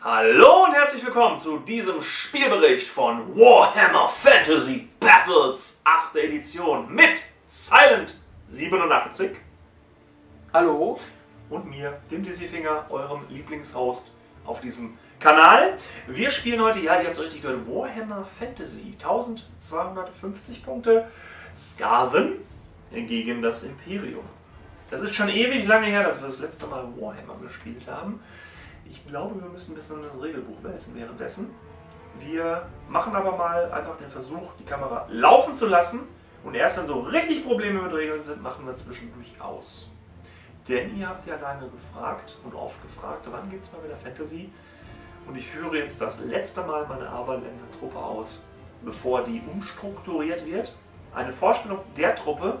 Hallo und herzlich willkommen zu diesem Spielbericht von Warhammer Fantasy Battles 8. Edition mit Silent 87 Hallo. und mir, dem Dizzy Finger, eurem Lieblingshost auf diesem Kanal. Wir spielen heute, ja, ihr habt es richtig gehört, Warhammer Fantasy. 1250 Punkte. Skaven gegen das Imperium. Das ist schon ewig lange her, dass wir das letzte Mal Warhammer gespielt haben. Ich glaube, wir müssen ein bisschen das Regelbuch wälzen währenddessen. Wir machen aber mal einfach den Versuch, die Kamera laufen zu lassen. Und erst wenn so richtig Probleme mit Regeln sind, machen wir zwischendurch aus. Denn ihr habt ja lange gefragt und oft gefragt, wann gibt es mal wieder Fantasy? Und ich führe jetzt das letzte Mal meine Aberländer Truppe aus, bevor die umstrukturiert wird. Eine Vorstellung der Truppe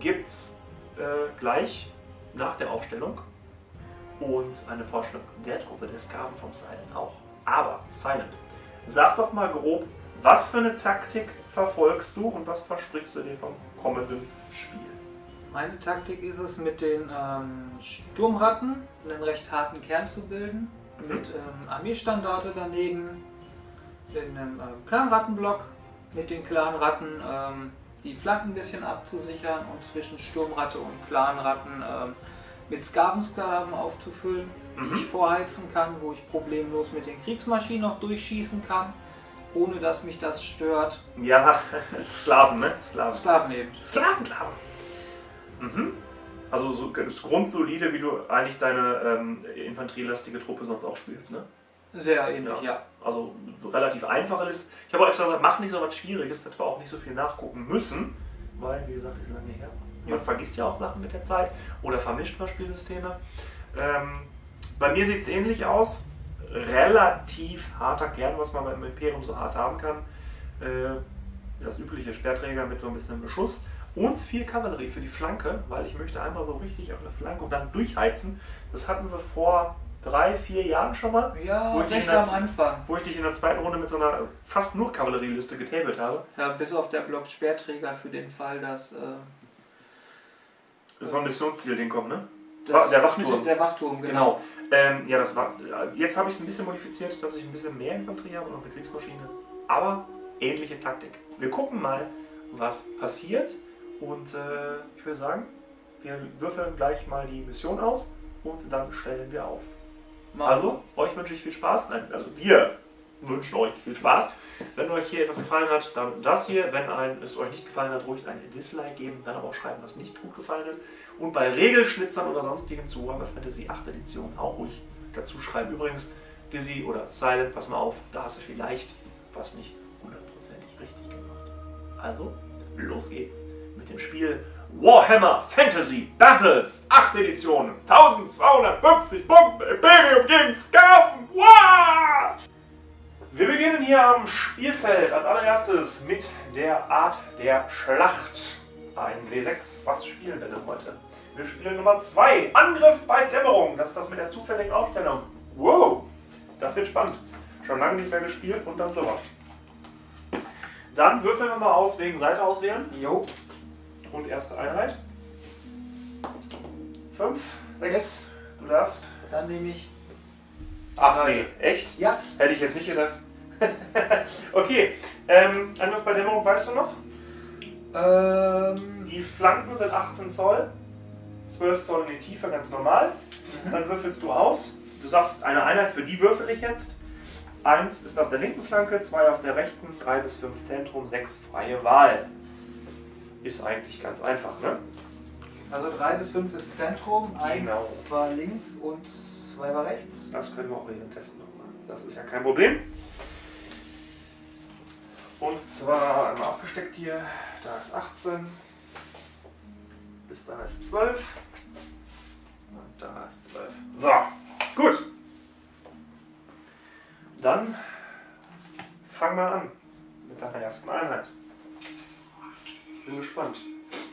gibt es äh, gleich nach der Aufstellung. Und eine Vorstellung der Truppe der Skaven vom Silent auch. Aber, Silent, sag doch mal grob, was für eine Taktik verfolgst du und was versprichst du dir vom kommenden Spiel? Meine Taktik ist es, mit den ähm, Sturmratten einen recht harten Kern zu bilden. Mhm. Mit ähm, Armeestandarte daneben, in einem ähm, Clanrattenblock, mit den Clanratten ähm, die Flanken ein bisschen abzusichern und zwischen Sturmratte und Clanratten ähm, mit Skavensklaven aufzufüllen, die Mhm. ich vorheizen kann, wo ich problemlos mit den Kriegsmaschinen noch durchschießen kann, ohne dass mich das stört. Ja, Sklaven, ne? Sklaven. Sklaven eben. Sklaven, Sklaven. Mhm. Also so grundsolide, wie du eigentlich deine ähm, infanterielastige Truppe sonst auch spielst, ne? Sehr ähnlich, Ja. ja. Also relativ einfache Liste. Ich habe auch extra gesagt, mach nicht so was Schwieriges, dass wir auch nicht so viel nachgucken müssen, weil, wie gesagt, ist lange her. Man vergisst ja auch Sachen mit der Zeit oder vermischt mal Spielsysteme. Ähm, bei mir sieht es ähnlich aus. Relativ harter Kern, was man beim Imperium so hart haben kann. Äh, das übliche Sperrträger mit so ein bisschen Beschuss. Und viel Kavallerie für die Flanke, weil ich möchte einmal so richtig auf eine Flanke und dann durchheizen. Das hatten wir vor drei, vier Jahren schon mal. Ja, Wo ich recht am Anfang. wo ich dich in der zweiten Runde mit so einer fast nur Kavallerieliste getabelt habe. Ja, bis auf der Block Sperrträger für den Fall, dass äh, So ein Missionsziel-Ding kommt, ne? das der Wachturm. Der Wachturm, genau. Genau. Ähm, ja, das war. Jetzt habe ich es ein bisschen modifiziert, dass ich ein bisschen mehr Infanterie habe und noch eine Kriegsmaschine. Aber ähnliche Taktik. Wir gucken mal, was passiert. Und äh, ich würde sagen, wir würfeln gleich mal die Mission aus und dann stellen wir auf. Machen Also, euch wünsche ich viel Spaß. Nein, also wir wünschen euch viel Spaß. Wenn euch hier etwas gefallen hat, dann das hier. Wenn ein, es euch nicht gefallen hat, ruhig ein Dislike geben. Dann aber auch schreiben, was nicht gut gefallen hat. Und bei Regelschnitzern oder sonstigem zu Warhammer Fantasy 8 Edition auch ruhig dazu schreiben. Übrigens, Dizzy oder Silent, pass mal auf, da hast du vielleicht was nicht hundertprozentig richtig gemacht. Also, los geht's mit dem Spiel Warhammer Fantasy Battles 8 Edition 1250 Punkte Imperium gegen Skaven. Wow! Wir beginnen hier am Spielfeld als allererstes mit der Art der Schlacht. Ein W6. Was spielen wir denn heute? Wir spielen Nummer 2. Angriff bei Dämmerung. Das ist das mit der zufälligen Aufstellung. Wow! Das wird spannend. Schon lange nicht mehr gespielt und dann sowas. Dann würfeln wir mal aus wegen Seite auswählen. Jo, Und erste Einheit. Fünf, sechs. Sechs. Du darfst. dann nehme ich. Ach nee, echt? Ja, Hätte ich jetzt nicht gedacht. okay, ähm, Angriff bei Dämmerung weißt du noch? ähm, Die Flanken sind 18 Zoll, 12 Zoll in die Tiefe, ganz normal. Mhm. Dann würfelst du aus. Du sagst, eine Einheit für die würfel ich jetzt. Eins ist auf der linken Flanke, zwei auf der rechten, drei bis fünf Zentrum, sechs freie Wahl. Ist eigentlich ganz einfach, ne? also 3 bis 5 ist Zentrum, 1 Genau. war links und 2 war rechts. Das können wir auch währenddessen noch machen. Das ist ja kein Problem. Und zwar einmal abgesteckt hier. Da ist 18. Bis da ist 12. Und da ist 12. So, gut. Dann fang mal an mit deiner ersten Einheit. Bin gespannt.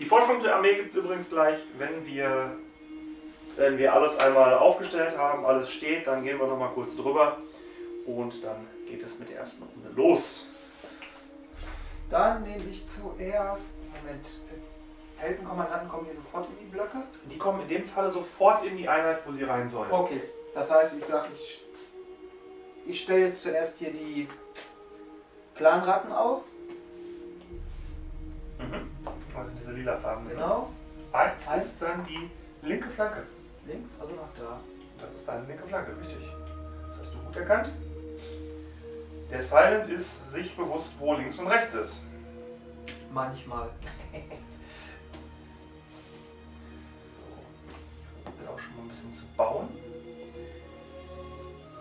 Die Forschung der Armee gibt es übrigens gleich, wenn wir wenn wir alles einmal aufgestellt haben, alles steht, dann gehen wir noch mal kurz drüber und dann geht es mit der ersten Runde los. Dann nehme ich zuerst. Moment. Heldenkommandanten kommen hier sofort in die Blöcke. Die kommen in dem Falle sofort in die Einheit, wo sie rein sollen. Okay, das heißt, ich sage, ich Ich stelle jetzt zuerst hier die Planratten auf. Mhm. Also diese lila Farben. Genau. Eins Eins. ist dann die linke Flanke. Links, also nach da. Das ist deine linke Flanke, richtig. Das hast du gut erkannt. Der Silent ist sich bewusst, wo links und rechts ist. Manchmal. Ich probiere auch schon mal ein bisschen zu bauen.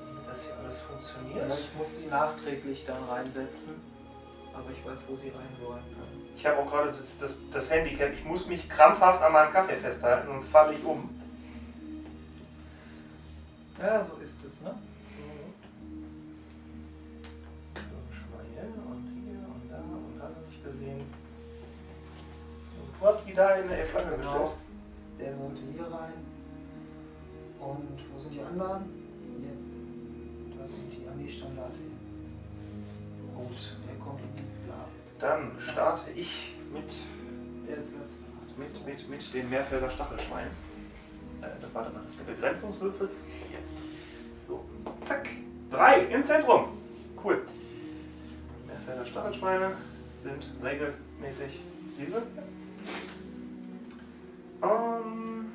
Damit das hier alles Ja, funktioniert. ich muss die nachträglich dann reinsetzen. Aber ich weiß, wo sie rein sollen. Ich habe auch gerade das, das, das Handicap, ich muss mich krampfhaft an meinem Kaffee festhalten, sonst falle ich um. Ja, so ist es, ne? Gesehen. So, du hast die da in der Flanke Genau. gestellt. Der sollte hier rein. Und wo sind die anderen? Hier. Da sind die Armeestandarte. Gut. Der kommt in die Sklaven. Dann starte ich mit, mit, mit, mit den Mehrfelder Stachelschweinen. Äh, warte mal, das ist der Begrenzungswürfel. Hier. So, zack. Drei im Zentrum. Cool. Mehrfelder Stachelschweine sind regelmäßig diese. Ähm.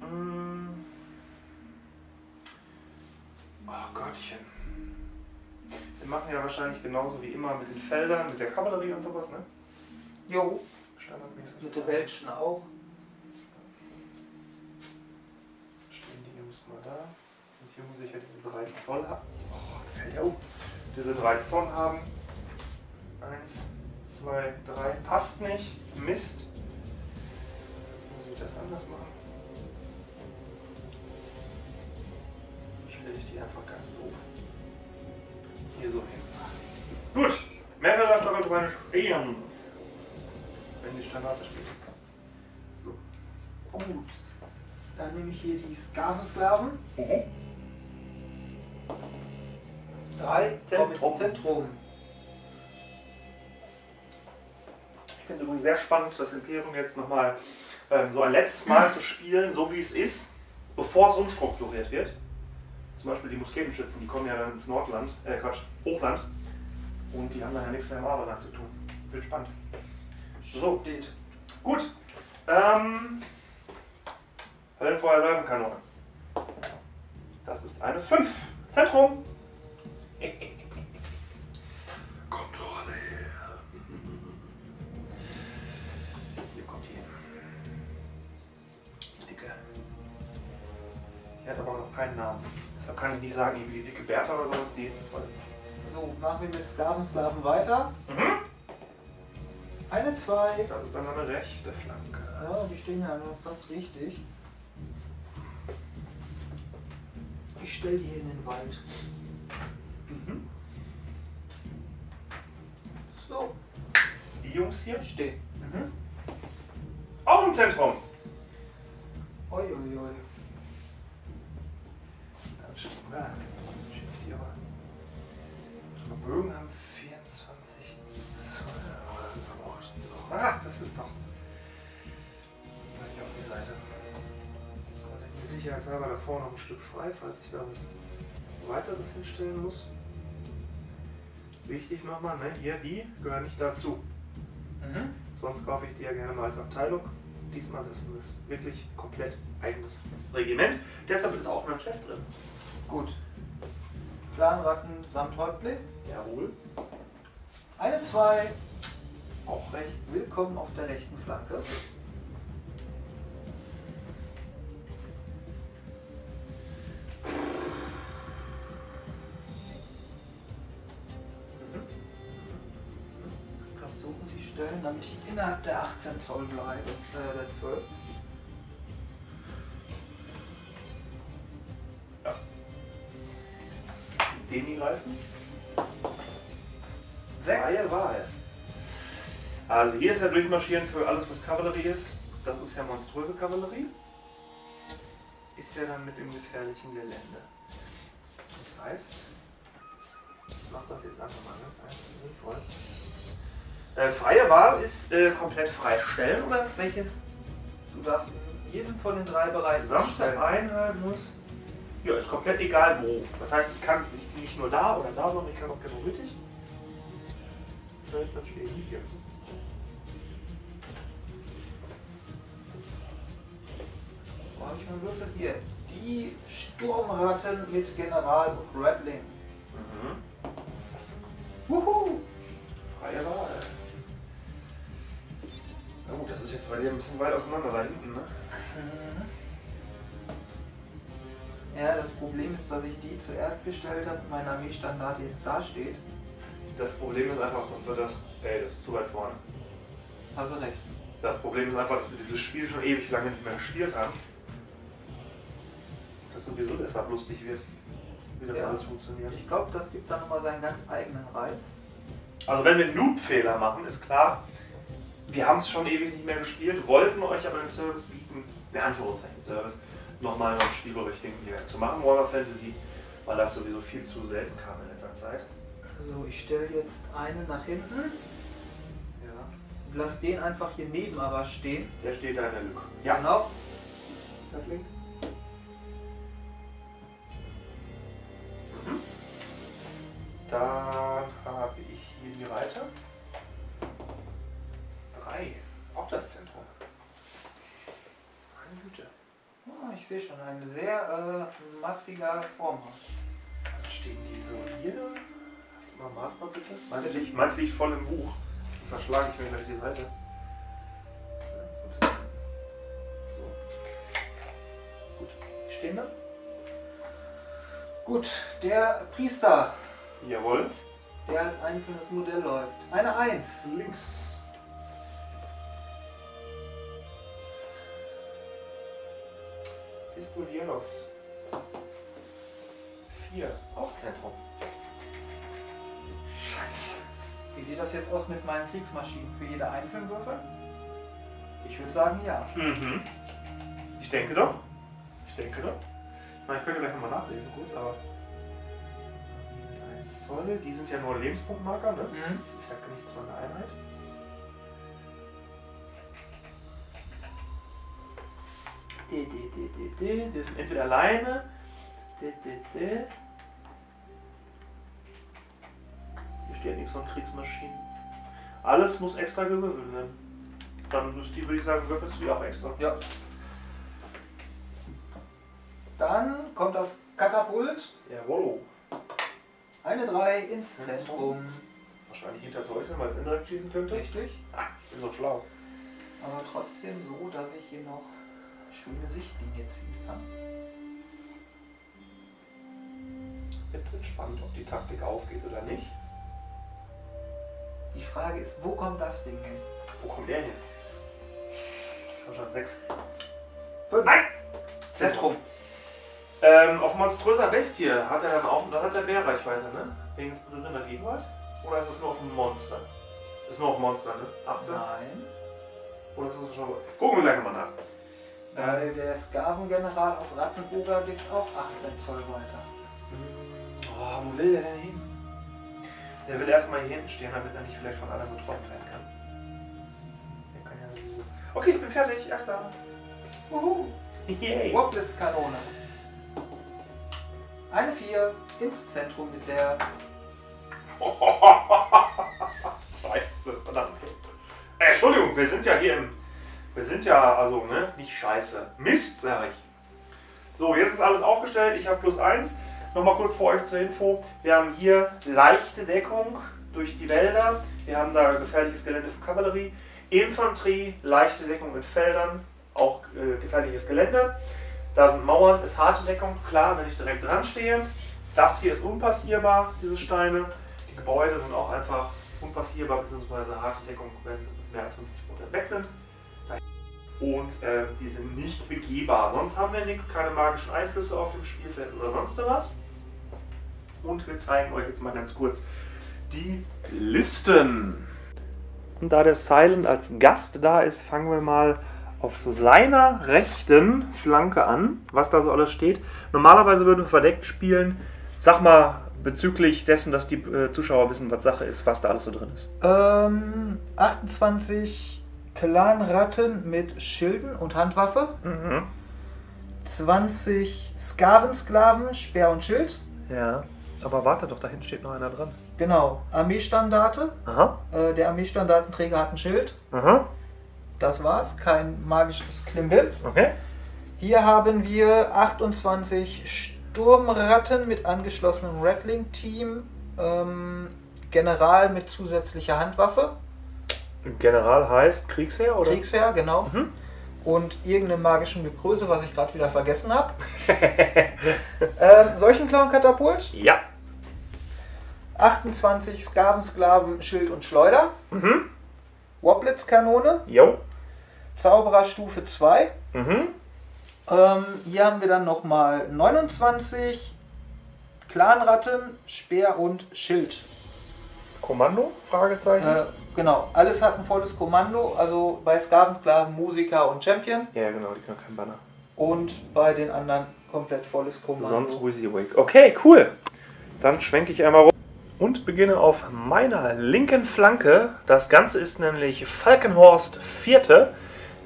Mm. Oh Gottchen. Wir machen ja wahrscheinlich genauso wie immer mit den Feldern, mit der Kavallerie und sowas, ne? Jo, Standardmäßig. mit der Welschen auch. Stehen die Jungs mal da. Und hier muss ich ja diese 3 Zoll haben. Oh, das fällt ja um diese drei Zonen haben. Eins, zwei, drei. Passt nicht. Mist. Muss ich das anders machen? Dann Stelle ich die einfach ganz doof. Hier so hin. Gut. Mehrere Stachelschweine stehen. Wenn die Standarte steht. So. Gut. Dann nehme ich hier die Sklavensklaven. Mhm. 3 Zentrum. Zentrum. Ich finde es übrigens sehr spannend, das Imperium jetzt nochmal ähm, so ein letztes Mal zu spielen, so wie es ist, bevor es umstrukturiert wird. Zum Beispiel die Musketenschützen, die kommen ja dann ins Nordland, äh Quatsch, Hochland. Und die haben dann ja nichts mehr im Abernacht zu tun. Wird spannend. So, geht. Gut. Ähm, Höllenfeuer Salbenkanone. Das ist eine 5. Zentrum. Kontrolle her. Hier kommt. Die Dicke. Die hat aber noch keinen Namen. Deshalb kann ich nicht sagen, wie die dicke Bertha oder sowas. Die. So, machen wir mit Sklaven, Sklaven weiter. Mhm. Eine, zwei. Das ist dann eine rechte Flanke. Ja, die stehen ja nur fast richtig. Ich stelle die hier in den Wald. Mhm. So, Die Jungs hier. stehen. Mhm. Auch im Zentrum. Oi, oi, oi. Dann schicken wir. Schick ich die aber. Unsere Bögen haben 24 Zoll. Ah, das ist doch. Mal hier auf die Seite. Also ich bin sicherheitshalber da vorne noch ein Stück frei, falls ich da was weiteres hinstellen muss. Wichtig nochmal, ne? Hier, die gehören nicht dazu. Mhm. Sonst kaufe ich die ja gerne mal als Abteilung. Diesmal ist es wirklich komplett eigenes Regiment. Deshalb ist auch mein Chef drin. Gut. Clanratten samt Häuptling. Jawohl. Eine, zwei. Auch rechts. Willkommen auf der rechten Flanke. Innerhalb der 18 Zoll bleibe. Äh, der 12. Ja. Demi greifen. Freie Wahl. Also hier ist ja Durchmarschieren für alles, was Kavallerie ist. Das ist ja monströse Kavallerie. Ist ja dann mit dem gefährlichen Gelände. Das heißt, ich mache das jetzt einfach mal ganz einfach sinnvoll. Äh, freie Wahl ist äh, komplett freistellen oder welches? Du darfst in jedem von den drei Bereichen Gesamte stellen. Einheit muss Ja, ist komplett egal wo. Das heißt, ich kann nicht, nicht nur da oder da, sondern ich kann auch genau. Da ist dann stehen hier. Wo habe ich meinen Würfel? Hier. Die Sturmratten mit General Rattling. Mhm. Wuhu! Freie Wahl. Na gut, das ist jetzt bei dir ein bisschen weit auseinander da hinten, ne? Ja, das Problem ist, dass ich die zuerst gestellt habe und mein Armeestandard jetzt dasteht. Das Problem ist einfach, dass wir das. Ey, das ist zu weit vorne. Hast du recht. Das Problem ist einfach, dass wir dieses Spiel schon ewig lange nicht mehr gespielt haben. Das sowieso deshalb lustig wird, wie das Ja. alles funktioniert. Ich glaube, das gibt dann nochmal seinen ganz eigenen Reiz. Also wenn wir einen Noob-Fehler machen, ist klar, wir haben es schon ewig nicht mehr gespielt, wollten euch aber den Service bieten, in Anführungszeichen Service, nochmal einen Spielbericht hier zu machen, Warhammer Fantasy, weil das sowieso viel zu selten kam in letzter Zeit. So, ich stelle jetzt einen nach hinten Ja. und lass den einfach hier neben aber stehen. Der steht da in der Lücke. Ja, Genau. das klingt. Mhm. Dann habe ich hier die Reiter. Drei. Auch das Zentrum. Meine Güte. Ah, ich sehe schon, ein sehr äh, massiger Vormarsch. Dann stehen die so hier. Hast du mal Maß mal bitte? Meins liegt, meins liegt voll im Buch. Die verschlage ich mir gleich die Seite. So. Gut. Die stehen da? Gut, der Priester, Jawohl. der als einzelnes Modell läuft. Eine Eins. Links. Pistolieros. Vier. Auch Zentrum. Scheiße. Wie sieht das jetzt aus mit meinen Kriegsmaschinen? Für jede einzelnen Würfel? Ich würde sagen ja. Mhm. Ich denke doch. Ich denke doch. Ich meine, ich könnte gleich nochmal nachlesen kurz, aber. 1 Zoll, die sind ja nur Lebenspunktmarker, ne? Mhm. Das ist ja nichts von der Einheit. D, D, D, D, D, dürfen entweder alleine. D, D, D. Hier steht nichts von Kriegsmaschinen. Alles muss extra gewürfelt werden. Dann müsst die, würde ich sagen, würfelst du die auch extra. Ja. Dann kommt das Katapult. Jawohl. Eine 3 ins Zentrum. Wahrscheinlich hinter das Häuschen, weil es indirekt schießen könnte. Richtig. Ah, bin so schlau. Aber trotzdem so, dass ich hier noch schöne Sichtlinie ziehen kann. Jetzt wird spannend, ob die Taktik aufgeht oder nicht. Die Frage ist, wo kommt das Ding hin? Wo kommt der hin? Komm schon, sechs. Fünf. Nein! Zentrum. Ähm, auf monströser Bestie hat er dann auch, da hat er mehr Reichweite, ne? Wegen inspirierender Gegenwart? Oder ist es nur auf ein Monster? Ist nur auf Monster, ne? 18? Nein. Oder ist es schon. Gucken wir gleich nochmal nach. Weil der Skavengeneral auf Rattenburger liegt auch 18 Zoll weiter. Oh, wo will der denn hin? Der will erstmal hier hinten stehen, damit er nicht vielleicht von anderen getroffen werden kann. Der kann ja sowieso. Okay, ich bin fertig. Erster. Uhu. Yay. Wurblitzkanone. Eine 4 ins Zentrum mit der. scheiße, verdammt. Äh, Entschuldigung, wir sind ja hier im. Wir sind ja, also, ne? Nicht scheiße. Mist, sag ich. So, jetzt ist alles aufgestellt. Ich habe plus 1. Nochmal kurz für euch zur Info. Wir haben hier leichte Deckung durch die Wälder. Wir haben da gefährliches Gelände für Kavallerie. Infanterie, leichte Deckung mit Feldern, auch äh, gefährliches Gelände. Da sind Mauern, ist harte Deckung, klar, wenn ich direkt dran stehe. Das hier ist unpassierbar, diese Steine. Die Gebäude sind auch einfach unpassierbar, beziehungsweise harte Deckung, wenn mehr als 50% weg sind. Und äh, die sind nicht begehbar. Sonst haben wir nichts, keine magischen Einflüsse auf dem Spielfeld oder sonst was. Und wir zeigen euch jetzt mal ganz kurz die Listen. Und da der Silent als Gast da ist, fangen wir mal auf seiner rechten Flanke an, was da so alles steht. Normalerweise würden wir verdeckt spielen. Sag mal bezüglich dessen, dass die äh, Zuschauer wissen, was Sache ist, was da alles so drin ist. Ähm, 28 Clanratten mit Schilden und Handwaffe. Mhm. 20 Skavensklaven, Speer und Schild. Ja. Aber warte doch, da hinten steht noch einer dran. Genau. Armeestandarte. Aha. Äh, der Armeestandartenträger hat ein Schild. Aha. Das war's. Kein magisches Klimbim. Okay. Hier haben wir 28 Sturmratten mit angeschlossenem Rattling-Team. Ähm, General mit zusätzlicher Handwaffe. General heißt Kriegsherr oder? Kriegsherr, genau. Mhm. Und irgendeinem magischen Gekröse, was ich gerade wieder vergessen habe. ähm, Seuchenclown-Katapult. Ja. 28 Skavensklaven, Schild und Schleuder. Mhm. Woblitz-Kanone. Jo. Zauberer Stufe 2. Mhm. Ähm, hier haben wir dann nochmal 29 Clanratten, Speer und Schild. Kommando? Fragezeichen. Äh, genau, alles hat ein volles Kommando. Also bei Skavensklaven Musiker und Champion. ja, genau, die können kein Banner. Und bei den anderen komplett volles Kommando. Sonst WYSIWYG. Okay, cool. Dann schwenke ich einmal rum und beginne auf meiner linken Flanke. Das Ganze ist nämlich Falkenhorst Vierte,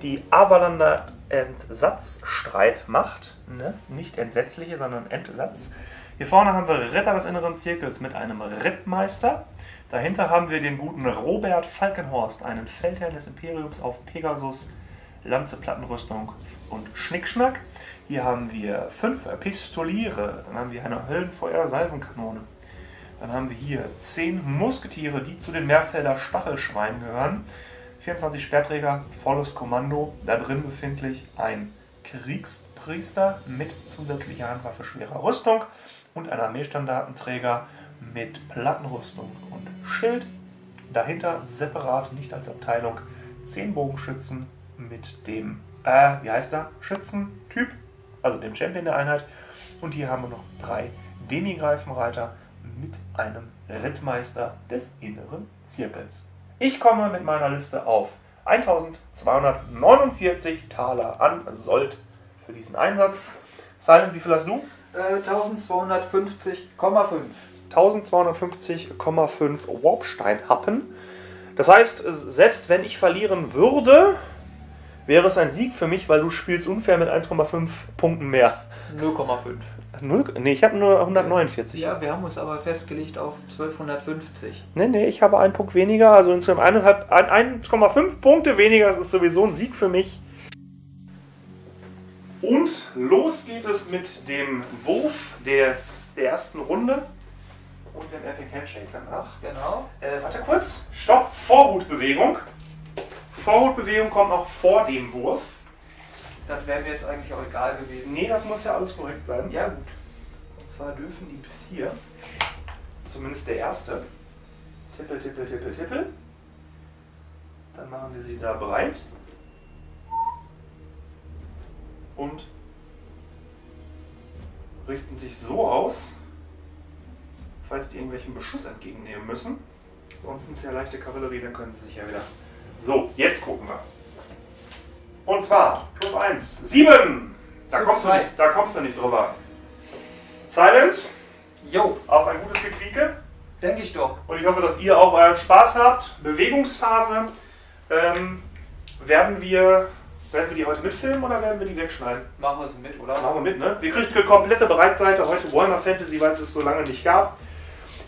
die Avalander Entsatzstreit macht. Ne? Nicht entsetzliche, sondern Entsatz. Hier vorne haben wir Ritter des inneren Zirkels mit einem Rittmeister. Dahinter haben wir den guten Robert Falkenhorst, einen Feldherrn des Imperiums auf Pegasus, Lanze, Plattenrüstung und Schnickschnack. Hier haben wir fünf Pistoliere, dann haben wir eine Höllenfeuer-Salvenkanone. Dann haben wir hier zehn Musketiere, die zu den Meerfelder Stachelschweinen gehören. 24 Sperrträger, volles Kommando. Da drin befindlich ein Kriegspriester mit zusätzlicher Handwaffe schwerer Rüstung und ein Armeestandartenträger mit Plattenrüstung und Schild. Dahinter separat, nicht als Abteilung, 10 Bogenschützen mit dem, äh, wie heißt er? Schützentyp, also dem Champion der Einheit. Und hier haben wir noch drei Demigreifenreiter mit einem Rittmeister des inneren Zirkels. Ich komme mit meiner Liste auf 1249 Taler an Sold für diesen Einsatz. Silent, wie viel hast du? Äh, 1250,5. 1250,5 Warpsteinhappen. Das heißt, selbst wenn ich verlieren würde, wäre es ein Sieg für mich, weil du spielst unfair mit 1,5 Punkten mehr. 0,5. Null? Nee, ich habe nur 149. Ja, wir haben uns aber festgelegt auf 1250. Nee, nee, ich habe einen Punkt weniger, also insgesamt eineinhalb- ein- 1,5 Punkte weniger. Das ist sowieso ein Sieg für mich. Und los geht es mit dem Wurf des, der ersten Runde und dem Epic Handshake danach. Genau. Äh, warte kurz. Stopp. Vorhutbewegung. Vorhutbewegung kommt noch vor dem Wurf. Das wäre mir jetzt eigentlich auch egal gewesen. Nee, das muss ja alles korrekt bleiben. Ja, gut. Und zwar dürfen die bis hier, zumindest der erste, tippel, tippel, tippel, tippel. Dann machen die sich da breit. Und richten sich so aus, falls die irgendwelchen Beschuss entgegennehmen müssen. Sonst sind es ja leichte Kavallerie, dann können sie sich ja wieder. So, jetzt gucken wir. Und zwar plus 1, 7! Da kommst, du nicht, da kommst du nicht drüber. Silent, Jo, auf ein gutes Gequieke. denke ich doch. Und ich hoffe, dass ihr auch euren Spaß habt. Bewegungsphase. Ähm, werden, wir, werden wir die heute mitfilmen oder werden wir die wegschneiden? Machen wir es mit, oder? Machen wir mit, ne? Wir kriegen die komplette Breitseite heute Warhammer Fantasy, weil es es so lange nicht gab.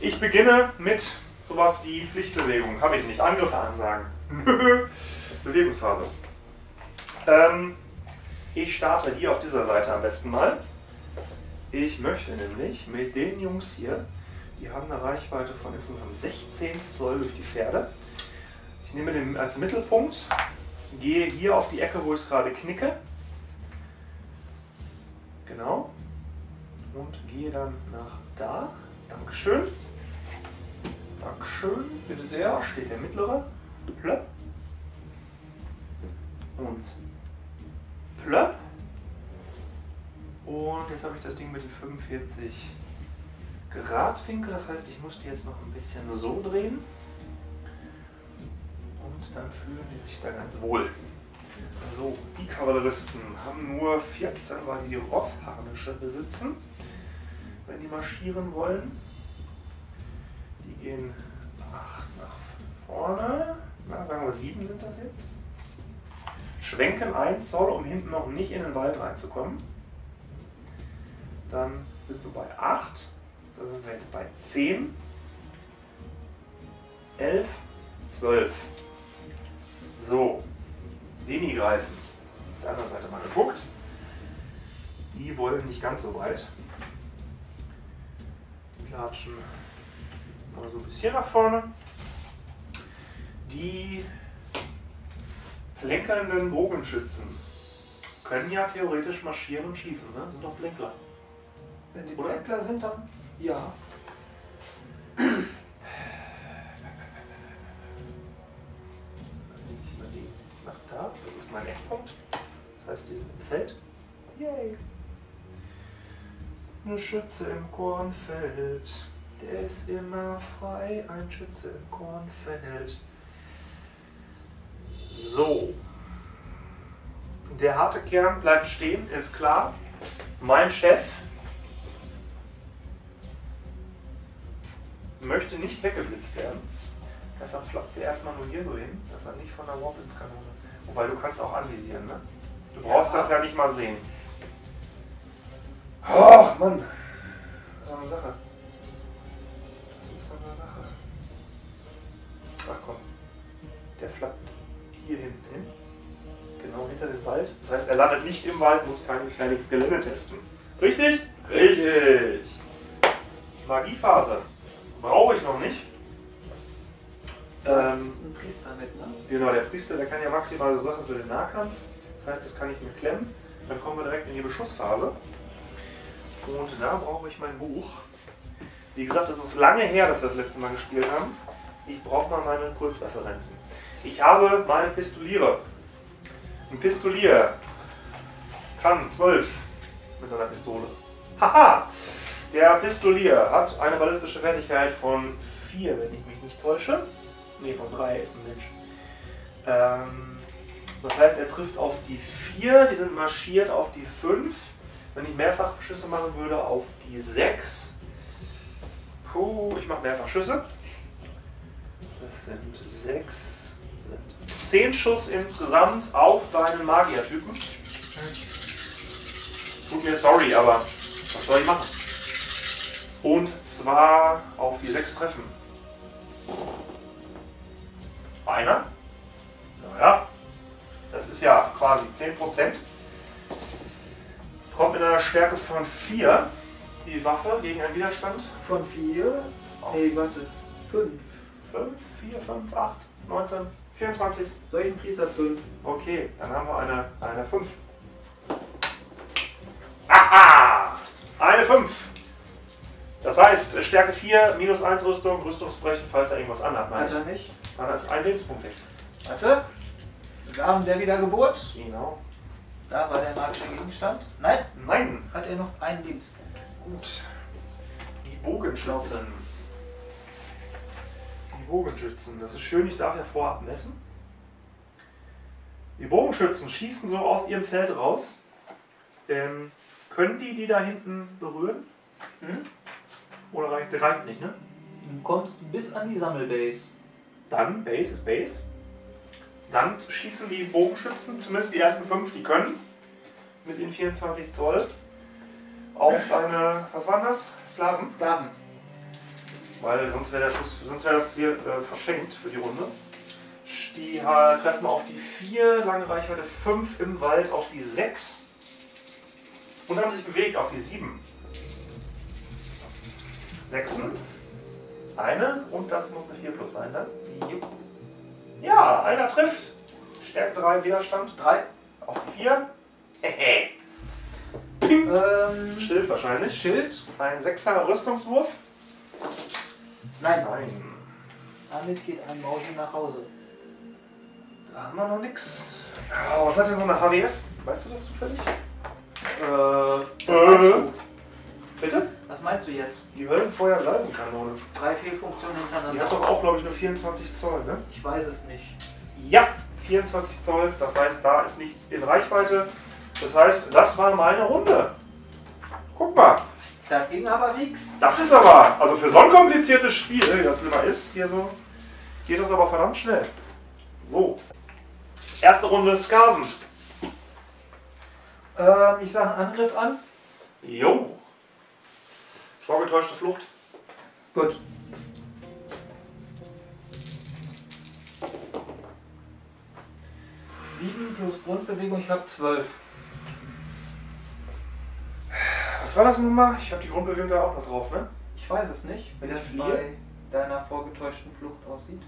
Ich beginne mit sowas wie Pflichtbewegung. Habe ich nicht. Angriffe ansagen. Bewegungsphase. Ähm, ich starte hier auf dieser Seite am besten mal. Ich möchte nämlich mit den Jungs hier, die haben eine Reichweite von insgesamt 16 Zoll durch die Pferde. Ich nehme den als Mittelpunkt, gehe hier auf die Ecke, wo ich es gerade knicke. Genau. Und gehe dann nach da. Dankeschön. Dankeschön. Bitte sehr. Steht der mittlere. Plöpp. Und plöpp. Und jetzt habe ich das Ding mit den 45 Grad Winkel. Das heißt, ich muss die jetzt noch ein bisschen so drehen. Und dann fühlen die sich da ganz wohl. So, die Kavalleristen haben nur 14, weil die die Rossharnische besitzen, wenn die marschieren wollen. Gehen 8 nach vorne. Na, sagen wir 7 sind das jetzt. Schwenken 1 Zoll, um hinten noch nicht in den Wald reinzukommen. Dann sind wir bei 8. Da sind wir jetzt bei 10. 11, 12. So, Dini greifen. Auf der anderen Seite mal geguckt. Die wollen nicht ganz so weit. Die latschen mal so ein bisschen nach vorne. Die plänkelnden Bogenschützen können ja theoretisch marschieren und schießen, ne? Sind doch Plänkler. Wenn die Oder? Blänkler sind, dann ja. Dann lege ich mal die nach da. Das ist mein Eckpunkt. Das heißt, die sind im Feld. Yay! Eine Schütze im Kornfeld. Der ist immer frei. Ein Schütze im Kornfeld. So. Der harte Kern bleibt stehen, ist klar. Mein Chef möchte nicht weggeblitzt werden. Deshalb flappt der erstmal nur hier so hin, dass er nicht von der Warblitzkanone. Wobei du kannst auch anvisieren, ne? Du brauchst Ja. das ja nicht mal sehen. Ach Mann. Das ist so eine Sache. Ach komm. Der flappt hier hinten hin. Genau hinter dem Wald. Das heißt, er landet nicht im Wald, muss kein gefährliches Gelände testen. Richtig? Richtig. Magiephase. Brauche ich noch nicht. Ähm, Ein Priester mit, ne? Genau, der Priester, der kann ja maximal so Sachen für den Nahkampf. Das heißt, das kann ich mir klemmen. Dann kommen wir direkt in die Beschussphase. Und da brauche ich mein Buch. Wie gesagt, es ist lange her, dass wir das letzte Mal gespielt haben. Ich brauche mal meine Kurzreferenzen. Ich habe meine Pistoliere. Ein Pistolier kann 12 mit seiner Pistole. Haha! Der Pistolier hat eine ballistische Fertigkeit von 4, wenn ich mich nicht täusche. Ne, von 3 ist ein Mensch. Ähm, das heißt, er trifft auf die 4, die sind marschiert auf die 5. Wenn ich Mehrfachschüsse machen würde, auf die 6. Puh, ich mache Mehrfachschüsse. Das sind 6, sind 10 Schuss insgesamt auf deinen Magiertypen. Tut mir sorry, aber was soll ich machen? Und zwar auf die 6 treffen. Einer. Naja, das ist ja quasi 10%. Kommt mit einer Stärke von 4 die Waffe gegen einen Widerstand. Von 4. Nee, warte. 5. 5, 4, 5, 8, 19, 24. Soll ich einen Priester 5? Okay, dann haben wir eine, eine 5. Aha! Eine 5. Das heißt, Stärke 4, minus 1 Rüstung, Rüstungsbrechen, falls er irgendwas anhat. Nein, Hat er nicht. dann ist ein Lebenspunkt weg. Warte. Gaben der Wiedergeburt. Genau. Da war der magische Gegenstand. Nein, Nein, hat er noch einen Lebenspunkt. gut. Die Bogenschützen. Die Bogenschützen, das ist schön, ich darf ja vorab messen. Die Bogenschützen schießen so aus ihrem Feld raus. Ähm, können die die da hinten berühren? Hm? Oder reicht, der reicht nicht, ne? Du kommst bis an die Sammelbase. Dann, Base ist Base. Dann schießen die Bogenschützen, zumindest die ersten fünf, die können, mit den 24 Zoll auf deine, was waren das? Sklaven? Sklaven. Weil sonst wäre der Schuss, sonst wäre das hier äh, verschenkt für die Runde. Die äh, treffen auf die 4, lange Reichweite 5 im Wald auf die 6 und haben sich bewegt auf die 7. Sechsen. Eine und das muss eine 4 plus sein, ne? Ja, einer trifft. Stärke 3 Widerstand. 3. Auf die 4. Hehe. Ping. Ähm, Schild wahrscheinlich. Schild. Ein 6er Rüstungswurf. Nein. Nein. Damit geht ein Mausi nach Hause. Da haben wir noch nix. Oh, was hat denn so eine HWS? Weißt du das zufällig? Äh, was Äh. meinst du? Bitte? Was meinst du jetzt? Die Höllenfeuer-Salvenkanone. Drei Fehlfunktionen Die hintereinander. hat doch auch, glaube ich, nur 24 Zoll, ne? Ich weiß es nicht. Ja, 24 Zoll. Das heißt, da ist nichts in Reichweite. Das heißt, das war meine Runde. Guck mal. Da ging aber nix. Das ist aber, also für so ein kompliziertes Spiel, wie das immer ist, hier so, geht das aber verdammt schnell. So. Erste Runde Skaven. Ähm, ich sage Angriff an. Jo. Vorgetäuschte Flucht. Gut. Sieben plus Grundbewegung, ich habe zwölf. Was war das nun mal? Ich habe die Grundbewegung da auch noch drauf, ne? Ich weiß es nicht, Wenn wie das bei deiner vorgetäuschten Flucht aussieht.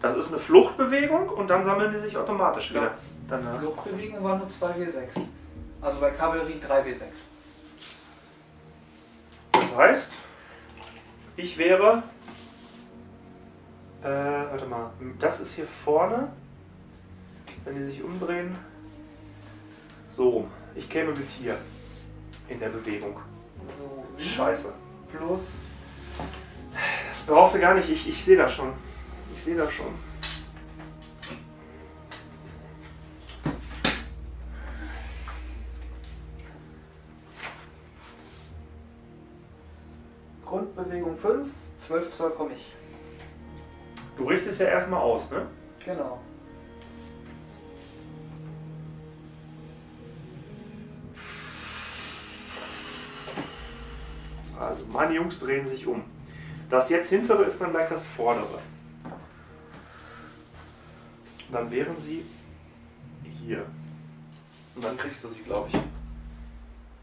Das ist eine Fluchtbewegung und dann sammeln die sich automatisch wieder. Danach. Fluchtbewegung war nur 2W6. Also bei Kavallerie 3W6. Das heißt, ich wäre. Äh, warte mal. Das ist hier vorne. Wenn die sich umdrehen. So rum. Ich käme bis hier. In der Bewegung. So, Scheiße. Plus Das brauchst du gar nicht. Ich, ich sehe das schon. Ich sehe das schon. Grundbewegung 5, 12 Zoll komme ich. Du richtest ja erstmal aus, ne? Genau. Also meine Jungs drehen sich um. Das jetzt hintere ist dann gleich das vordere. Dann wären sie hier. Und dann kriegst du sie, glaube ich.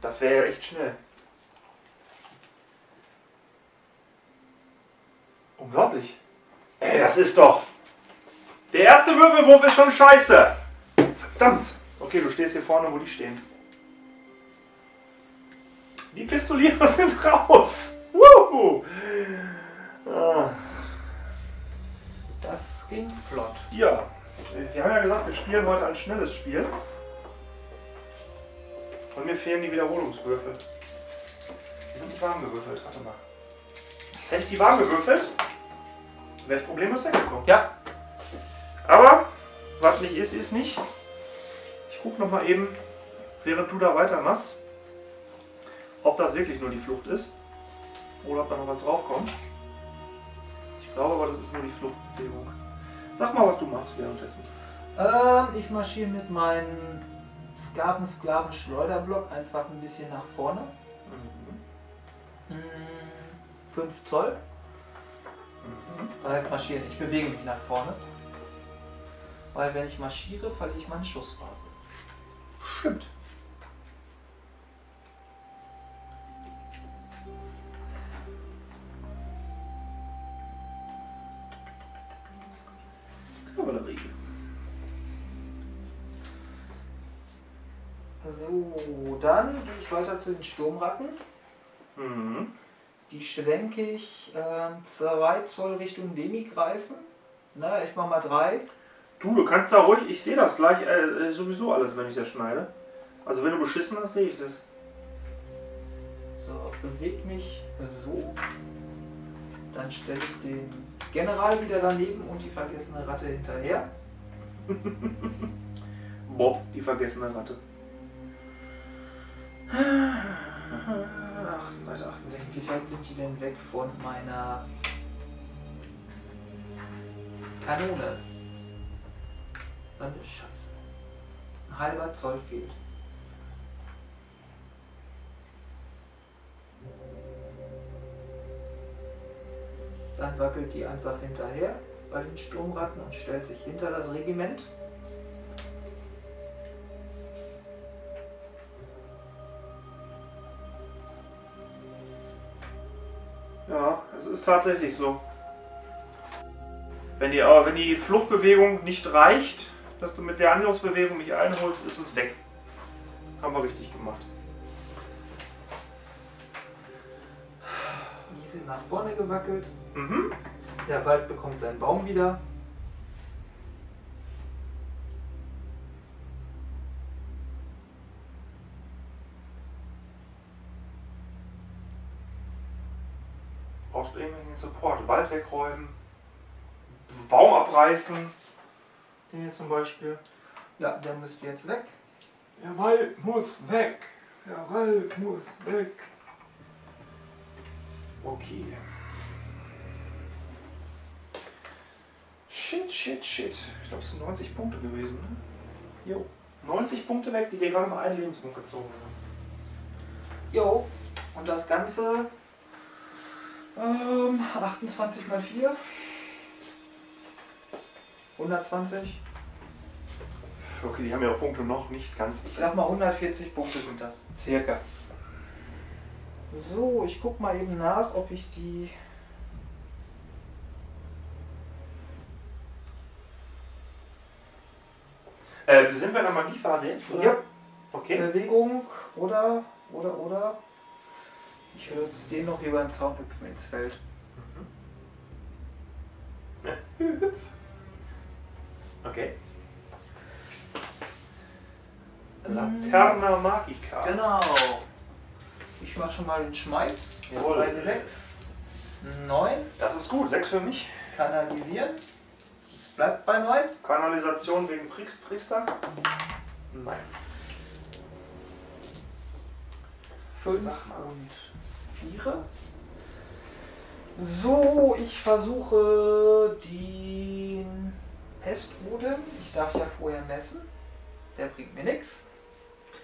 Das wäre ja echt schnell. Unglaublich. Ey, das ist doch. Der erste Würfelwurf ist schon scheiße. Verdammt. Okay, du stehst hier vorne, wo die stehen. Die Pistolierer sind raus. Wuhu. Ah, Das ging flott. ja, wir haben ja gesagt, wir spielen heute ein schnelles Spiel. Und mir fehlen die Wiederholungswürfel. Die sind nicht warm gewürfelt. Warte mal. Hätte ich die warm gewürfelt, wäre ich problemlos weggekommen. Ja, Aber was nicht ist, ist nicht. Ich gucke noch mal eben, während du da weitermachst, ob das wirklich nur die Flucht ist oder ob da noch was draufkommt. Ich glaube aber, das ist nur die Fluchtbewegung. Sag mal, was du machst währenddessen. ähm, ich marschiere mit meinem Skaven-Sklaven-Schleuderblock einfach ein bisschen nach vorne. Mhm. 5 Zoll. Mhm. Das heißt marschieren, ich bewege mich nach vorne. Weil wenn ich marschiere, verliere ich meine Schussphase. Stimmt. So, dann gehe ich weiter zu den Sturmratten. Mhm. Die schwenke ich ähm, 2 Zoll Richtung Demi greifen. Na, ich mache mal 3. Du, du kannst da ruhig, ich sehe das gleich äh, äh, sowieso alles, wenn ich das schneide. Also wenn du beschissen hast, sehe ich das. So, bewege mich so. Dann stelle ich den General wieder daneben und die vergessene Ratte hinterher. Bob, die vergessene Ratte. Ach, Seite 68. Wie weit sind die denn weg von meiner Kanone? Dann ist scheiße. Ein halber Zoll fehlt. Dann wackelt die einfach hinterher bei den Sturmratten und stellt sich hinter das Regiment. Ist tatsächlich so. Wenn die, aber wenn die Fluchtbewegung nicht reicht, dass du mit der Angriffsbewegung mich einholst, ist es weg. Haben wir richtig gemacht. Die sind nach vorne gewackelt. Mhm. Der Wald bekommt seinen Baum wieder. Brauchst du irgendwelchen Support? Wald wegräumen, Baum abreißen. Den hier zum Beispiel. Ja, der müsste jetzt weg. Der Wald muss weg. Der Wald muss weg. Okay. Shit, shit, shit. Ich glaube, das sind 90 Punkte gewesen. Ne? Jo. 90 Punkte weg, die dir gerade mal einen Lebenspunkt gezogen haben. Jo, und das Ganze Ähm, 28 mal 4. 120. Okay, die haben ja Punkte noch nicht ganz. Ich sag mal 140 Punkte sind das. Circa. So, ich guck mal eben nach, ob ich die. Äh, sind wir in der Magiephase jetzt? oder? Ja, Okay. Bewegung oder, oder, oder. Ich würde jetzt den noch über den Zaun hüpfen ins Feld. Hüpf. Okay. Laterna Magica. Genau. Ich mache schon mal den Schmeiß. Jawohl. Bei 6. 9. Das ist gut. Sechs für mich. Kanalisieren. Bleibt bei 9. Kanalisation wegen Priest Priester? Nein. 5 Sag mal. und 4. So, ich versuche den Pestodem. Ich darf ja vorher messen. Der bringt mir nichts.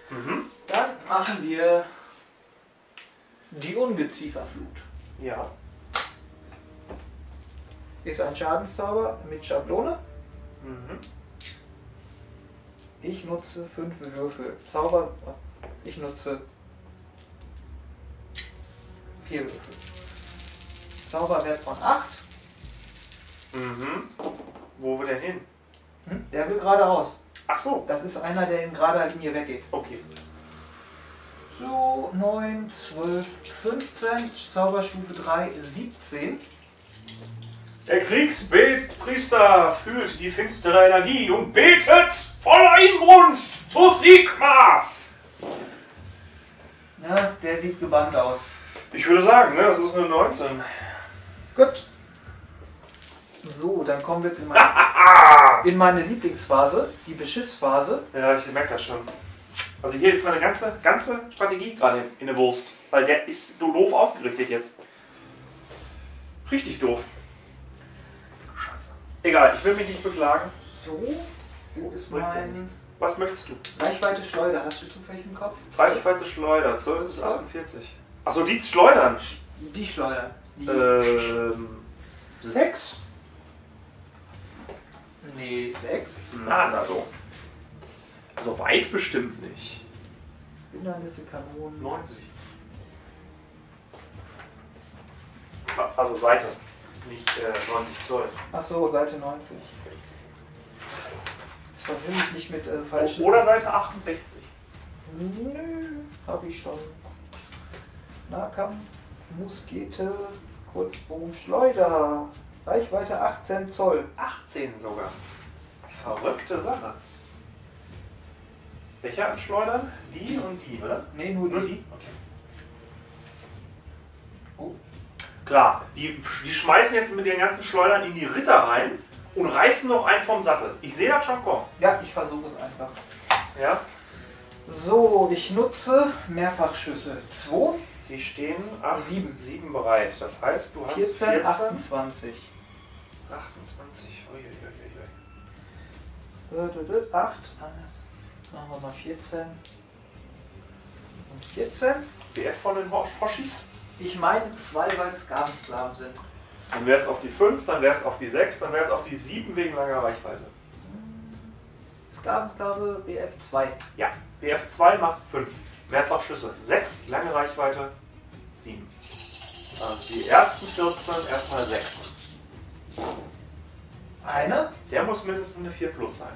Mhm. Dann machen wir die Ungezieferflut. Ja. Ist ein Schadenszauber mit Schablone. Mhm. Ich nutze 5 Würfel. Zauber. Ich nutze 4 Würfel. Zauberwert von 8. Mhm. Wo wir denn hin? Hm? Der will geradeaus. Ach so. Das ist einer, der in gerader Linie weggeht. Okay. So, 9, 12, 15. Zauberstufe 3, 17. Der Kriegsbetpriester fühlt die finstere Energie und betet voller Inbrunst zu Sigma. Ja, der sieht gebannt aus. Ich würde sagen, ne, das ist eine 19. Gut. So, dann kommen wir jetzt in meine, in meine Lieblingsphase, die Beschissphase. Ja, ich merke das schon. Also hier ist meine ganze, ganze Strategie gerade in der Wurst. Weil der ist so doof ausgerichtet jetzt. Richtig doof. Scheiße. Egal, ich will mich nicht beklagen. So, wo ist mein. Was möchtest du? Reichweite Schleuder? Hast du zufällig im Kopf? Reichweite Schleuder, 12 bis 48. Achso, die schleudern. Die Schleuder. Die Ähm. 6? nee, 6. Na, na so. So weit bestimmt nicht. Hindernisse, Kanonen. 90. Also Seite, nicht äh, 90 Zoll. Achso, Seite 90. Das verwirre ich nicht mit äh, falschen. Oder Seite 68. Nö, hab ich schon. Nahkampf, Muskete, Kurzbogen, Schleuder. Reichweite 18 Zoll. 18 sogar. Verrückte Sache. Welche anschleudern? Die und die, oder? Nee, nur Nur die. die? Okay. Oh. Klar, die, die schmeißen jetzt mit den ganzen Schleudern in die Ritter rein und reißen noch einen vom Sattel. Ich sehe das schon kommen. Ja, ich versuche es einfach. Ja? So, ich nutze Mehrfachschüsse. 2, Die stehen ab Sieben. 7 bereit. Das heißt, du hast 14, 14, 28. 28. Uiuiuiui. 8. Machen wir mal 14. Und 14. BF von den Hosh Hoshis. Ich meine zwei, weil es Gabensklaven sind. Dann wäre es auf die 5, dann wäre es auf die 6, dann wäre es auf die 7 wegen langer Reichweite. Skavensklave BF 2. Ja, BF 2 macht 5. Mehrfachschüsse 6, lange Reichweite 7. Also die ersten 14 erstmal 6. Eine? Der muss mindestens eine 4 plus sein.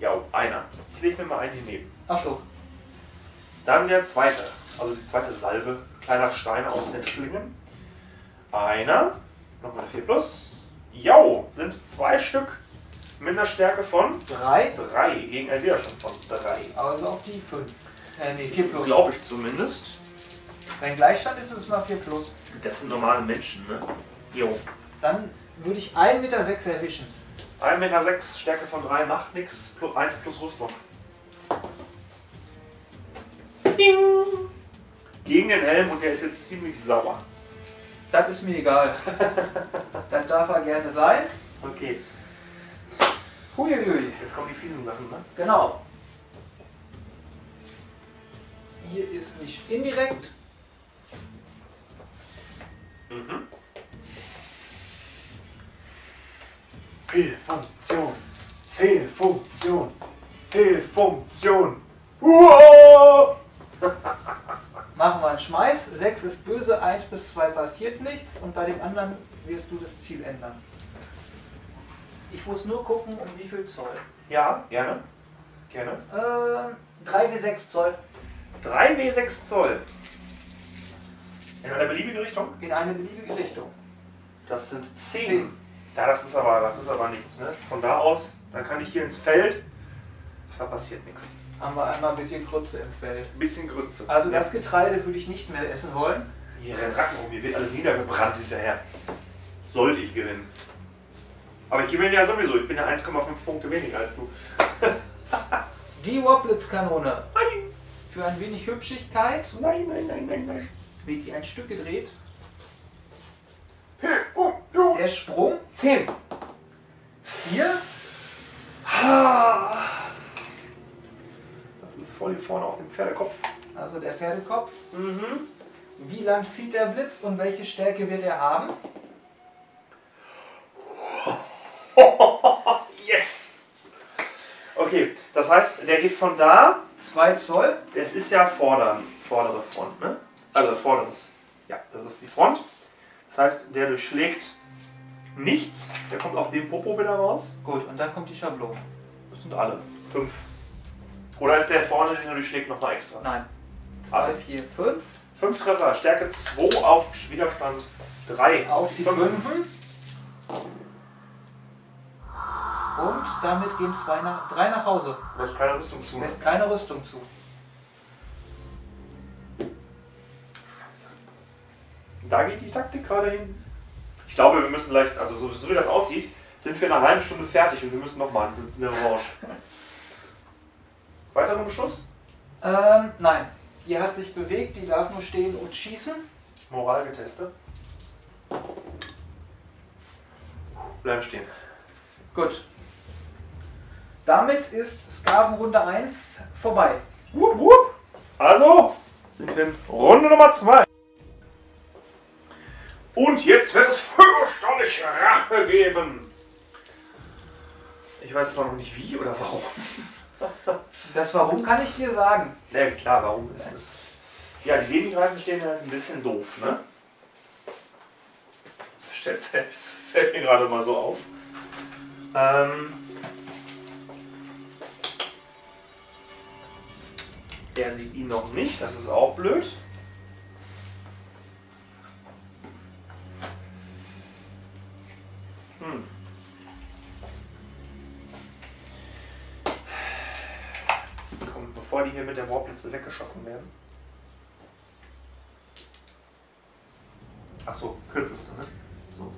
Ja, einer. Ich lege mir mal einen hier neben. Achso. Dann der zweite, also die zweite Salve kleiner Steine aus den Schlingen. Einer, nochmal eine 4 plus. Jau, sind zwei Stück mit einer Stärke von 3. 3 gegen ein Widerstand von 3. Also auf die 5. Äh, nee, 4 plus. Glaube ich zumindest. Wenn Gleichstand ist, ist es mal 4 plus. Das sind normale Menschen, ne? Jo. Dann würde ich 1,6 Meter sechs erwischen. 1,6 Meter, sechs, Stärke von 3 macht nichts. 1 plus Rüstung. Ding. Gegen den Helm und der ist jetzt ziemlich sauer. Das ist mir egal. das darf er gerne sein. Okay, Huiuiui. jetzt kommen die fiesen Sachen, ne? Genau. Hier ist nicht indirekt. Mhm. Fehlfunktion. Fehlfunktion. Fehlfunktion. Uah! Machen wir einen Schmeiß. 6 ist böse, 1 bis 2 passiert nichts und bei dem anderen wirst du das Ziel ändern. Ich muss nur gucken, um wie viel Zoll. Ja, gerne. Gerne. Ähm, 3 wie 6 Zoll 3 W6 Zoll. In einer beliebigen Richtung? in eine beliebige Richtung. Das sind 10. Zehn. Ja, das ist aber, das ist aber nichts. Ne? Von da aus, dann kann ich hier ins Feld. Da passiert nichts. Haben wir einmal ein bisschen Krütze im Feld. Ein bisschen Grütze. Also das Getreide würde ich nicht mehr essen wollen. Hier rennen Ratten um, hier wird alles niedergebrannt hinterher. Sollte ich gewinnen. Aber ich gewinne ja sowieso, ich bin ja 1,5 Punkte weniger als du. Die Woblitzkanone. Nein, Für ein wenig Hübschigkeit nein, nein, nein, nein, nein. Wird die ein Stück gedreht. Fehlfunktion. Der Sprung 10. 4. Das ist voll hier vorne auf dem Pferdekopf. Also der Pferdekopf. Mhm. Wie lang zieht der Blitz und welche Stärke wird er haben? Yes! Okay, das heißt, der geht von da 2 Zoll. Es ist ja vordern, vordere Front, ne? Also vorderes. Ja, das ist die Front. Das heißt, der durchschlägt nichts. Der kommt auf dem Popo wieder raus. Gut, und dann kommt die Schablone. Das sind alle. Fünf. Oder ist der vorne, den er durchschlägt, nochmal extra? Nein. 2, Alle. 4, 5. Fünf Treffer. Stärke 2 auf Widerstand 3. Auf die 5. Und damit gehen 2 nach, 3 nach Hause. Hast keine Rüstung zu. Lässt keine Rüstung zu. Da geht die Taktik gerade hin. Ich glaube, wir müssen gleich, also so, so wie das aussieht, sind wir in einer halben Stunde fertig und wir müssen nochmal einen Sitz in der Orange. Weiteren Beschuss? Ähm, nein. Die hat sich bewegt, die darf nur stehen und schießen. Moral getestet. Bleiben stehen. Gut. Damit ist Skaven Runde 1 vorbei. Wupp, wupp. Also sind wir in Runde Nummer 2. Und jetzt wird es fürchterlich Rache geben. Ich weiß noch nicht wie oder warum. Das Warum kann ich dir sagen. Na klar, warum ist es. Ja, die Lebensreisen stehen ja ein bisschen doof, ne? Fällt, fällt, mir gerade mal so auf. Ähm, er sieht ihn noch nicht, das ist auch blöd. Hm. Komm, bevor die hier mit der Warblitze weggeschossen werden. Ach so, kürzeste, ne? So.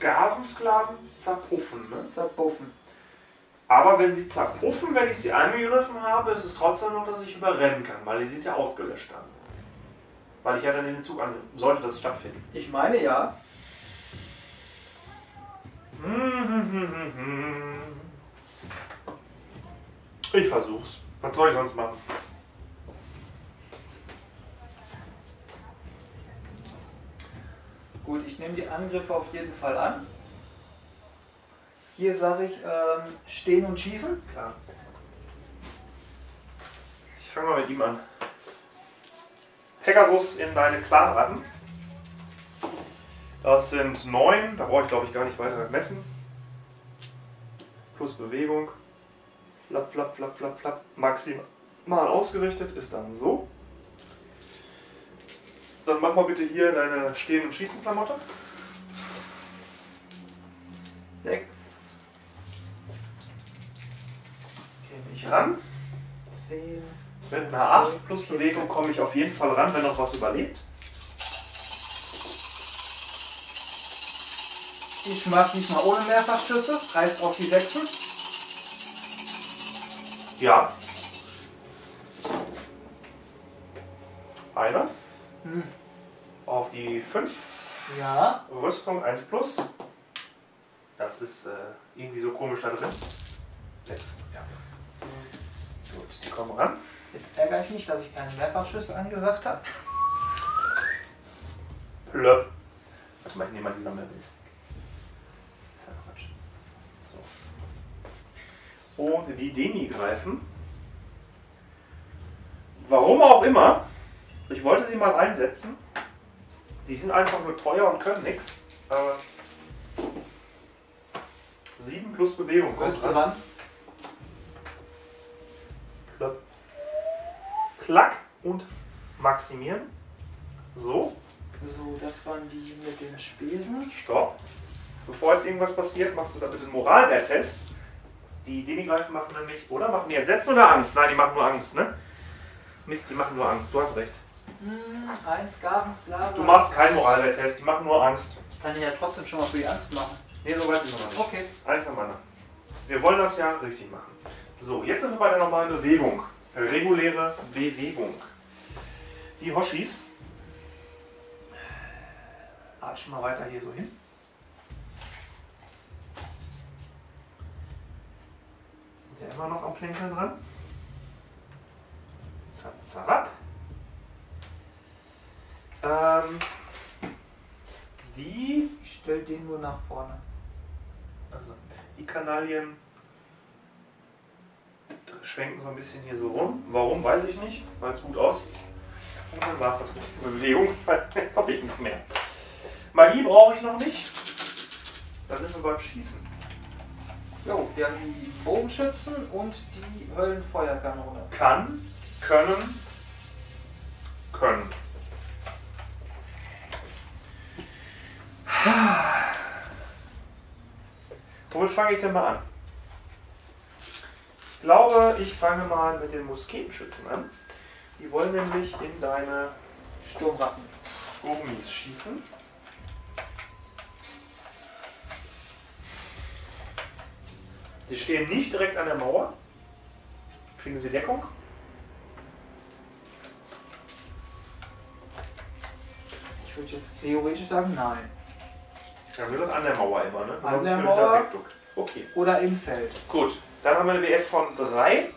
Sklavensklaven zerpuffen, ne? Zerpuffen. Aber wenn sie zerpuffen, wenn ich sie angegriffen habe, ist es trotzdem noch, dass ich überrennen kann, weil die sind ja ausgelöscht dann. Weil ich ja dann in den Zug angriffen. Sollte das stattfinden. Ich meine ja. Ich versuch's. Was soll ich sonst machen? Gut, ich nehme die Angriffe auf jeden Fall an. Hier sage ich ähm, stehen und schießen. Klar. Ich fange mal mit ihm an. Pegasus in deine Clanratten. Das sind neun, da brauche ich glaube ich gar nicht weiter messen. Plus Bewegung. Flap, flap, flap, flap, flap. Maximal ausgerichtet ist dann so. Dann mach mal bitte hier deine Stehen- und Schießen-Klamotte. Sechs, Gehe ich ran. zehn. Mit einer 8 plus Bewegung komme ich auf jeden Fall ran, wenn noch was überlebt. Ich mache diesmal ohne Mehrfachschüsse. Reißt auf die Sechsen. Ja. Einer. Hm. Auf die 5. Ja. Rüstung 1 plus. Das ist äh, irgendwie so komisch da drin. 6. Ja. Gut, die kommen ran. Jetzt ärgere ich mich, dass ich keinen Mehrfachschlüssel angesagt habe. Plöpp. Warte mal, ich nehme mal die Sammlerbase. Das ist ja Quatsch. So. Und die Demi greifen. Warum auch immer. Ich wollte sie mal einsetzen. Die sind einfach nur teuer und können nichts. Aber 7 plus Bewegung kommt Größte ran. Plöpp. Klack und maximieren. So. So, das waren die mit den Spesen. Stopp. Bevor jetzt irgendwas passiert, machst du da bitte einen Moralwerttest. Die Demigreifen machen nämlich, oder? Machen die Entsetzen oder Angst? Nein, die machen nur Angst, ne? Mist, die machen nur Angst. Du hast recht. Hm, eins Gavensklave. Du machst keinen Moralwerttest, die machen nur Angst. Ich kann den ja trotzdem schon mal für die Angst machen. Nee, so weit sind wir noch nicht. Okay. Eins am anderen. Wir wollen das ja richtig machen. So, jetzt sind wir bei der normalen Bewegung. Reguläre Bewegung. Die Hoshis. Latschen mal weiter hier so hin. Sind ja immer noch am Plänkeln dran. Zap, zap. Ähm, die Ich stell den nur nach vorne. also die Kanalien schwenken so ein bisschen hier so rum. Warum, weiß ich nicht, weil es gut aussieht. Und dann war es das mit Bewegung, weil habe ich nicht mehr. Magie brauche ich noch nicht. Da sind wir beim Schießen. Jo, wir haben die Bogenschützen und die Höllenfeuerkanone. Kann, können, können. Womit fange ich denn mal an? Ich glaube, ich fange mal mit den Musketenschützen an. Die wollen nämlich in deine Sturmratten. Gummis schießen. Sie stehen nicht direkt an der Mauer. Kriegen Sie Deckung? Ich würde jetzt theoretisch sagen, nein. Ja, wir sind an der Mauer immer, ne? An der ich Mauer. Okay, Oder im Feld. gut. Dann haben wir eine WF von 3.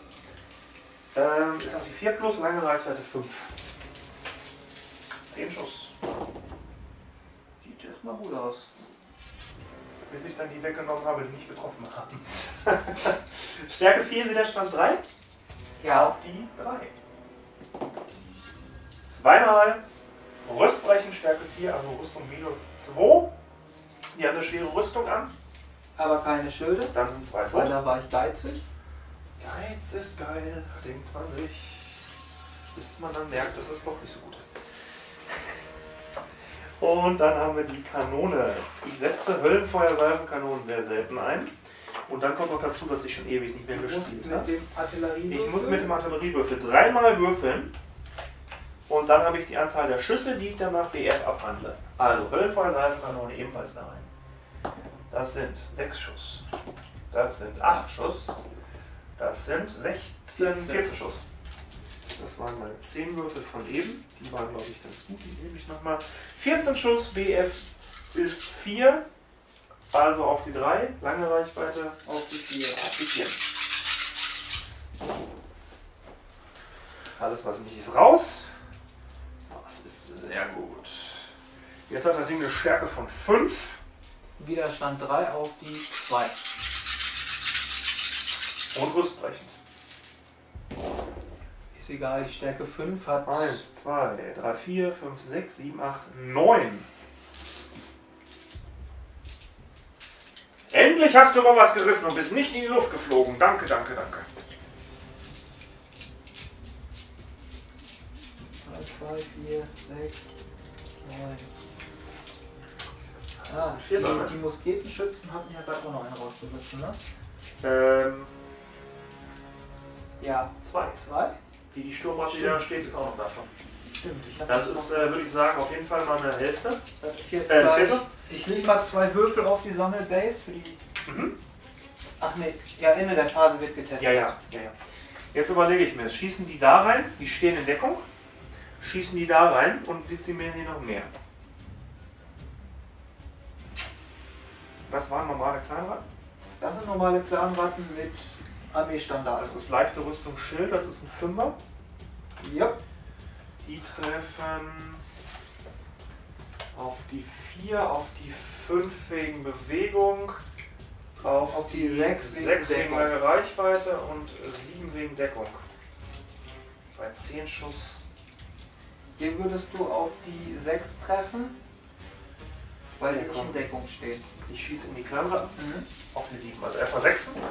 Ähm, ist auf die 4 plus, lange Reichweite 5. 10 Schuss. Sieht erstmal gut aus. Bis ich dann die weggenommen habe, die nicht getroffen haben. Stärke 4, Widerstand 3. Ja. auf die 3. Zweimal Rüstbrechen, Stärke 4, also Rüstung minus 2. Die haben eine schwere Rüstung an, Aber keine Schilde, dann sind zwei weil tot. da war ich geizig. Geiz ist geil, denkt man sich. Bis man dann merkt, dass es doch nicht so gut ist. Und dann haben wir die Kanone. Ich setze Höllenfeuersalvenkanonen sehr selten ein. Und dann kommt noch dazu, dass ich schon ewig nicht mehr Du gespielt habe. Ich muss mit dem Artilleriewürfel dreimal würfeln und dann habe ich die Anzahl der Schüsse, die ich dann nach BF abhandle. Also Höllenfeuersalvenkanone ebenfalls da rein. Das sind 6 Schuss. Das sind 8 Schuss. Das sind 16, 14 Schuss. Das waren meine 10 Würfel von eben. Die waren, glaube ich, ganz gut. Die nehme ich nochmal. 14 Schuss, BF ist 4. Also auf die 3. Lange Reichweite auf die 4. auf die 4. Alles, was nicht ist, raus. Das ist sehr gut. Jetzt hat das Ding eine Stärke von 5. Widerstand 3 auf die 2. Und rüstbrechend. Ist egal, die Stärke 5 hat. 1, 2, 3, 4, 5, 6, 7, 8, 9. Endlich hast du mal was gerissen und bist nicht in die Luft geflogen. Danke, danke, danke. 3, 2, 4, 6, 9. Das Ah, die, die Musketenschützen hatten ja gerade auch noch einen rausgerissen, ne? Ähm, Ja. zwei. Zwei? Die, die Sturmmatte, die da steht, ist auch noch davon. Stimmt. Das noch- ist, äh, würde ich sagen, auf jeden Fall mal eine Hälfte. das ist jetzt äh, gleich-? Ich lege mal zwei Würfel auf die Sammelbase für die. Mhm. Ach nee, ja, Ende der Phase wird getestet. Ja, ja, ja, ja. Jetzt überlege ich mir, schießen die da rein, die stehen in Deckung, schießen die da rein und dezimieren die noch mehr. Das waren normale Kleinratten. Das sind normale Clanratten mit Armeestandard. Das ist leichte Rüstung Schild, das ist ein Fünfer. Ja. Die treffen auf die 4, auf die 5 wegen Bewegung, auf, Auf die sechs wegen sechs wegen lange Reichweite und 7 wegen Deckung. Bei 10 Schuss. Hier würdest du auf die 6 treffen, weil die nicht Deckung. in Deckung stehen. Ich schieße in die Kleinratten Mhm. auf die 7. Also erstmal 6. Das sind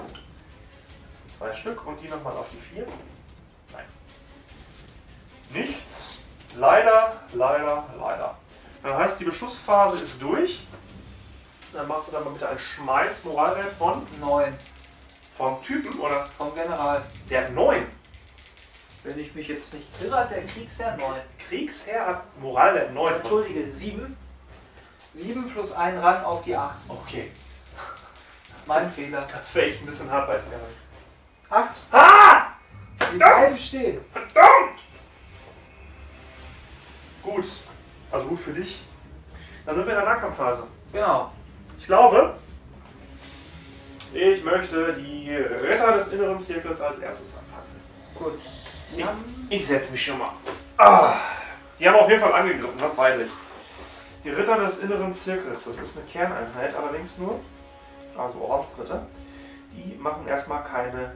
zwei Stück und die nochmal auf die 4. Nein. Nichts. Leider, leider, leider. Das heißt, die Beschussphase ist durch. Dann machst du dann mal bitte einen Schmeiß Moralwert von 9 vom Typen oder vom General. der 9. Wenn ich mich jetzt nicht irre, hat der Kriegsherr 9. Kriegsherr hat Moralwert 9. von- Entschuldige, 7. 7 plus ein Rang auf die 8. Okay, Mein Fehler. das wäre echt ein bisschen hart bei Sky. 8. Ah! Die beiden stehen. Verdammt! Gut. Also gut für dich. Dann sind wir in der Nahkampfphase. Genau. Ich glaube, ich möchte die Ritter des inneren Zirkels als erstes anpacken. Gut. Ich, ich setze mich schon mal. Ah, die haben auf jeden Fall angegriffen, das weiß ich. Die Ritter des inneren Zirkels, das ist eine Kerneinheit, allerdings nur, also Ordensritter, die machen erstmal keine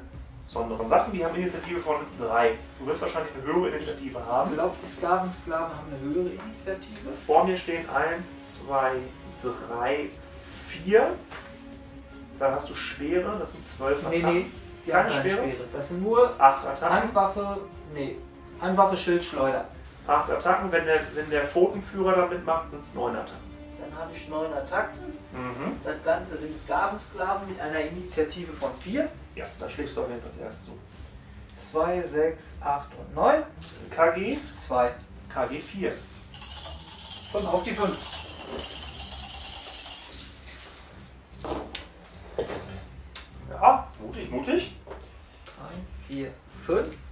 besonderen Sachen. Die haben Initiative von 3. Du wirst wahrscheinlich eine höhere Initiative haben. Glaubt, die Sklavensklaven haben eine höhere Initiative? Vor mir stehen 1, 2, 3, 4. Dann hast du Schwere, das sind 12 Nee, Attacken. nee. Die Keine haben keine Schwere? Speere. Das sind nur 8 Attacken. Handwaffe. Nee. Handwaffe, Schild, Schleuder. 8 Attacken. Wenn der, wenn der Pfotenführer da mitmacht, sind es 9 Attacken. Dann habe ich 9 Attacken. Mhm. Das Ganze sind Sklavensklaven mit einer Initiative von 4. Ja, da schlägst du auf jeden Fall zuerst zu. 2, 6, 8 und 9. KG, 2. KG 4. Und auf die 5. Ja, mutig, mutig. 3, 4, 5.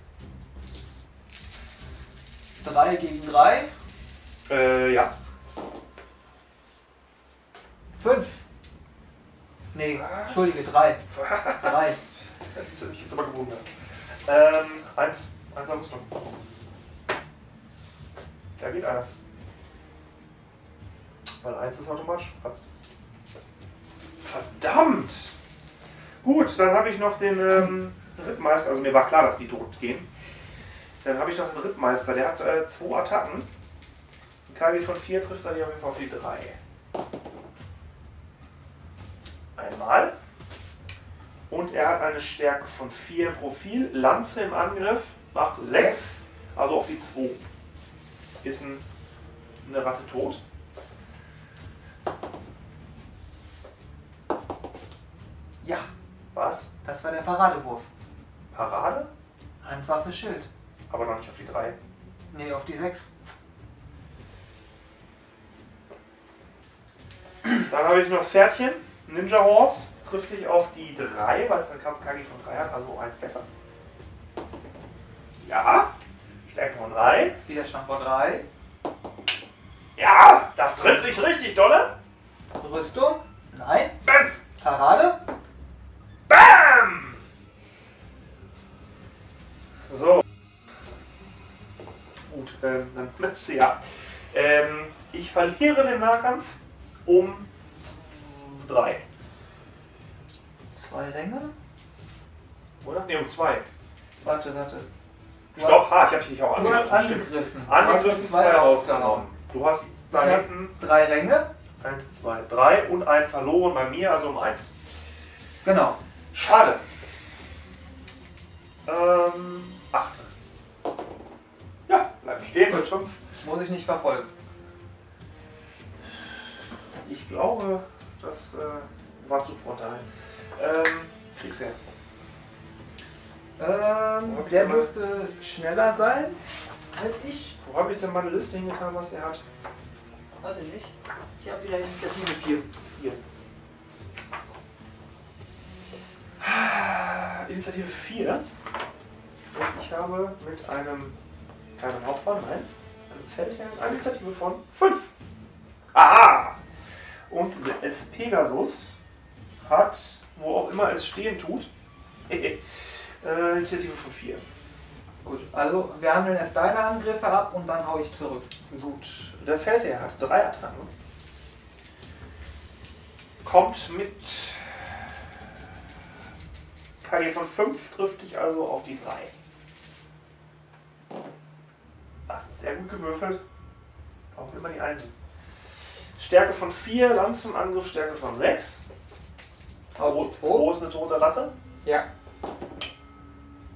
3 gegen 3. Äh, ja. 5. Nee, Was? entschuldige, 3. 3. Das hat mich jetzt aber gewundert. Ähm, eins. Eins am Rüstung. Da geht einer. Weil eins ist automatisch gepatzt. Verdammt! Gut, dann habe ich noch den ähm, Rittmeister. Also mir war klar, dass die tot gehen. Dann habe ich noch den Rittmeister. Der hat äh, zwei Attacken. Ein KG von 4 trifft dann hier auf jeden Fall auf die 3. Einmal. Und er hat eine Stärke von 4 im Profil. Lanze im Angriff macht 6, also auf die 2. Ist ein, eine Ratte tot. Ja, Was? das war der Paradewurf. Parade? Handwaffe, Schild. Aber noch nicht auf die 3. Nee, auf die 6. Dann habe ich noch das Pferdchen. Ninja Horse. Trifft dich auf die 3, weil es einen Kampf KG von 3 hat, also 1 besser. Ja. Stärke von 3. Widerstand von 3. Ja, das trifft sich richtig dolle. Rüstung. Nein. Bams. Parade. Bam! So. Gut, ähm, dann ja. Ähm, ich verliere den Nahkampf um 3. Zwei Ränge. Oder? Ne, um 2. Warte, warte. Du Stopp, ha, ich habe dich auch Du hast angegriffen. angegriffen. Angegriffen, Du hast 2 rausgenommen. Du hast da hinten Drei Ränge. 1, 2, 3 und einen verloren bei mir, also um 1. Genau. Schade. Ähm, 8. Ja, bleib stehen mit 5. Muss ich nicht verfolgen. Ich glaube, das äh, war zu frontal. Ähm, Kriegsherr. Ähm, Wo hab ich der mal- dürfte schneller sein als ich. Wo habe ich denn meine Liste hingetan, was der hat? Warte nicht. Ich habe wieder Initiative 4. Hier. Initiative 4. Und ich habe mit einem kleinen Hauptmann, nein, einem Feldherrn, eine Initiative von 5. Aha! Und als Pegasus hat, wo auch immer es stehen tut, äh, Initiative von 4. Gut, also wir handeln erst deine Angriffe ab und dann hau ich zurück. Gut, der Feldherr hat drei Attacken. Kommt mit KG von 5, trifft dich also auf die 3. Das ist sehr gut gewürfelt. Auch immer die Einsen. Stärke von 4, dann zum Angriff Stärke von 6. Auf die 2 ist eine tote Ratte. Ja.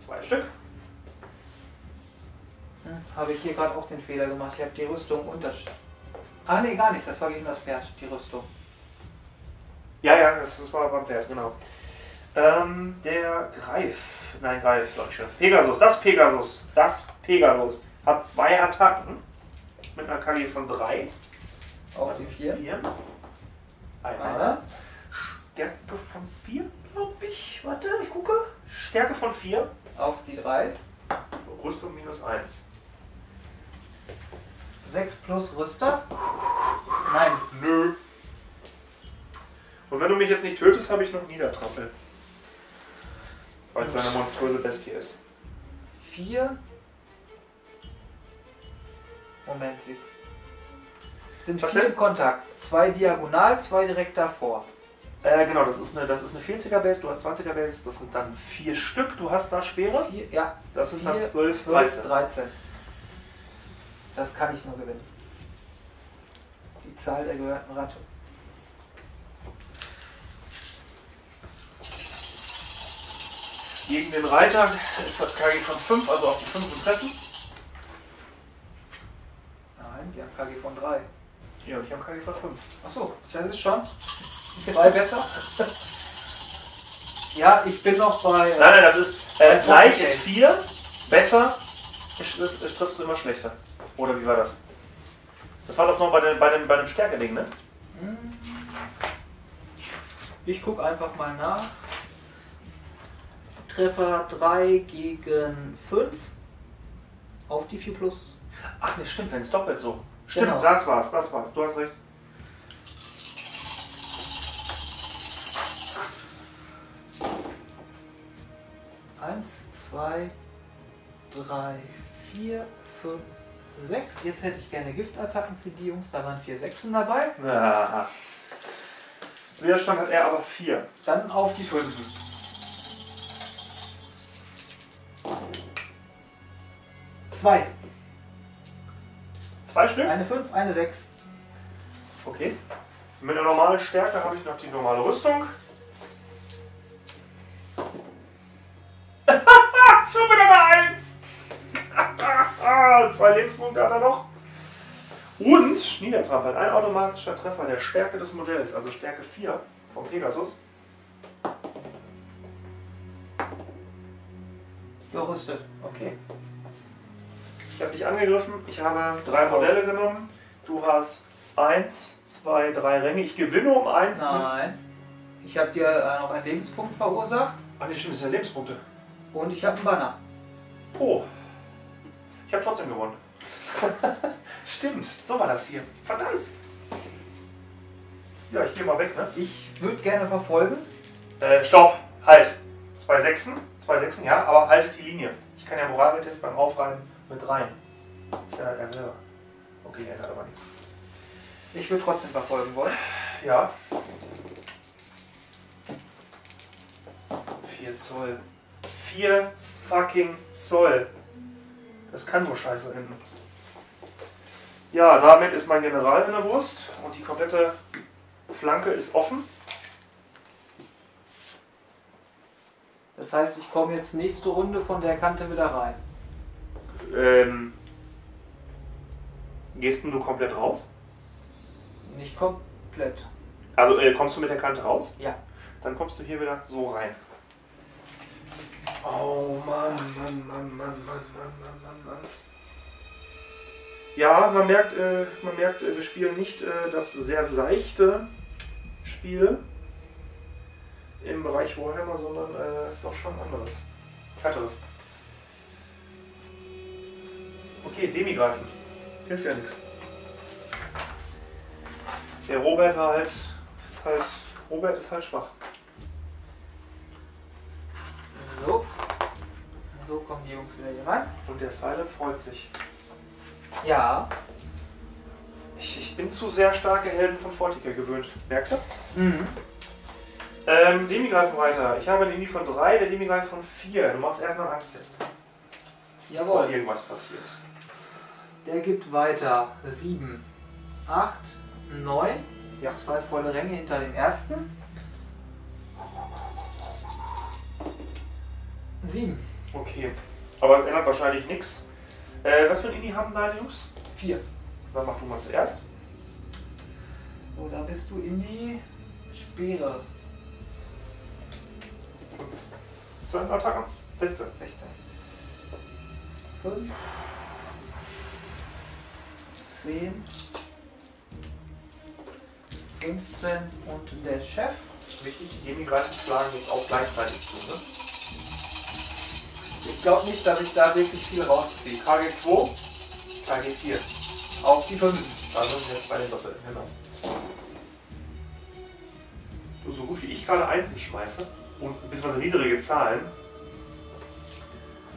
Zwei Stück. Hm, habe ich hier gerade auch den Fehler gemacht. Ich habe die Rüstung unter... Ah nee, gar nicht. Das war gegen das Pferd, die Rüstung. Ja, ja, das, das war beim Pferd, genau. Ähm, der Greif, nein, Greif, schon. Pegasus, das Pegasus, das Pegasus hat zwei Attacken mit einer KG von 3. Auf die 4. 4. Einmal. Einer. Stärke von 4, glaube ich. Warte, ich gucke. Stärke von 4. Auf die 3. Rüstung minus 1. 6 plus Rüster. Nein. Nö. Und wenn du mich jetzt nicht tötest, habe ich noch Niedertrampel. Weil es eine monströse Bestie ist. 4. Moment, jetzt sind Was vier denn? im Kontakt. Zwei diagonal, zwei direkt davor. Äh, genau, das ist eine, das ist eine 40er Base, du hast 20er Base, das sind dann vier Stück, du hast da Speere, Vier, ja, das sind dann 4, 12, 12, 13. 13. Das kann ich nur gewinnen. Die Zahl der gehörten Ratte. Gegen den Reiter ist das KG von 5, also auf die 5 treffen. Nein, die haben KG von 3. Ja, und ich habe KG von 5. Achso, das ist schon. Zwei besser. ja, ich bin noch bei. Nein, nein, das ist, äh, gleich 20. ist 4, besser, ich, triffst du immer schlechter. Oder wie war das? Das war doch noch bei, den, bei, dem, bei dem Stärke-Ding, ne? Hm. Ich gucke einfach mal nach. Treffer 3 gegen 5. Auf die 4 plus. Ach, ne, stimmt, wenn es doppelt so. Stimmt, Genau. das war's, das war's, du hast recht. Eins, zwei, drei, vier, fünf, sechs. Jetzt hätte ich gerne Giftattacken für die Jungs. Da waren vier Sechsen dabei. Ja. Widerstand hat er aber 4. Dann auf die Fünfen. Zwei. Zwei Stück? Eine 5, eine 6. Okay. Mit der normalen Stärke habe ich noch die normale Rüstung. Schon wieder eine 1! Zwei Lebenspunkte hat er noch. Und Niedertrampel, ein automatischer Treffer der Stärke des Modells, also Stärke 4 vom Pegasus. Gerüstet. Okay. Ich habe dich angegriffen, ich habe drei Modelle genommen. Du hast eins, zwei, drei Ränge. Ich gewinne um eins. Nein. Ich habe dir äh, noch einen Lebenspunkt verursacht Ach nee, stimmt, das sind ja Lebenspunkte. und ich habe einen Banner. Oh. Ich habe trotzdem gewonnen. Stimmt, so war das hier. Verdammt. Ja, ich gehe mal weg, ne? Ich würde gerne verfolgen. Äh, stopp, halt. Zwei Sechsen, zwei Sechsen, ja, aber haltet die Linie. Ich kann ja Moraltest beim Aufreiben mit rein. Ist ja er selber. Okay, er hat aber nichts. Ich würde trotzdem verfolgen wollen. Ja. 4 Zoll. 4 fucking Zoll. Das kann nur scheiße enden. Ja, damit ist mein General in der Wurst und die komplette Flanke ist offen. Das heißt, ich komme jetzt nächste Runde von der Kante wieder rein. Ähm, gehst du nur komplett raus? Nicht komplett. Also äh, kommst du mit der Kante raus? Ja. Dann kommst du hier wieder so rein. Oh Mann, Mann, Mann, Mann, Mann, Mann, Mann, Mann, Mann. Ja, man merkt, äh, man merkt, äh, wir spielen nicht äh, das sehr seichte Spiel im Bereich Warhammer, sondern äh, doch schon anderes. Härteres. Okay, Demi greifen. Hilft ja nichts. Der Robert war halt, ist halt, Robert ist halt schwach. So. So kommen die Jungs wieder hier rein. Und der Silent freut sich. Ja. Ich, ich bin zu sehr starke Helden von Fortica gewöhnt. Merkst du? Mhm. Ähm, Demigreifen weiter. Ich habe einen Indie von 3, der Demigreif von 4. Du machst erstmal einen Angsttest. Bevor Jawohl. irgendwas passiert. Der gibt weiter 7, 8, 9. Ja. Zwei volle Ränge hinter dem ersten. 7, Okay. Aber ändert wahrscheinlich nichts. Äh, was für ein Indie haben deine Jungs? 4. Dann mach du mal zuerst. So, da bist du in die Speere. 12 Attacken? 16. 16. 5. 10. 15 und der Chef. Wichtig, die Demigreifen schlagen jetzt auch gleichzeitig zu, ne? Ich glaube nicht, dass ich da wirklich viel rausziehe. KG2, KG4. Auf die 5. Da sind wir jetzt bei den Doppeln, genau. Du, so gut wie ich gerade Einsen schmeiße und beziehungsweise niedrige Zahlen,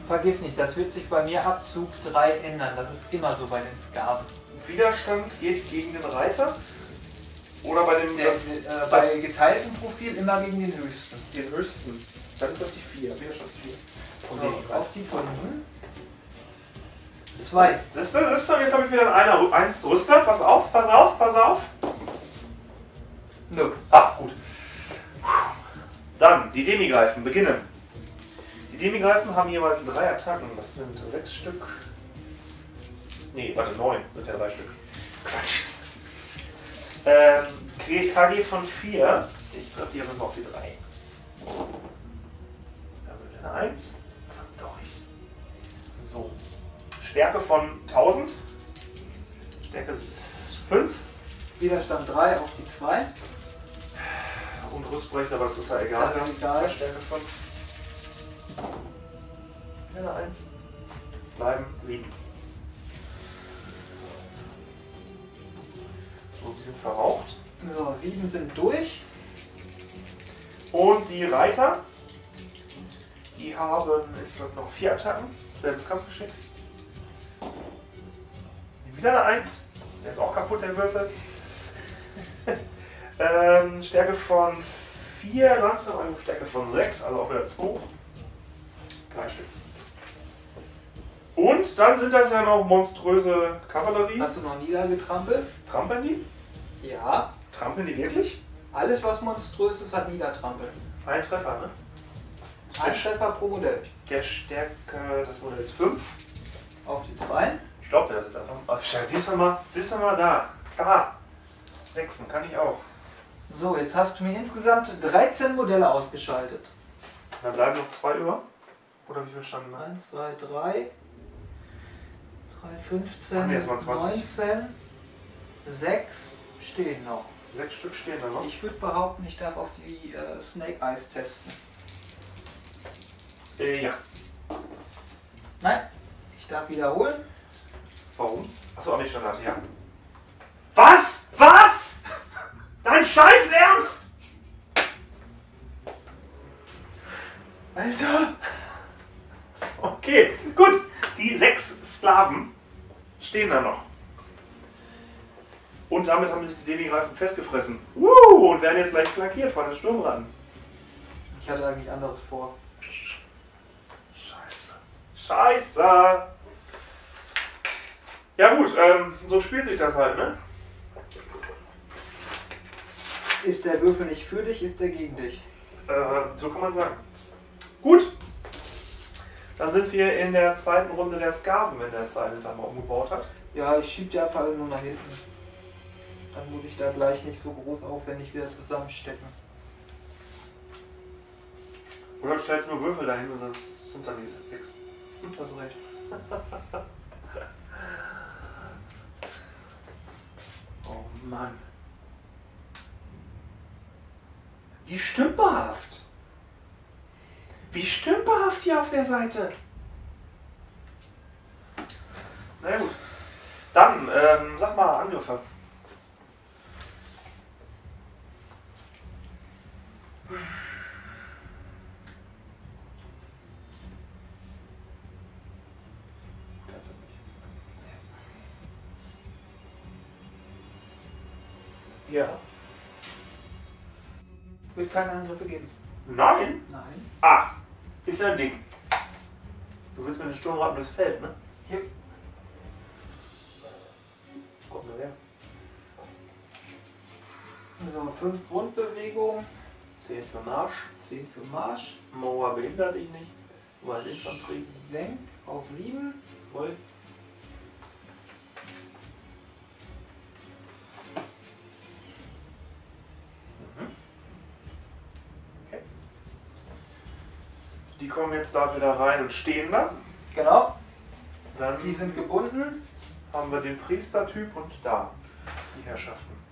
Vergiss nicht, das wird sich bei mir ab Zug 3 ändern. Das ist immer so bei den Skaven. Widerstand geht gegen den Reiter oder bei dem Der, äh, bei geteiltem Profil immer gegen den höchsten. den höchsten. Dann ist das die 4. Widerstand 4. Von So, Demigreifen. auf die 5. 2. Siehst du, siehst du, jetzt habe ich wieder ein einer, eins Rüster. Pass auf, pass auf, pass auf. Nö. Ah, gut. Dann die Demigreifen beginnen. Die Demigreifen haben jeweils drei Attacken. Das sind sechs Stück. Nee, warte, neun sind ja drei Stück. Quatsch. Ähm, KG von 4. Ich treffe die aber immer auf die 3. Da wird eine 1. Verdammt. So. Stärke von 1000. Stärke 5. Widerstand 3 auf die 2. Und Rüstbrecher, aber das ist ja egal. Das ist egal. Stärke von. Wieder eine 1. Bleiben 7. So, die sind verraucht. So, 7 sind durch. Und die Reiter, die haben jetzt noch vier Attacken. Selbes Kampfgeschick. Wieder eine 1. Der ist auch kaputt, der Würfel. ähm, Stärke von 4, Lanze und Stärke von 6, also auch wieder 2. Drei Stück. Und dann sind das ja noch monströse Kavallerie. Hast du noch niedergetrampelt? Trampeln die? Ja. Trampeln die wirklich? Alles, was monströs ist, hat niedertrampeln. Ein Treffer, ne? Ein Treffer pro Modell. Der Stärke des Modells 5. Auf die 2. Ich glaube, der ist jetzt einfach. Ach, scheiße, siehst du mal, siehst du mal da. Da. Sechsen kann ich auch. So, jetzt hast du mir insgesamt 13 Modelle ausgeschaltet. Dann bleiben noch zwei über. Oder wie viel standen da? 1, 2, 3. 3, 15, Ach nee, es waren 20. 19, 6 stehen noch. Sechs Stück stehen da noch. Ich würde behaupten, ich darf auf die äh, Snake Eyes testen. Äh, ja. Nein, ich darf wiederholen. Warum? Achso, auch nicht Standard, ja. Was? Was? Dein Scheiß Ernst? Alter! Okay, gut. Die sechs Sklaven stehen da noch. Und damit haben sich die Demigreifen festgefressen. Woo, und werden jetzt gleich flankiert von den Sturmratten. Ich hatte eigentlich anderes vor. Scheiße. Scheiße. Ja gut, ähm, so spielt sich das halt, ne? Ist der Würfel nicht für dich, ist der gegen dich. Äh, so kann man sagen. Gut. Dann sind wir in der zweiten Runde der Skaven, wenn der Silent einmal umgebaut hat. Ja, ich schieb die einfach alle nur nach hinten. Dann muss ich da gleich nicht so groß aufwendig wieder zusammenstecken. Oder du stellst nur Würfel dahin und das sind dann die sechs. Hast du recht. Oh Mann. Wie stümperhaft. Wie stümperhaft hier auf der Seite. Na ja, gut. Dann, ähm, sag mal Angriffe. Ja. Wird keine Angriffe geben. Nein? Nein. Ach, ist ja ein Ding. Du willst mit dem Sturmratten durchs Feld, ne? Ja. Kommt nur her. So, fünf Grundbewegungen. 10 für Marsch. 10 für Marsch. Mauer behindert dich nicht. Weil Infanterie. Senk auf 7. Voll. Mhm. Okay. Die kommen jetzt da wieder rein und stehen da. Genau. Dann Die sind gebunden. haben wir den Priestertyp und da die Herrschaften.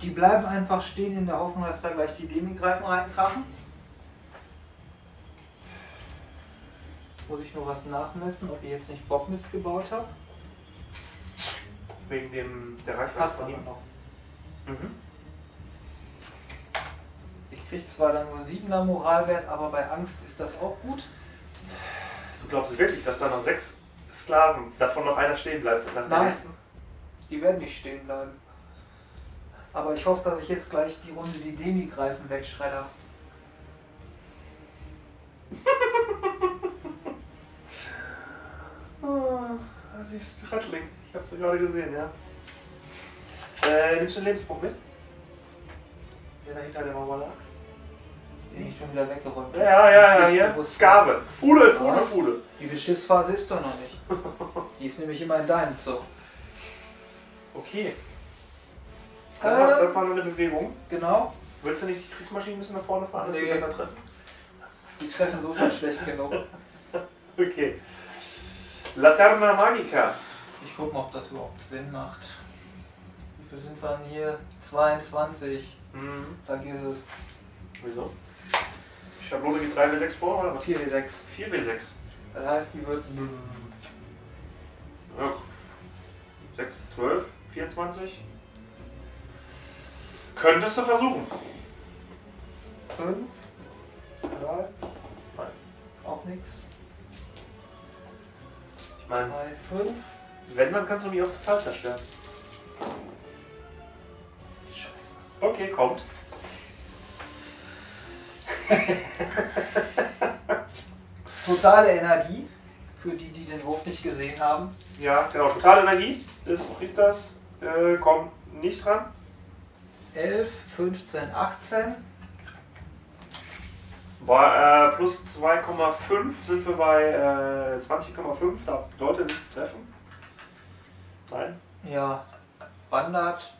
Die bleiben einfach stehen in der Hoffnung, dass da gleich die Demigreifen reinkrachen. Muss ich nur was nachmessen, ob ich jetzt nicht Bockmist gebaut habe. Wegen dem, der Reichweite Passt aber noch. Mhm. Ich krieg zwar dann nur einen 7er Moralwert, aber bei Angst ist das auch gut. Du glaubst wirklich, dass da noch sechs Sklaven, davon noch einer stehen bleibt? Nach der Nein. Die werden nicht stehen bleiben. Aber ich hoffe, dass ich jetzt gleich die Runde die Demigreifen wegschredder. Ah, die ist Rattling. Ich habe sie gerade gesehen, ja. Äh, nimmst du einen Lebenspunkt mit? Der da hinter der Mauer lag? Den ich schon wieder weggeräumt Ja, ja, ja, Nicht hier. bewusst. Sklave. Fude, Fude? Fude. Die Beschissphase ist doch noch nicht. Die ist nämlich immer in deinem Zug. Okay. Das, war, Ähm. das war nur eine Bewegung. Genau. Willst du nicht die Kriegsmaschine ein bisschen nach vorne fahren, dass sie Nee. besser treffen? Die treffen so schon schlecht genug. Okay. Laterna Magica. Ich gucke mal, ob das überhaupt Sinn macht. Wie viel sind wir denn hier? 22. Mhm. Vergiss es. Wieso? Die Schablone gibt 3 W6 vor, oder was? 4 W6. 4 W6. Das heißt, die wird Ja. 6, 12, 24. Könntest du versuchen. 5. Nein. Auch nichts. Ich meine, 3, 5. wenn, dann kannst du mich auf total zerstören. Scheiße. Okay, kommt. Totale Energie. Für die, die den Wurf nicht gesehen haben. Ja, genau. Totale Energie des Priesters äh, kommt nicht dran. 11, 15, 18. Bei äh, plus 2,5 sind wir bei äh, 20,5. Da sollte nichts treffen. Nein. Ja. Wandert.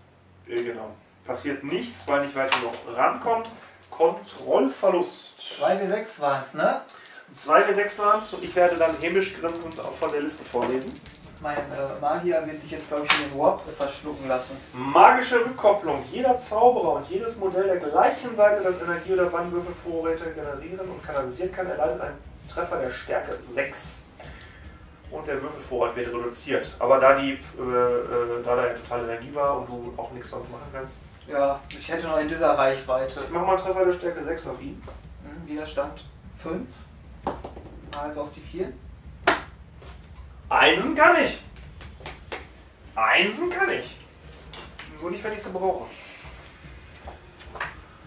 Äh, genau. Passiert nichts, weil nicht weiter noch rankommt. Kontrollverlust. 2 W6 waren es, ne? 2 W6 waren es und ich werde dann hämisch grinsend auch von der Liste vorlesen. Mein äh, Magier wird sich jetzt, glaube ich, in den Warp verschlucken lassen. Magische Rückkopplung. Jeder Zauberer und jedes Modell der gleichen Seite das Energie- oder Bannwürfelvorräte generieren und kanalisieren kann, erleidet einen Treffer der Stärke 6. Und der Würfelvorrat wird reduziert. Aber da, die, äh, äh, da da ja totale Energie war und du auch nichts sonst machen kannst, Ja, ich hätte noch in dieser Reichweite. ich mach mal einen Treffer der Stärke 6 auf ihn. Hm, Widerstand 5. Also auf die 4. Einsen kann ich. Einsen kann ich. Nur nicht, wenn ich sie brauche.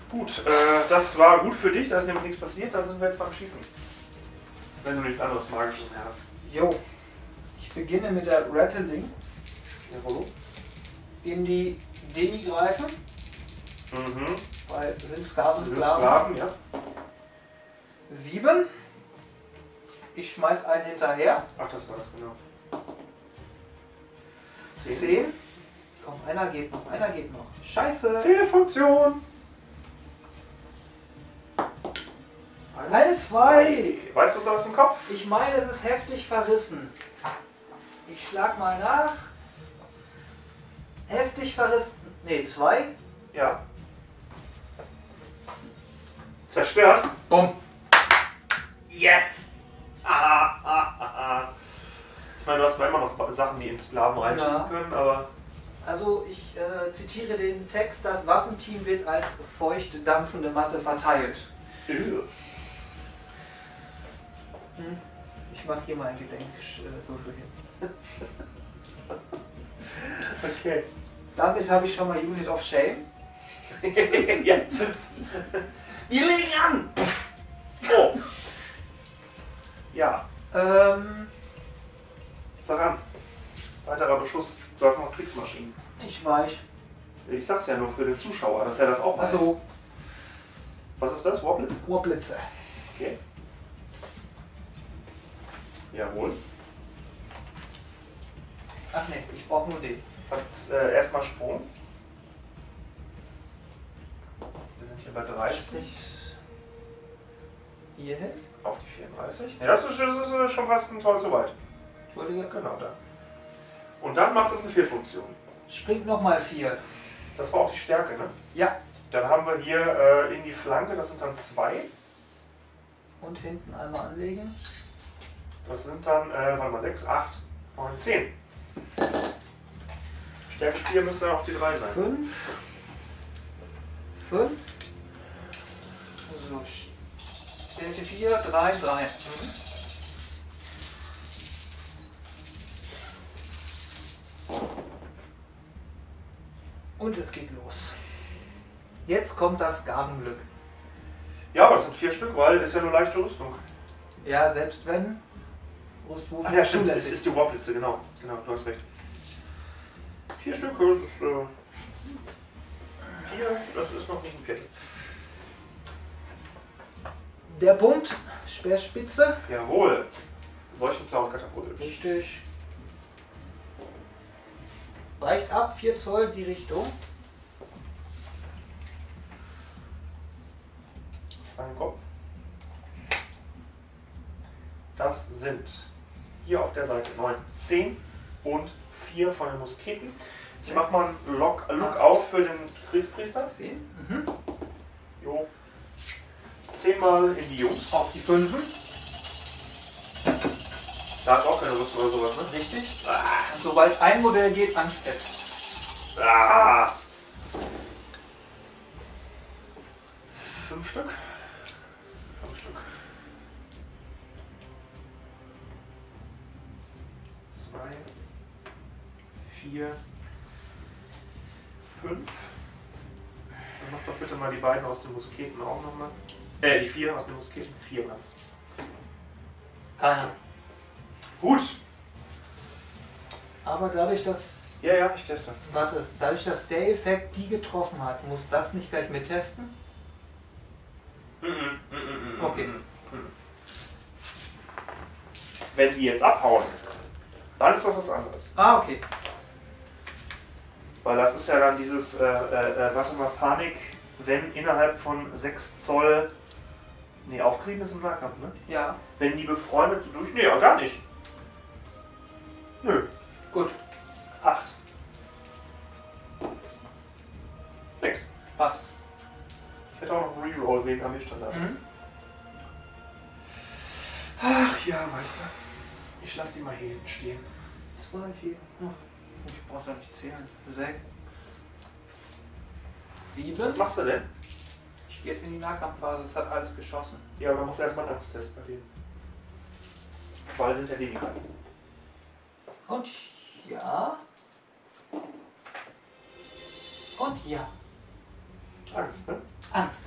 Gut, äh, das war gut für dich, da ist nämlich nichts passiert, dann sind wir jetzt beim Schießen. Wenn du nichts anderes Magisches mehr hast. Jo. Ich beginne mit der Rattling Jawohl. in die Demi greifen, Mhm. weil sind Sklaven, Sind Sklaven. Sklaven, ja. 7. Ich schmeiß einen hinterher. Ach, das war das, genau. Zehn. 10. Komm, einer geht noch, einer geht noch. Scheiße. Fehlfunktion. Eine 2. Weißt du es aus dem Kopf? Ich meine, es ist heftig verrissen. Ich schlag mal nach. Heftig verrissen. Ne, 2. Ja. Zerstört. Bumm. Yes! Ich meine, du hast zwar immer noch Sachen, die in Sklaven reinschießen Ja. können, aber Also ich äh, zitiere den Text, das Waffenteam wird als feucht dampfende Masse verteilt. Ew. Ich mache hier mal einen Gedenkwürfel hin. okay. Damit habe ich schon mal Unit of Shame. ja. Wir legen an! Puff. Oh. Ja, ähm. Sag an. Weiterer Beschuss. Du hast noch Kriegsmaschinen. Ich weiß. Ich sag's ja nur für den Zuschauer, dass er das auch weiß. Achso, Was ist das? Warblitz? Urblitze. Okay. Jawohl. Ach ne, ich brauche nur den. Äh, erstmal Sprung. Wir sind hier bei 30 Sprich hier hin. auf die 34. Ne, das ist, das ist äh, schon fast ein Zoll zu weit. Entschuldige. Genau da. Und dann macht es eine Fehlfunktion. Springt nochmal vier. Das war auch die Stärke, ne? Ja. Dann haben wir hier äh, in die Flanke, das sind dann zwei. Und hinten einmal anlegen. Das sind dann, äh, warte mal, 6, 8, 9, 10. Stärke 4 müsste dann auch die 3 sein. Fünf. Fünf. So. Stärke vier, drei, drei. Und es geht los. Jetzt kommt das Gavenglück. Ja, aber das sind vier Stück, weil ist ja nur leichte Rüstung. Ja, selbst wenn Rüstwurf Ach ja, stimmt, es ist die Warblitze, genau. Genau, du hast recht. Vier Stück, das ist. Äh, vier, das ist noch nicht ein Viertel. Der Punkt, Speerspitze. Jawohl. Leuchtenklauen Katapult. Richtig. Weicht ab, 4 Zoll die Richtung. Sein Kopf. Das sind hier auf der Seite 9, 10 und 4 von den Musketen. Ich mache mal einen Lock, Lookout für den Kriegspriester. 10. Mhm. Jo. Zehnmal in die Jungs. Auf die 5. Da ist auch keine Rüstung oder sowas, ne? Richtig. Sobald ein Modell geht, Angst jetzt. Ah. Fünf Stück. Fünf Stück. Zwei. Vier. Fünf. Dann mach doch bitte mal die beiden aus den Musketen auch nochmal. Äh, die vier aus den Musketen. Vier waren's. Keiner. Gut. Aber dadurch, dass, Ja, ja, ich teste. warte, dadurch, dass der Effekt die getroffen hat, muss das nicht gleich mit testen? Mhm, mhm, mhm, mhm, Okay. mhm. Wenn die jetzt abhauen, dann ist doch was anderes. Ah, okay. Weil das ist ja dann dieses, äh, äh, äh, warte mal, Panik, wenn innerhalb von 6 Zoll. Nee, aufkriegen ist im Nahkampf, ne? Ja, Wenn die befreundet durch. Nee, ja, gar nicht. Nö. gut. 8. Nix. Passt. Ich hätte auch noch einen Reroll wegen Armeestandard. Mhm. Ach ja, weißt du. Ich lass die mal hier hinten stehen. 2, 4, ich brauch's ja nicht zählen. 6, 7. Was machst du denn? Jetzt in die Nahkampfphase, es hat alles geschossen. Ja, aber dann musst du erstmal einen Angsttest bei denen. Weil sind ja weniger. Und ja. Und ja. Angst, ne? Angst.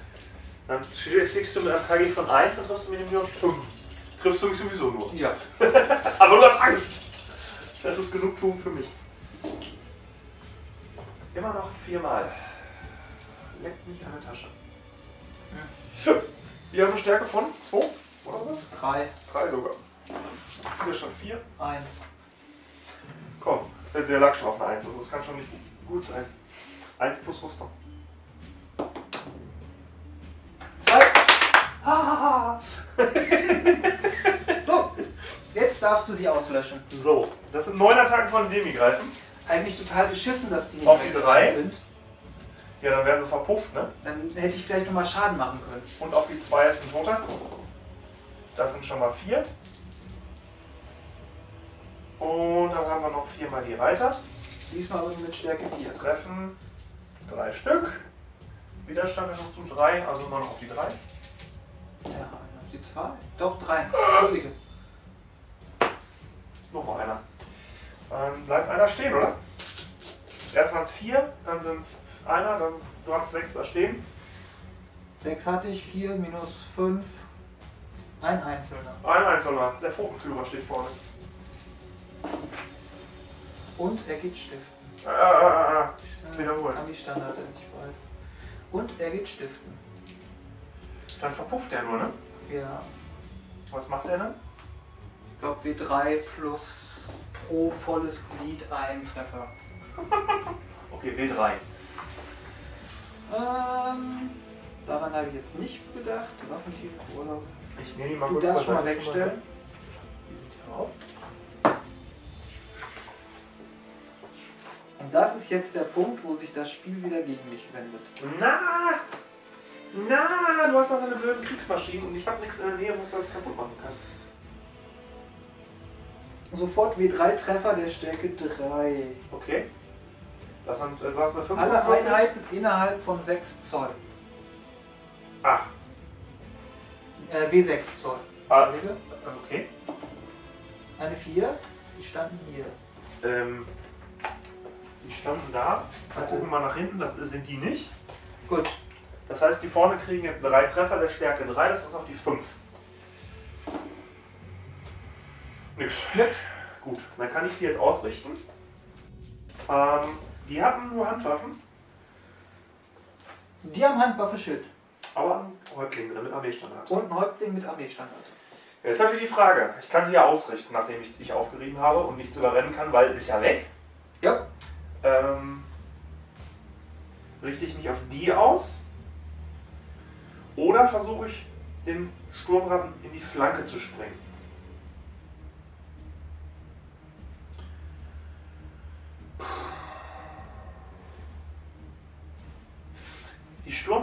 Dann schickst du mit einem KG von 1, dann triffst du mit dem nur 5. Triffst du mich sowieso nur. Ja. Aber du hast Angst! Das ist Genugtuung für mich. Immer noch viermal. Leckt mich an der Tasche. Hm. Wir haben eine Stärke von 2 oder was? 3, 3 sogar. Hier schon 4. 1. Komm, der, der lag schon auf einer 1. Also das kann schon nicht gut sein. 1 plus Rüstung. 2. Hahaha. so, jetzt darfst du sie auslöschen. So, das sind 9 Attacken von Demigreifen. Eigentlich total beschissen, dass die nicht Auf die mehr drei? dran sind. Ja, dann werden sie verpufft, ne? Dann hätte ich vielleicht nochmal Schaden machen können. Und auf die 2 ist ein Toter. Das sind schon mal 4. Und dann haben wir noch viermal die Reiter. Diesmal aber mit Stärke 4. Treffen drei Stück. Widerstand hast du 3, also immer noch auf die 3. Ja, auf die 2. Doch, 3. Entschuldige. Noch mal einer. Dann bleibt einer stehen, oder? erst waren es vier, dann sind es einer, dann du hast sechs da stehen. 6 hatte ich, 4 minus 5. Ein einzelner. Ein einzelner, der Pfotenführer steht vorne. Und er geht stiften. Ah, ah, ah, ah. Wiederholen. Ami-Standard, ich weiß. Und er geht stiften. Dann verpufft der nur, ne? Ja. Was macht er dann? Ich glaube W3 plus pro volles Glied ein Treffer. Okay, W3. Ähm, daran habe ich jetzt nicht gedacht. Waffentief Urlaub. Ich nehme die mal Du kurz darfst schon mal beiseite. wegstellen. Die sind hier raus. Und das ist jetzt der Punkt, wo sich das Spiel wieder gegen mich wendet. Na! Na, du hast noch deine blöden Kriegsmaschinen und ich habe nichts in der Nähe, was das kaputt machen kann. Sofort W3 Treffer der Stärke 3. Okay. Das sind, äh, du hast eine 5 Alle Einheiten innerhalb von 6 Zoll. Ach, Äh, W6 Zoll. Ah. Okay. Eine 4, die standen hier. Ähm, die standen da. Wir Warte. gucken mal nach hinten, das sind die nicht. Gut. Das heißt, die vorne kriegen jetzt drei Treffer der Stärke 3, das ist auch die 5. Nix. Nix. Gut, dann kann ich die jetzt ausrichten. Ähm, die hatten nur Handwaffen, Die haben Handwaffe Schild. aber einen Häuptling mit Armeestandard. Und ein Häuptling mit Armeestandard. Jetzt natürlich die Frage, ich kann sie ja ausrichten, nachdem ich dich aufgerieben habe und nichts überrennen kann, weil ist ja weg. Ja. Ähm, richte ich mich auf die aus oder versuche ich den Sturmratten in die Flanke zu springen?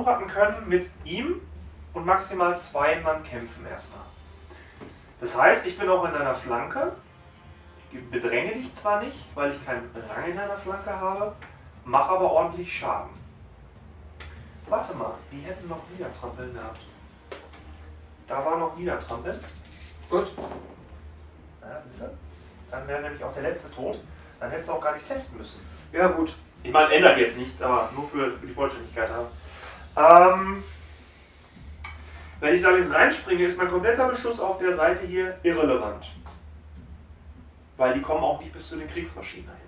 Die Sturmratten können mit ihm und maximal zwei Mann kämpfen erstmal. Das heißt, ich bin auch in deiner Flanke, bedränge dich zwar nicht, weil ich keinen Rang in deiner Flanke habe, mache aber ordentlich Schaden. Warte mal, die hätten noch Niedertrampeln gehabt. Da war noch Niedertrampeln. Gut. Ja, siehst du? Dann wäre nämlich auch der letzte tot. Dann hättest du auch gar nicht testen müssen. Ja, gut. Ich meine, ändert jetzt nichts, aber nur für, für die Vollständigkeit haben. Ähm, wenn ich da jetzt reinspringe, ist mein kompletter Beschuss auf der Seite hier irrelevant. Weil die kommen auch nicht bis zu den Kriegsmaschinen dahin.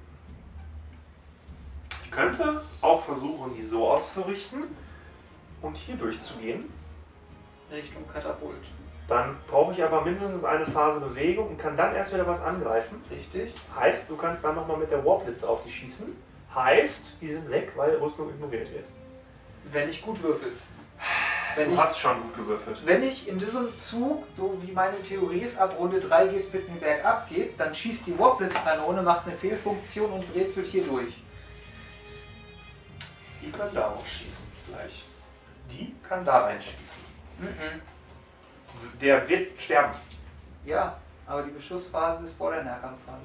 Ich könnte auch versuchen, die so auszurichten und hier durchzugehen. Richtung Katapult. Dann brauche ich aber mindestens eine Phase Bewegung und kann dann erst wieder was angreifen. Richtig. Heißt, du kannst dann nochmal mit der Warblitze auf die schießen. Heißt, die sind weg, weil Rüstung ignoriert wird. Wenn ich gut würfel. Wenn Du ich, hast schon gut gewürfelt. wenn ich in diesem Zug, so wie meine Theorie ist, ab Runde 3 geht mit mir bergab geht, dann schießt die Warblitz-Kanone, macht eine Fehlfunktion und brezelt hier durch. Die können da auch schießen gleich. Die kann da reinschießen. Mhm. Der wird sterben. Ja, aber die Beschussphase ist vor der Nahkampfphase.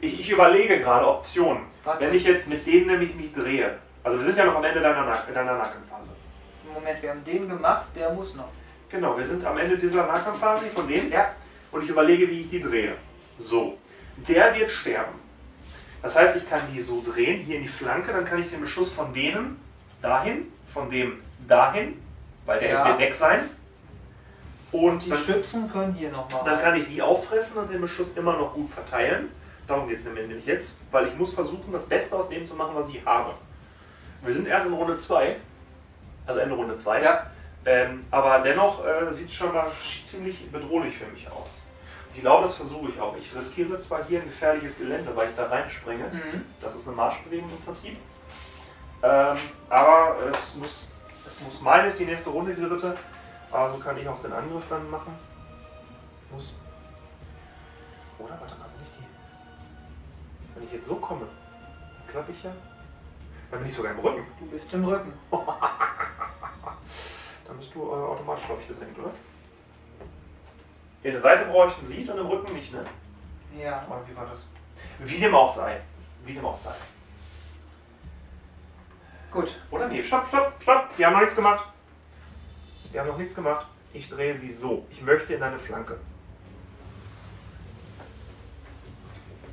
Ich, ich überlege gerade Optionen. Warte. Wenn ich jetzt mit dem nämlich mich drehe. Also wir sind ja noch am Ende deiner, Nah- deiner Nahkampfphase. Moment, wir haben den gemacht, der muss noch. Genau, wir sind am Ende dieser Nahkampfphase von dem. Ja, und ich überlege, wie ich die drehe. So, der wird sterben. Das heißt, ich kann die so drehen, hier in die Flanke, dann kann ich den Beschuss von denen dahin, von dem dahin, weil der Ja. wird weg sein. Und die dann, Schützen können hier nochmal dann kann ich die auffressen und den Beschuss immer noch gut verteilen. Darum geht es nämlich jetzt, weil ich muss versuchen, das Beste aus dem zu machen, was ich habe. Wir sind erst in Runde 2, also Ende Runde 2. Ja, Ähm, aber dennoch äh, sieht es schon mal ziemlich bedrohlich für mich aus. Ich glaube, das versuche ich auch. Ich riskiere zwar hier ein gefährliches Gelände, weil ich da reinspringe. mhm. Das ist eine Marschbewegung im Prinzip. Ähm, aber es muss, es muss meine ist die nächste Runde, die dritte. Aber so kann ich auch den Angriff dann machen. Muss. Oder warte mal, wenn ich die. Wenn ich jetzt so komme, klappe ich ja. Dann bin ich sogar im Rücken. du bist im Rücken. Dann bist du äh, automatisch, glaube ich, gedrängt, oder? In der Seite brauche ich ein Lied und im Rücken nicht, ne? Ja. Oder wie war das? Wie dem auch sei. Wie dem auch sei. Gut. Oder nee, stopp, stopp, stopp. Wir haben noch nichts gemacht. Wir haben noch nichts gemacht. Ich drehe sie so. Ich möchte in eine Flanke.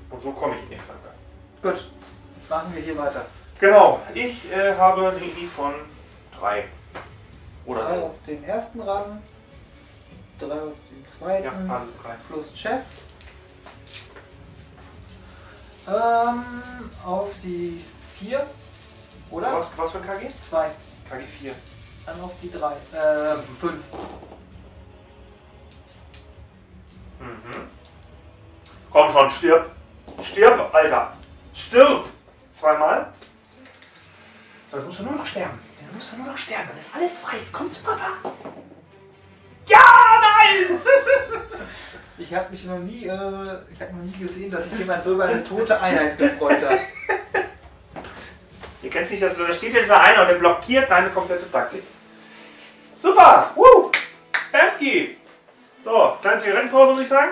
Und so komme ich in die Flanke. Gut. machen wir hier weiter. Genau, ich äh, habe eine Idee von drei. Oder Drei so. aus dem ersten Rahmen, drei aus dem zweiten, Ja, alles drei. plus Chef. Ähm, auf die vier, oder? Was, was für ein KG? Zwei. KG 4. Dann auf die drei. Äh, fünf. Mhm. Komm schon, stirb. Stirb, Alter. Stirb. Zweimal. So, jetzt musst du nur noch sterben. Jetzt musst du nur noch sterben. Dann ist alles frei. Komm zu Papa. Ja, nice! Ich habe mich noch nie, äh, ich habe noch nie gesehen, dass sich jemand so über eine tote Einheit gefreut hat. Ihr kennt nicht, dass da steht dieser einer und der blockiert deine komplette Taktik. Super! Woo! Bamski! So, kleine Zigarettenpause, würde ich sagen.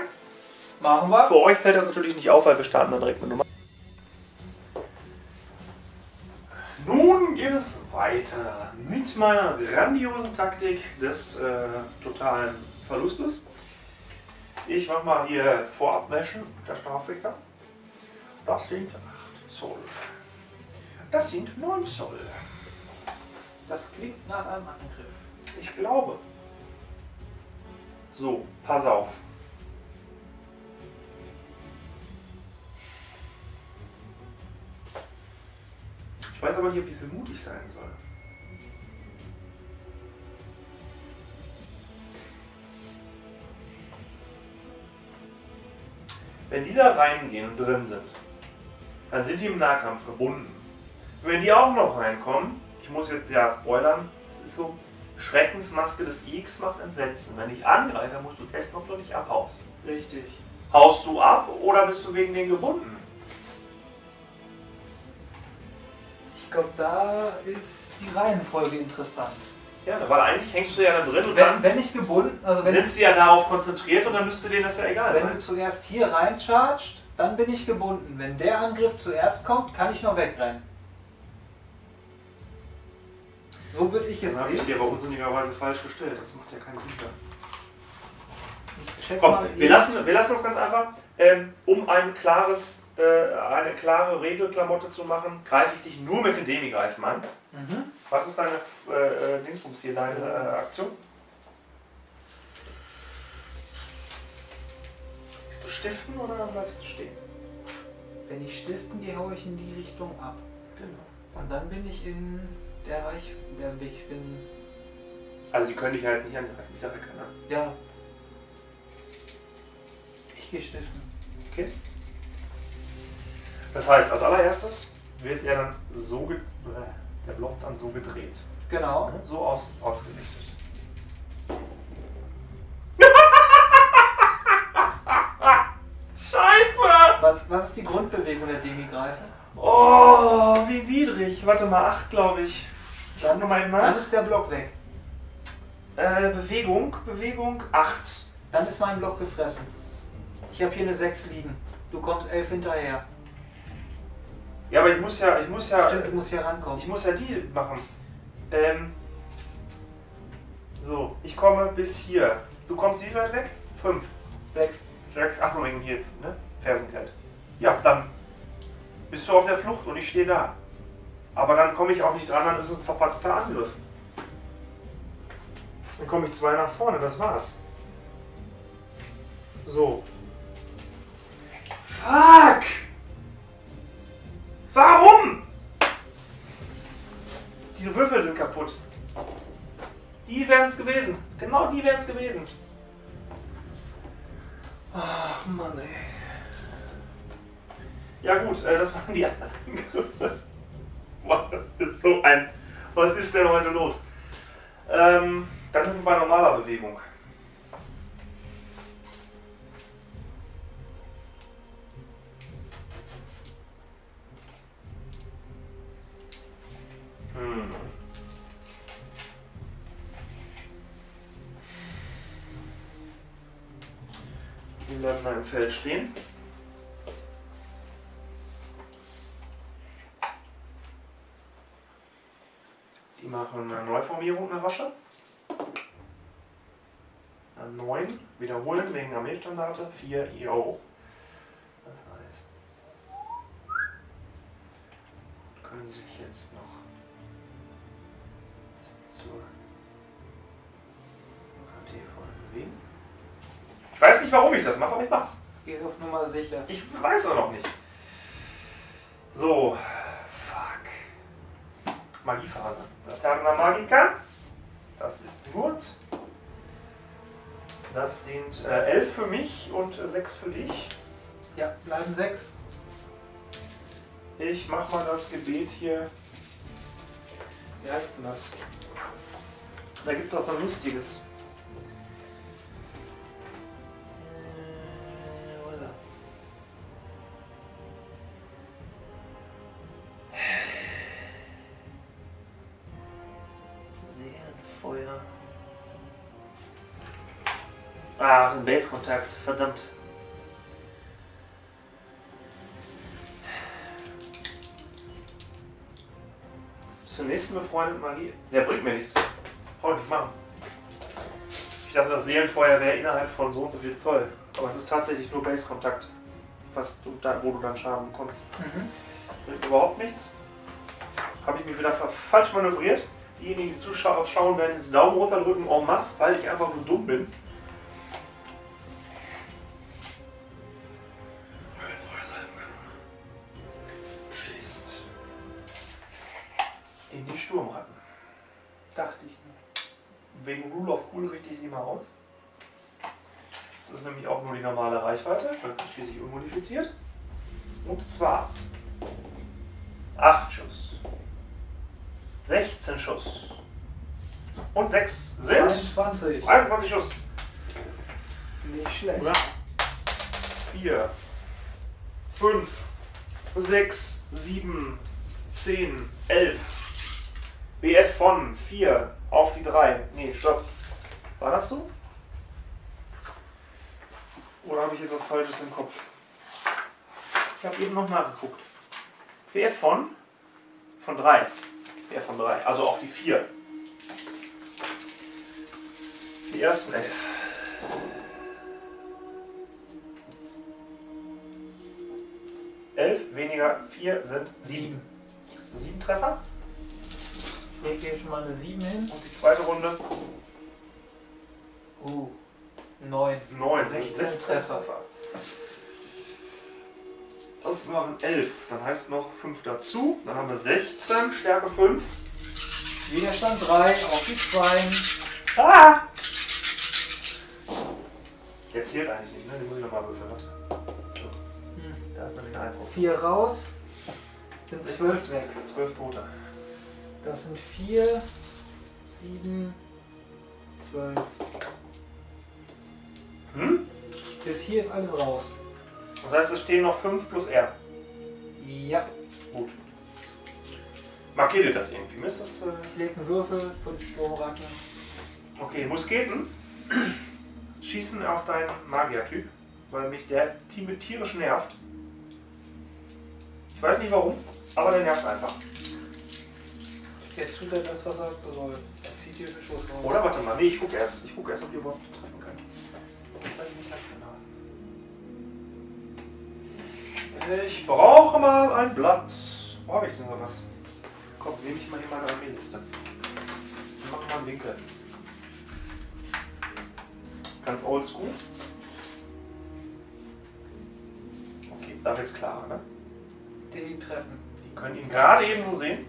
Machen wir. Für euch fällt das natürlich nicht auf, weil wir starten dann direkt mit Nummer. Nun geht es weiter mit meiner grandiosen Taktik des äh, totalen Verlustes. Ich mache mal hier Vorabwäschen der Strafwicker. Das sind 8 Zoll. Das sind 9 Zoll. Das klingt nach einem Angriff. Ich glaube. So, pass auf. Weiß aber nicht, ob ich so mutig sein soll. Wenn die da reingehen und drin sind, dann sind die im Nahkampf gebunden. Wenn die auch noch reinkommen, ich muss jetzt ja spoilern, es ist so, Schreckensmaske des X macht Entsetzen. Wenn ich angreife, musst du testen, ob du nicht abhaust. Richtig. Haust du ab oder bist du wegen denen gebunden? Glaube, da ist die Reihenfolge interessant. Ja, weil eigentlich hängst du ja dann drin und Wenn, dann wenn ich gebunden, also wenn, sind sie ja darauf konzentriert und dann müsste denen das ja egal wenn du sein. zuerst hier reincharged, dann bin ich gebunden. Wenn der Angriff zuerst kommt, kann ich noch wegrennen. So würde ich es Dann habe ich sehen. dir aber unsinnigerweise falsch gestellt. Das macht ja keinen Sinn. mehr. Komm, wir lassen, wir lassen das ganz einfach. Ähm, um ein klares, eine klare Regelklamotte zu machen, greife ich dich nur mit den Demi-Greifen an. Mhm. Was ist deine äh, äh, Dingsbums hier, deine äh, Aktion? Willst du stiften oder bleibst du stehen? Wenn ich stiften gehe, haue ich in die Richtung ab. Genau. Und dann bin ich in der Reich... Der ich bin... Also die können dich halt nicht angreifen, ich sage ja keiner. Ja. Ich gehe stiften. Okay. Das heißt, als allererstes wird er dann so der Block dann so gedreht. Genau. Ne? So aus, ausgerichtet. Scheiße! Was, was ist die Grundbewegung der Demi-Greifen? Oh, wie niedrig. Warte mal, 8 glaube ich. Ich nochmal eben Dann ist der Block weg. Äh, Bewegung, Bewegung 8. Dann ist mein Block gefressen. Ich habe hier eine 6 liegen. Du kommst 11 hinterher. Ja, aber ich muss ja, ich muss ja, Stimmt, du musst hier rankommen. ich muss ja die machen. Ähm, so, ich komme bis hier. Du kommst wie weit weg? 5. 6. Ach, nur hier, ne? Fersenkett. Ja, dann bist du auf der Flucht und ich stehe da. Aber dann komme ich auch nicht dran, dann ist es ein verpatzter Angriff. Dann komme ich zwei nach vorne, das war's. So. Fuck! Warum? Diese Würfel sind kaputt. Die wären es gewesen. Genau die wären es gewesen. Ach Mann, ey. Ja gut, äh, das waren die anderen das ist so ein... Was ist denn heute los? Ähm, dann sind wir bei normaler Bewegung. Hm. Die bleiben da im Feld stehen. Die machen eine Neuformierung, eine rasche. Eine 9, wiederholen wegen Armeestandarte, 4 EO. Das heißt. können sich jetzt noch weiß nicht, warum ich das mache, aber ich mach's. Gehst auf Nummer sicher. Ich weiß es noch nicht. So. Fuck. Magiephase. Laterna Magica. Das ist gut. Das sind äh, 11 für mich und äh, 6 für dich. Ja, bleiben sechs. Ich mach mal das Gebet hier. Wie heißt denn das? Da gibt es auch so ein lustiges. Ach, ein Base-Kontakt, verdammt. Zum nächsten befreundet Magie. Der bringt mir nichts. Brauch ich nicht machen. Ich dachte, das Seelenfeuer wäre innerhalb von so und so viel Zoll. Aber es ist tatsächlich nur Base-Kontakt, wo du dann Schaden bekommst. Mhm. Bringt überhaupt nichts. Habe ich mich wieder fa- falsch manövriert. Diejenigen, die zuschauen, werden jetzt Daumen runterdrücken en masse, weil ich einfach nur dumm bin. 21. 21 Schuss. Nicht schlecht. 4, 5, 6, 7, 10, 11. BF von 4 auf die 3. Nee, stopp. War das so? Oder habe ich jetzt was Falsches im Kopf? Ich habe eben noch nachgeguckt. BF von? Von 3. BF von 3. Also auf die 4. Die ersten 11. Elf weniger 4 sind 7. 7 Treffer. Ich lege hier schon mal eine 7 hin. Und die zweite Runde Uh, 9. 9. 16 Treffer. Das waren 11. Dann heißt noch 5 dazu. Dann haben wir 16, Stärke 5. Widerstand 3 auf die 2. Ah! Der zählt eigentlich nicht, ne? Den muss ich nochmal würfeln. warte. So, da ist nämlich 1 raus. 4 raus. Sind 12 weg. 12 Tote. Das sind 4, 7, 12. Hm? Bis hier ist alles raus. Das heißt, es stehen noch 5 plus R. Ja. Gut. Markiert ihr das irgendwie? Ist das, äh Ich lege einen Würfel, 5 Sturmratten. Okay, Musketen schießen auf deinen Magier-Typ, weil mich der Team tierisch nervt. Ich weiß nicht warum, aber der nervt einfach. Jetzt tut er das, was er soll. Er zieht hier den Schuss raus. Oder warte mal, nee, ich gucke erst. Ich gucke erst, ob ihr überhaupt treffen könnt. Ich weiß nicht ganz genau. Ich brauche mal ein Blatt. Wo habe ich denn sowas? Komm, nehme ich mal hier meine Armeeliste. Ich mache mal einen Winkel. Ganz oldschool. Okay, da wird's klarer, ne? Den treffen. Die können ihn gerade ebenso sehen.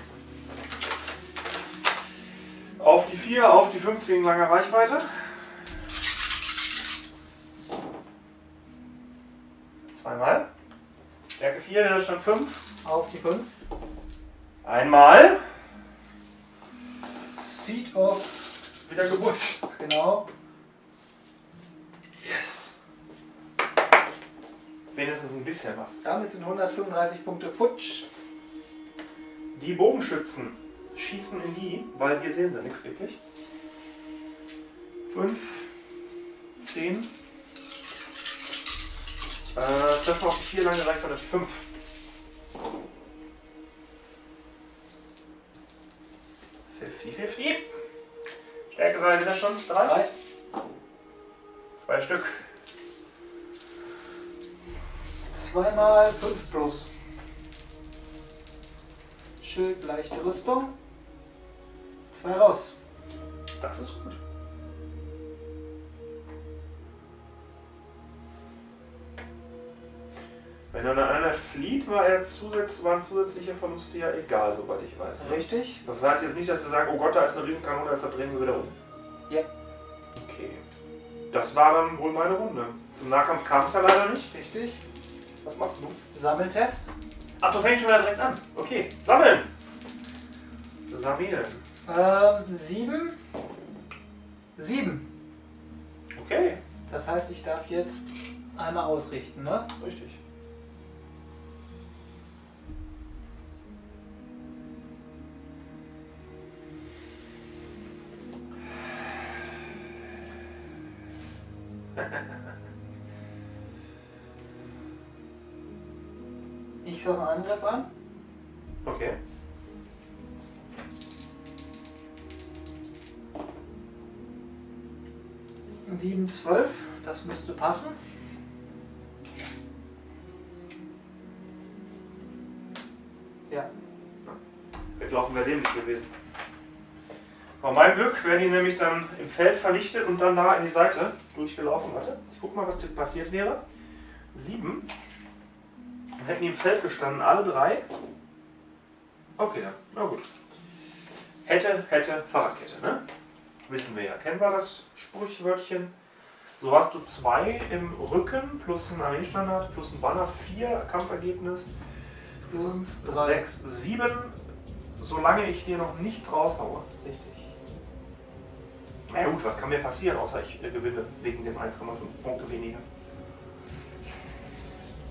Auf die 4, auf die 5 wegen langer Reichweite. Zweimal. Stärke 4, Widerstand 5. Auf die 5. Einmal. Seed of. Wiedergeburt. Genau. Yes. Wenigstens ein bisschen was. Damit sind 135 Punkte futsch. Die Bogenschützen schießen in die, weil hier sehen sie nichts wirklich. 5, 10. Äh, treffen auf die 4 lange Reichweite auf die 5. Fifty, fifty. Stärke sei wieder schon 3. Drei. Zwei Stück. Zweimal 5 plus. Schutzschild, leichte Rüstung. Zwei raus. Das ist gut. Wenn er eine Einheit flieht, war er zusatz, waren zusätzliche Verluste ja egal, soweit ich weiß. ne? Richtig. Das heißt jetzt nicht, dass sie sagen, oh Gott, da ist eine Riesenkanone, da drehen wir wieder um. Das war dann wohl meine Runde. Zum Nahkampf kam es ja leider nicht. Richtig. Was machst du? Sammeltest. Ach, du fängst schon wieder direkt an. Okay. Sammeln. Sammeln. Ähm, sieben. Sieben. Okay. Das heißt, ich darf jetzt einmal ausrichten, ne? Richtig. Die nämlich dann im Feld vernichtet und dann da in die Seite durchgelaufen. Warte, ich guck mal, was passiert wäre. Sieben. Dann hätten die im Feld gestanden, alle drei. Okay, dann. na gut. Hätte, hätte, Fahrradkette, ne? Wissen wir ja. Kennen wir das Sprichwörtchen? So hast du zwei im Rücken plus ein Armeestandard plus ein Banner, vier Kampfergebnis, fünf, sechs, sieben, solange ich dir noch nichts raushaue. Richtig. Na ja, gut, was kann mir passieren, außer ich äh, gewinne wegen dem 1,5 Punkte weniger?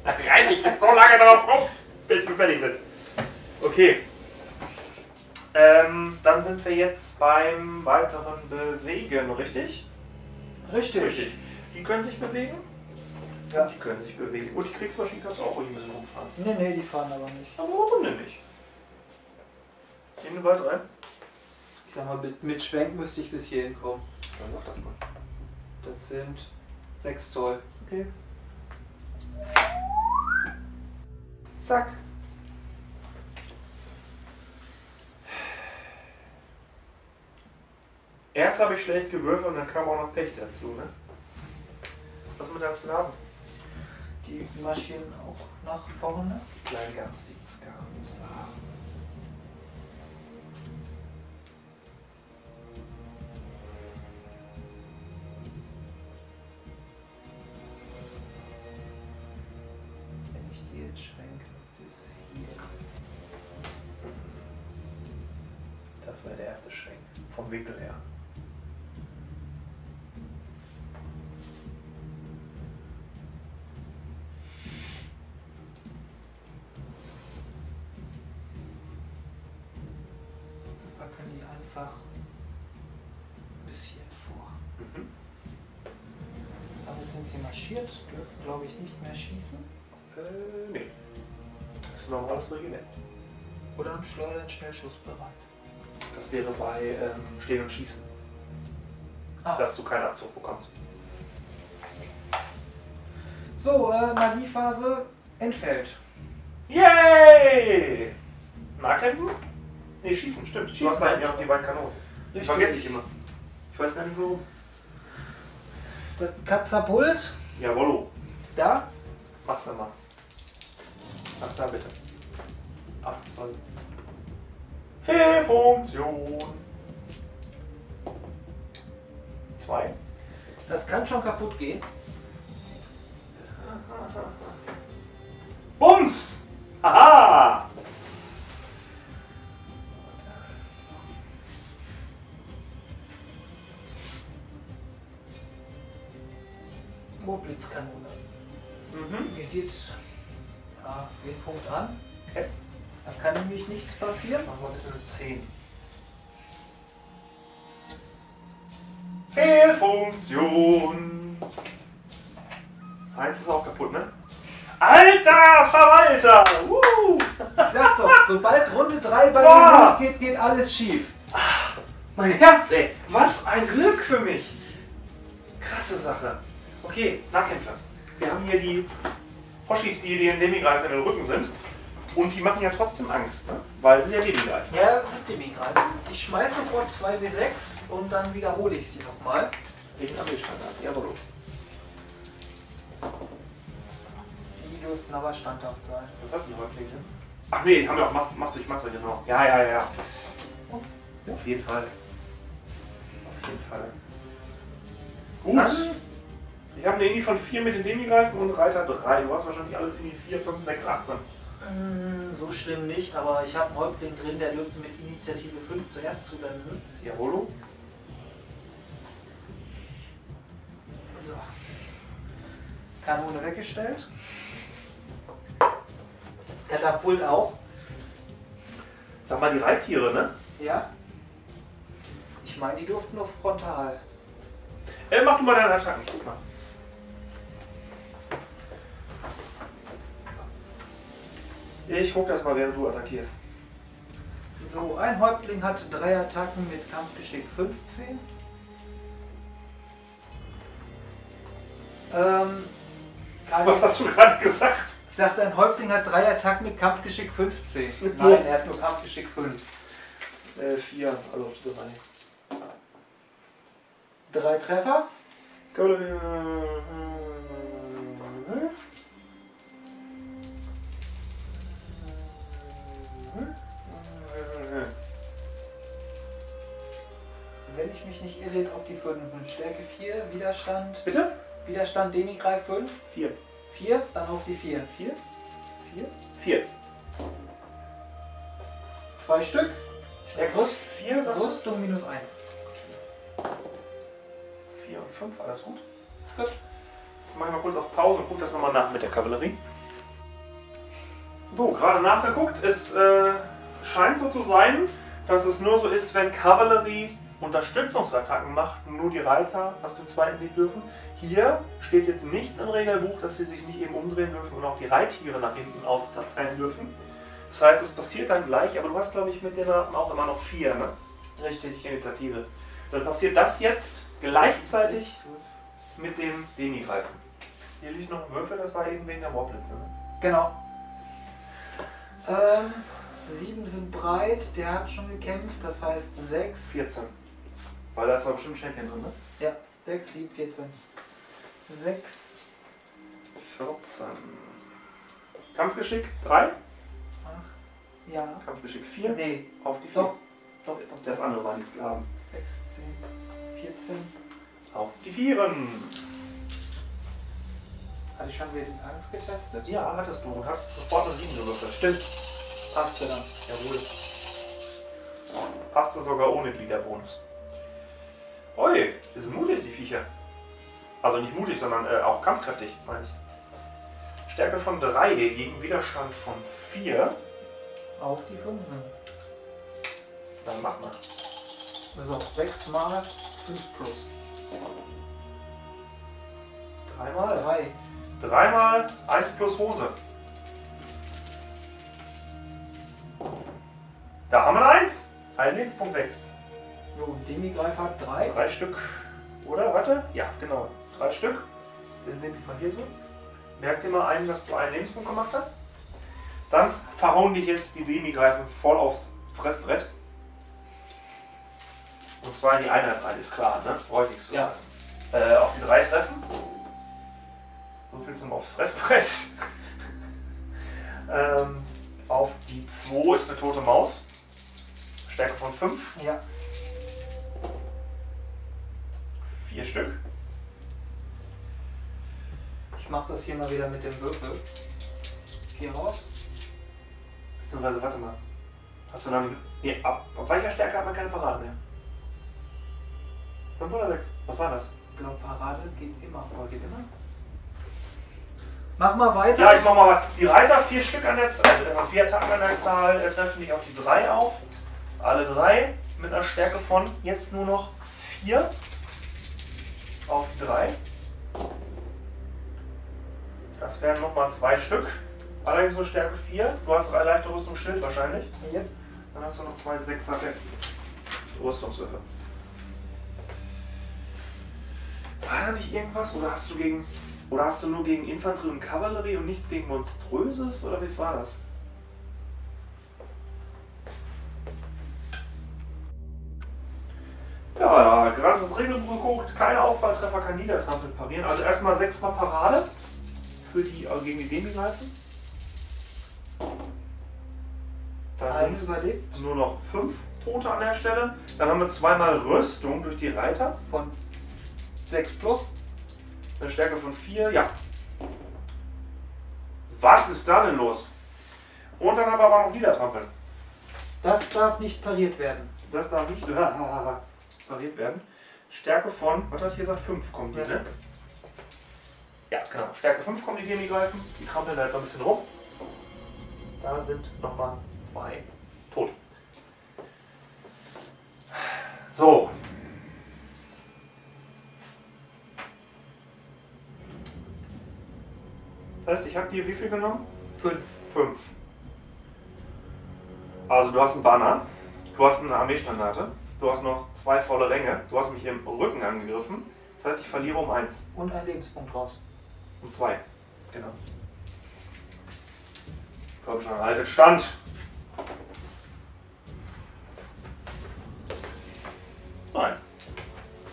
Da reite ich jetzt so lange drauf rum, bis wir fertig sind. Okay. Ähm, dann sind wir jetzt beim weiteren Bewegen, richtig? Richtig. Die können sich bewegen? Ja. Die können sich bewegen. Und die Kriegsmaschine kannst du auch ruhig ein bisschen rumfahren. Nee, nee, die fahren aber nicht. Aber warum denn nicht? In den Wald rein? Ich sag mal, mit, mit Schwenk müsste ich bis hierhin kommen. Dann sag das mal. Das sind 6 Zoll. Okay. Zack. Erst habe ich schlecht gewürfelt und dann kam auch noch Pech dazu, ne? Was mit deinen Sklaven? Die marschieren auch nach vorne. Kleingarstigen Sklaven. Wenn Oder schleudern Schnellschussbereit. Das wäre bei ähm, Stehen und Schießen, Ah. dass du keinen Abzug bekommst. So, äh, Magiephase entfällt. Yay! Nahkämpfen? Nee, schießen, stimmt. Du Schießen. hast da hinten ja noch die beiden Kanonen. Richtig. vergesse ich immer. Ich weiß gar nicht warum. Das Katapult, Jawollo. da. Mach's dann mal. Ach, da bitte. 28. Fehlfunktion. Zwei. Das kann schon kaputt gehen. Bums! Haha! Oh, Blitzkanone. Mhm. Wie sieht's ja, den Punkt an? Okay. Da kann nämlich nichts passieren. Machen wir bitte eine 10. Fehlfunktion. Eins ist auch kaputt, ne? Alter Verwalter! Woo! Ich sag doch, sobald Runde 3 bei mir losgeht, geht alles schief. Mein Herz, ey! Was ein Glück für mich! Krasse Sache. Okay, Nahkämpfe. Wir haben hier die Hoshis, die den Demigreifer in den Rücken sind. Und die machen ja trotzdem Angst, ne? weil sie ja Babygreifen. Ja, das sind Demi-Greifen. Ich schmeiße sofort 2W6 und dann wiederhole ich sie nochmal. Wegen Armeestandard, jawohl. Die dürften aber standhaft sein. Was hat die Häuptling, ne? Ach nee, haben wir auch Macht, Macht durch Masse, genau. Ja, ja, ja. Auf jeden Fall. Auf jeden Fall. Gut. Dann- Ich habe eine Indie von 4 mit den Demigreifen und Reiter 3. Du hast wahrscheinlich alles Indie 4, 5, 6, 18. Mm, So schlimm nicht, aber ich habe einen Häuptling drin, der dürfte mit Initiative 5 zuerst zuwenden. Jawollo. So. Kanone weggestellt. Katapult auch. Sag mal, die Reittiere, ne? Ja. Ich meine, die durften nur frontal. Äh, mach du mal deine Attacken, guck mal. Ich guck das mal, während du attackierst. So, ein Häuptling hat drei Attacken mit Kampfgeschick 15. Ähm, Was hast du gerade gesagt? ich sagte, ein Häuptling hat drei Attacken mit Kampfgeschick 15. Mit Nein, er hat nur Kampfgeschick 5. Äh, 4, also 3. Drei Treffer. Wenn ich mich nicht irre, auf die 5. Stärke 4, Widerstand. Bitte? Widerstand Demigreif 5. 4. 4, dann auf die 4. 4? 4? 4. Zwei Stück. Stärke Rüst 4, was? Rüstung minus 1. 4 und 5, alles gut. Gut. Mach ich mal kurz auf Pause und guck das nochmal nach mit der Kavallerie. So, gerade nachgeguckt. Es äh, scheint so zu sein, dass es nur so ist, wenn Kavallerie Unterstützungsattacken macht, nur die Reiter hast du zwei entdecken dürfen. Hier steht jetzt nichts im Regelbuch, dass sie sich nicht eben umdrehen dürfen und auch die Reittiere nach hinten austeilen dürfen. Das heißt, es passiert dann gleich, aber du hast, glaube ich, mit denen auch immer noch vier, ne? Richtig. Initiative. Dann passiert das jetzt gleichzeitig mit dem Demi-Greifen. Hier liegt noch ein Würfel, das war eben wegen der Warblitze. Ne? Genau. Ähm, sieben sind breit, der hat schon gekämpft, das heißt 6. 14. Weil da ist doch bestimmt Champion drin, ne? Ja, 6, 7, 14. 6, 14. Kampfgeschick 3, 8, ja. Kampfgeschick 4, Nee, auf die 4. doch, doch, doch. Das andere waren die Sklaven. 6, 10, 14. Auf die Vieren. Hatte ich schon wieder den Angst getestet? Ja, hattest du. Und hattest sofort eine 7 gewürfelt. Stimmt. Passte dann. Jawohl. Passte sogar ohne Gliederbonus. Ui, das sind mutig, die Viecher. Also nicht mutig, sondern äh, auch kampfkräftig, meine ich. Stärke von 3 gegen Widerstand von 4. Auf die 5. Dann mach mal. So, 6 mal 5 plus. Dreimal. 3. Dreimal 1 plus Hose. Da haben wir eine 1. Ein Lebenspunkt weg. Jo, Demigreif hat 3. Drei Stück. Oder? Warte. Ja, genau. Drei Stück. Den nehme ich mal hier so. Merk dir mal ein, dass du einen Lebenspunkt gemacht hast. Dann verhauen dich jetzt die Demi-Greifen voll aufs Fressbrett. Und zwar in die Einheit rein, ist klar, ne? Brauche ich nichts zu Ja. sagen. Äh, auf die drei treffen. So viel zum aufs Fressbrett. ähm, auf die 2 ist eine tote Maus. Stärke von 5. Ja. Vier Stück. Ich mache das hier mal wieder mit dem Würfel. 4 raus. Beziehungsweise, warte mal. Hast du dann. Nee, ab, ab welcher Stärke hat man keine Parade mehr? 5 oder 6? Was war das? Blau Parade geht immer. Aber geht immer? Mach mal weiter. Ja, ich mach mal was. Die Reiter, vier Stück an der Zahl, also vier Attacken an der Zahl, äh, treffen dich auf die 3 auf. Alle drei mit einer Stärke von jetzt nur noch 4 auf die 3. Das wären nochmal zwei Stück. Allerdings nur Stärke 4. Du hast eine leichte Rüstung Schild wahrscheinlich. Yep. Dann hast du noch zwei Sechsacke Rüstungswürfe. War da nicht irgendwas? Oder hast du gegen. Oder hast du nur gegen Infanterie und Kavallerie und nichts gegen Monströses? Oder wie war das? Ja, gerade das Regelbuch geguckt, keine Aufballtreffer, kann Niedertrampel parieren. Also erstmal sechsmal Parade für die also gegen die Demi-Reifen. Dann Eins sind überlebt. nur noch fünf Tote an der Stelle. Dann haben wir zweimal Rüstung durch die Reiter. Von 6 plus. Eine Stärke von 4, ja. Was ist da denn los? Und dann haben wir aber noch Niedertrampeln. Das darf nicht pariert werden. Das darf nicht pariert werden. Stärke von, was hat ich gesagt, 5 kommt die, ne? Ja, genau. Stärke 5 kommen die Demi-Greifen. Die trampeln da jetzt ein bisschen rum. Da sind nochmal zwei tot. So. Das heißt, ich habe dir wie viel genommen? 5. 5. Also du hast einen Banner, du hast eine Armeestandarte, du hast noch zwei volle Ränge, du hast mich im Rücken angegriffen. Das heißt, ich verliere um 1. Und ein Lebenspunkt raus. Um 2. Genau. Komm schon, haltet Stand. Nein.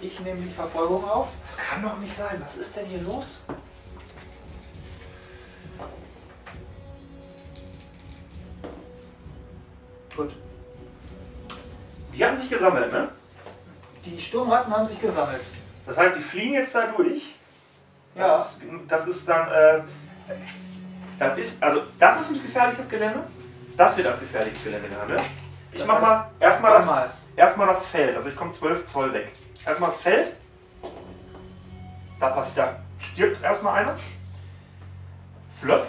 Ich nehme die Verfolgung auf. Das kann doch nicht sein. Was ist denn hier los? Gut. Die haben sich gesammelt, ne? Die Sturmratten haben sich gesammelt. Das heißt, die fliegen jetzt da durch. Ja. Das ist, das ist dann, äh, das ist, also das ist ein gefährliches Gelände. Das wird als gefährliches Gelände gehandelt. Ich Das mach mal erstmal das, erstmal das Feld. Also ich komme 12 Zoll weg. Erstmal das Feld. Da passiert, da stirbt erstmal einer. Flop.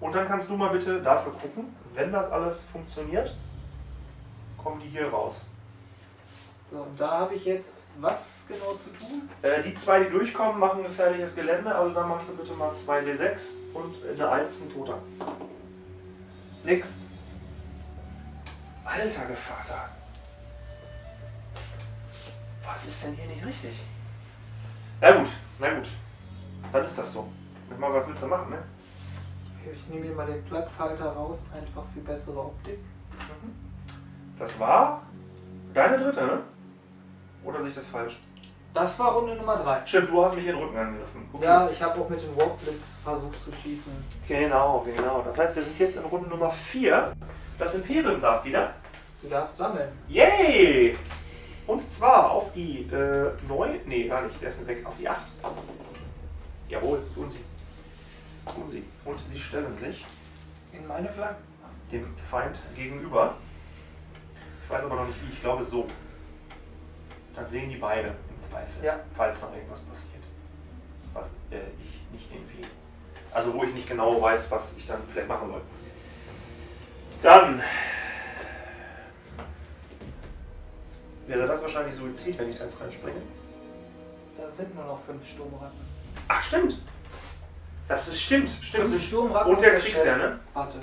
Und dann kannst du mal bitte dafür gucken, wenn das alles funktioniert, kommen die hier raus. So, und da habe ich jetzt was genau zu tun? Äh, die zwei, die durchkommen, machen gefährliches Gelände. Also dann machst du bitte mal 2d6 und eine 1 ist ein Toter. Nix. Alter Gevater. Was ist denn hier nicht richtig? Na gut, na gut. Dann ist das so. Ich mal, was willst du machen, ne? Ich nehme hier mal den Platzhalter raus, einfach für bessere Optik. Das war deine dritte, ne? Oder sehe ich das falsch? Das war Runde Nummer 3. Stimmt, du hast mich in den Rücken angegriffen. Okay. Ja, ich habe auch mit dem Warpblitz versucht zu schießen. Genau, genau. Das heißt, wir sind jetzt in Runde Nummer 4. Das Imperium darf wieder. Du darfst sammeln. Yay! Und zwar auf die äh, 9, nee, gar nicht, der ist weg, auf die 8. Jawohl, tun sie. Tun sie. Und sie stellen sich In meine Flagge. dem Feind gegenüber. Ich weiß aber noch nicht wie, ich glaube so. Dann sehen die beide im Zweifel, Ja. falls noch irgendwas passiert. Was äh, ich nicht irgendwie. Also wo ich nicht genau weiß, was ich dann vielleicht machen soll. Dann wäre das wahrscheinlich Suizid, wenn ich da jetzt reinspringe. Da sind nur noch fünf Sturmratten. Ach, stimmt. Das ist, stimmt, stimmt. Fünf Sturmratten Und der. Kriegsherr, ne? Warte.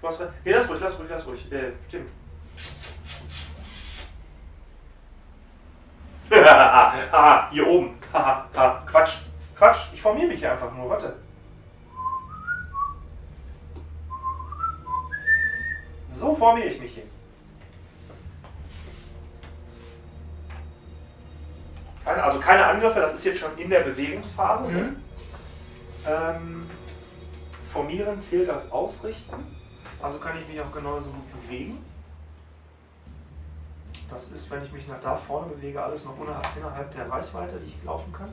Du hast recht. Nee, lass ruhig, lass ruhig, lass ruhig. Äh, stimmt. ah, hier oben. Haha, Quatsch. Quatsch, ich formiere mich hier einfach nur. Warte. So formiere ich mich hier. Keine, also keine Angriffe, das ist jetzt schon in der Bewegungsphase. ne? Mhm. Ähm, formieren zählt als Ausrichten. Also kann ich mich auch genauso gut bewegen. Das ist, wenn ich mich nach da vorne bewege, alles noch innerhalb, der Reichweite, die ich laufen kann.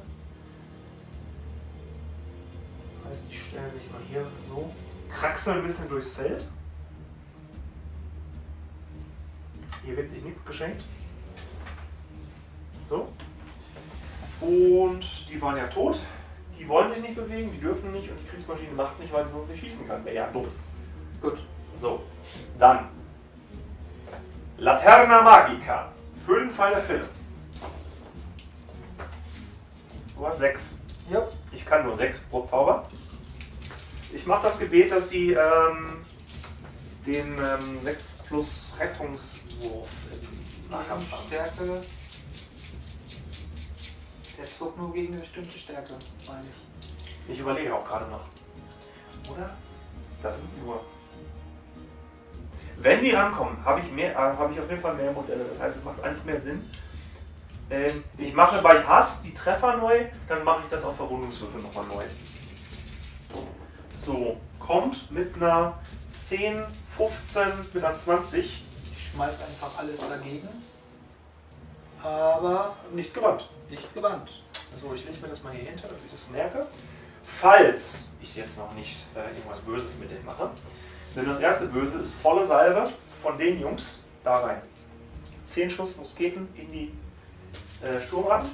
Das heißt, ich stelle sich mal hier so, kraxel ein bisschen durchs Feld. Hier wird sich nichts geschenkt. So. Und die waren ja tot. Die wollen sich nicht bewegen, die dürfen nicht und die Kriegsmaschine macht nicht, weil sie sonst nicht schießen kann. Wäre ja doof. Gut. So, dann. Laterna Magica. Fall der Fälle. Du hast sechs. Ja. Ich kann nur sechs pro Zauber. Ich mache das Gebet, dass sie ähm, den ähm, 6 plus Rettungswurf im Nahkampf haben. Stärke. Der zog nur gegen eine bestimmte Stärke, meine ich. Ich überlege auch gerade noch. Oder? Das sind nur Wenn die rankommen, habe ich, mehr, äh, habe ich auf jeden Fall mehr Modelle. Das heißt, es macht eigentlich mehr Sinn. Ähm, ich mache bei Hass die Treffer neu, dann mache ich das auf Verwundungswürfel nochmal neu. So, kommt mit einer 10, 15, mit einer 20. Ich schmeiß einfach alles dagegen. Aber Nicht gewandt. nicht gewandt. So, ich lege mir das mal hier hinter, damit ich das merke. Falls ich jetzt noch nicht äh, irgendwas Böses mit dem mache. Denn das erste Böse ist volle Salve von den Jungs da rein. 10 Schuss Musketen in die äh, Sturmratten.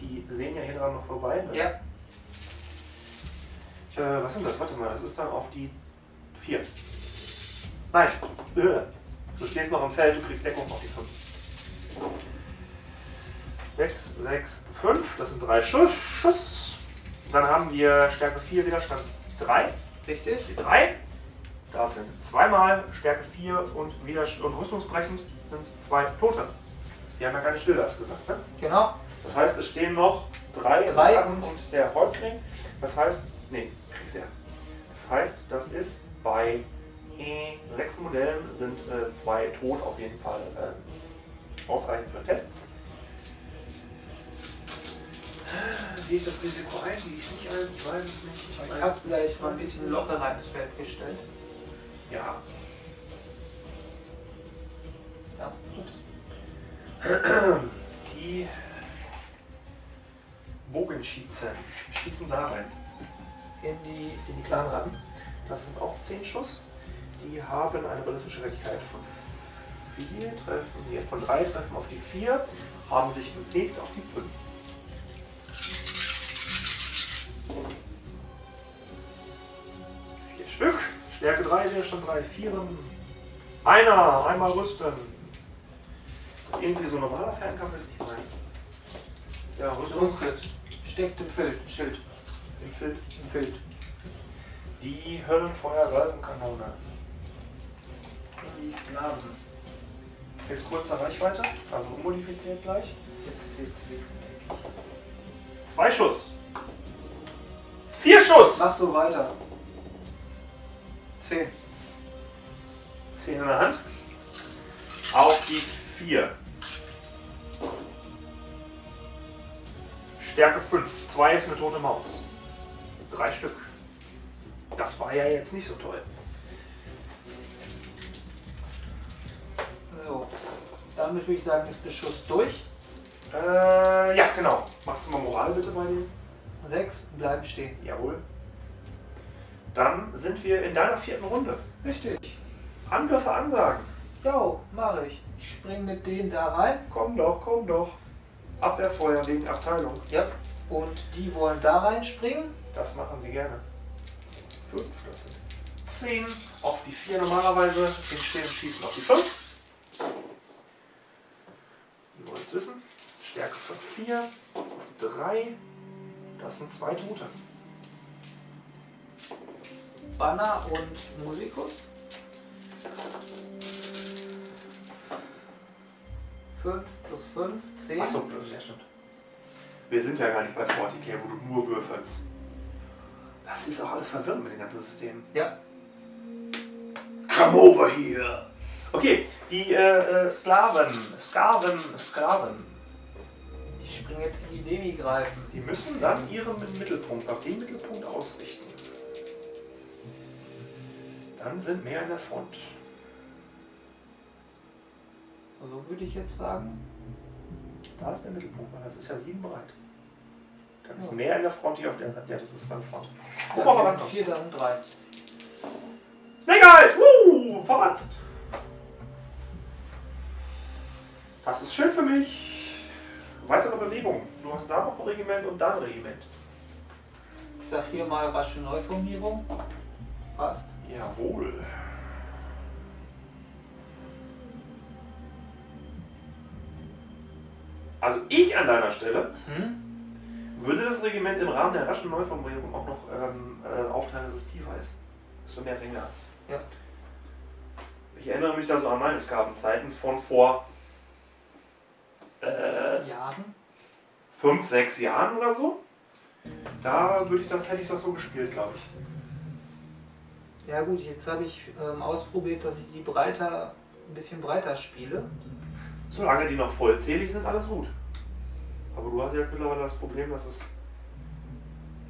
Die sehen ja hier dran noch vorbei. Ne? Ja, Äh, was sind das? Warte mal, das ist dann auf die 4. Nein. Äh. Du stehst noch im Feld, du kriegst Deckung auf die 5. 6, 6, 5. Das sind drei Schuss. Schuss. Dann haben wir Stärke 4, Widerstand 3. richtig. Die 3. Das sind zweimal Stärke 4 und, und rüstungsbrechend sind zwei Tote. Die haben ja keine Stillers gesagt, ne? Genau. Das heißt, es stehen noch drei, Drei Ratten und der Häuptling. Das heißt, nee, Kriegsherr. Das heißt, das ist bei äh, sechs Modellen sind äh, zwei tot auf jeden Fall äh, ausreichend für den Test. Gehe ich das Risiko ein? Gehe ich es nicht ein? Ich weiß es nicht. Ich Ich habe es vielleicht mal ein bisschen lockerer ins Feld gestellt. Ja. Ja, ups. Die Bogenschießen schießen da rein. In die. in die kleinen Ratten. Das sind auch 10 Schuss. Die haben eine ballistische Fertigkeit von 4 treffen, nee, von 3 treffen auf die 4, haben sich bewegt auf die 5. Vier Stück. Stärke 3, Widerstand 3, 4. Einer, einmal rüsten. Irgendwie so normaler Fernkampf ist nicht meins. Ja. Rüstet. Steckt im Feld. Schild. Im Feld. Im Feld. Die Höllenfeuer-Salvenkanone. Die Sklaven. Ist kurzer Reichweite, also unmodifiziert gleich. Jetzt wird's wirklich. Zwei Schuss. Vier Schuss! Mach so weiter. 10. Zehn in der Hand. Auf die vier. Stärke 5. Zwei ist eine tote Maus. Drei Stück. Das war ja jetzt nicht so toll. So. Damit würde ich sagen, ist Beschuss durch. Äh, ja, genau. Machst du mal Moral bitte bei dir? 6 bleiben stehen. Jawohl. Dann sind wir in deiner vierten Runde. Richtig. Angriffe ansagen. Jo, mache ich. Ich spring mit denen da rein. Komm doch, komm doch. Abwehrfeuer wegen Abteilung. Ja. Und die wollen da reinspringen. Das machen sie gerne. Fünf, das sind zehn. Auf die vier normalerweise. Den stehen schießen auf die fünf. Die wollen es wissen. Stärke von vier. Drei. Das sind zwei Tote. Banner und Musikus. 5 plus 5, 10. Achso, ja stimmt. Wir sind ja gar nicht bei 40k, wo du nur würfelst. Das ist auch alles verwirrend mit dem ganzen System. Ja. Come over here! Okay, die äh, äh, Sklaven, Sklaven, Sklaven, Springe jetzt in die Demi-Greifen. die müssen dann ihren Mittelpunkt auf den Mittelpunkt ausrichten. Dann sind mehr in der Front. So würde ich jetzt sagen. Da ist der Mittelpunkt, weil das ist ja sieben breit. Dann ist Ja. mehr in der Front hier auf der Seite. Ja, das ist dann Front. Guck mal, hier was sind raus. vier, da sind drei. Eyes! Woo! Verratzt! Das ist schön für mich. Weitere Bewegung. Du hast da noch ein Regiment und da ein Regiment. Ich sag hier mal rasche Neuformierung. Passt. Jawohl. Also ich an deiner Stelle Hm? würde das Regiment im Rahmen der raschen Neuformulierung auch noch ähm, äh, aufteilen, dass es tiefer ist. Dass du mehr Ringe hast. Ja. Ich erinnere mich da so an meine Skavenzeiten von vor äh, Jahren. fünf, sechs Jahren oder so. Da würde ich das, hätte ich das so gespielt, glaube ich. Ja gut, jetzt habe ich ähm, ausprobiert, dass ich die breiter, ein bisschen breiter spiele. Solange die noch vollzählig sind, alles gut. Aber du hast ja mittlerweile das Problem, dass es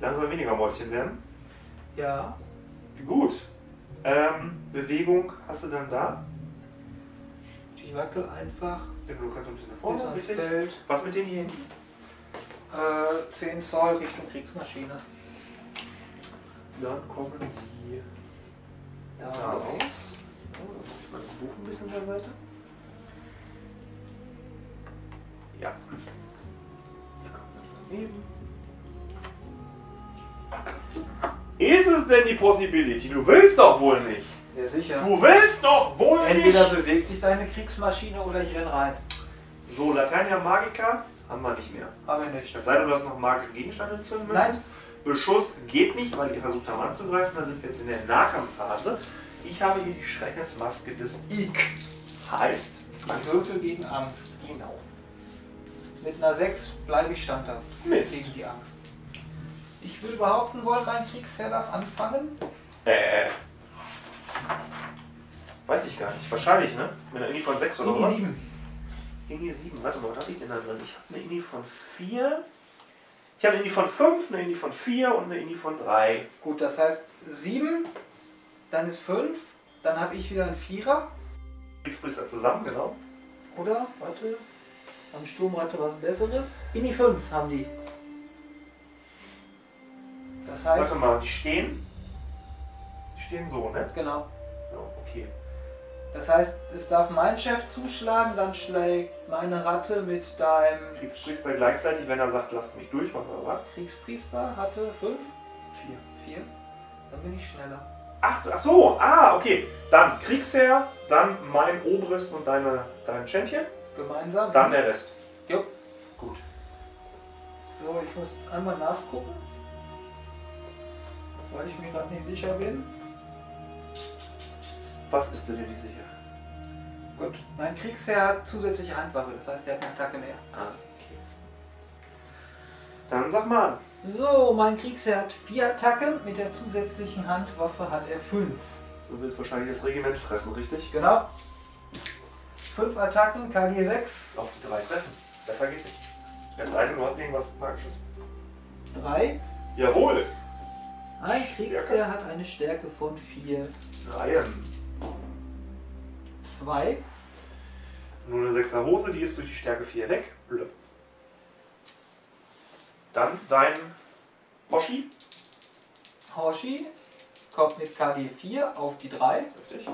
langsam weniger Mäuschen werden. Ja, Gut. Ähm, Bewegung hast du dann da? ich wackel einfach Du kannst ein bisschen nach bis vorne, richtig? Feld. Was mit denen hier hinten? Äh, 10 Zoll Richtung Kriegsmaschine. Dann kommen sie Da raus. Oh, ich mal das Buch ein bisschen. Ja. Da kommt man daneben. Ist es denn die Possibility? Du willst doch wohl nicht. Ja, sicher. Du willst doch wohl Entweder nicht. bewegt sich deine Kriegsmaschine oder ich renn rein. So, Laternia Magica haben wir nicht mehr. Aber nicht. Es sei denn, du hast noch magischen Gegenstand entzünden Nein. Beschuss geht nicht, weil ihr versucht habt anzugreifen. Da sind wir jetzt in der Nahkampfphase. Ich habe hier die Schreckensmaske des Ik. Heißt, Ich würfel gegen Angst. Genau. Mit einer 6 bleibe ich standhaft. Mist. Gegen die Angst. Ich will behaupten wollen, mein Kriegsherr darf anfangen. Äh. Weiß ich gar nicht. Wahrscheinlich, ne? Mit einer Ini von 6 oder Ini was? 7. Ini 7. Warte mal, was habe ich denn da drin? Ich habe eine Ini von 4. Ich habe eine Ini von 5, eine Ini von 4 und eine Ini von 3. Gut, das heißt 7, dann ist 5, dann habe ich wieder einen Vierer. Kriegspriester zusammen, genau. Oder? Warte. Am Sturmratte was Besseres. Ini 5 haben die. Das heißt, Warte mal, die stehen. Stehen so, ne? genau. So, okay. Das heißt, es darf mein Chef zuschlagen, dann schlägt meine Ratte mit deinem Kriegspriester gleichzeitig, wenn er sagt, lasst mich durch, was er sagt. Kriegspriester, hatte 5, 4. 4. Dann bin ich schneller. Ach, ach so, ah, okay. Dann Kriegsherr, dann mein Obrist und deine, dein Champion, Gemeinsam. dann der Rest. Jo. Gut. So, ich muss einmal nachgucken. Weil ich mir gerade nicht sicher bin. Was ist dir denn nicht sicher? Gut, mein Kriegsherr hat zusätzliche Handwaffe, das heißt, er hat eine Attacke mehr. Ah, okay. Dann sag mal an. So, mein Kriegsherr hat vier Attacken, mit der zusätzlichen Handwaffe hat er fünf. Du willst wahrscheinlich das Regiment fressen, richtig? Genau. Fünf Attacken, KG 6, Auf die drei treffen. Besser geht nicht. Es sei denn, du hast irgendwas Magisches. 3. Jawohl. Ein Kriegsherr hat eine Stärke von 4. Reihen. 2. Nur eine 6er Hose, die ist durch die Stärke 4 weg. Blöp. Dann dein Hoshi. Hoshi kommt mit KG 4 auf die 3. Richtig.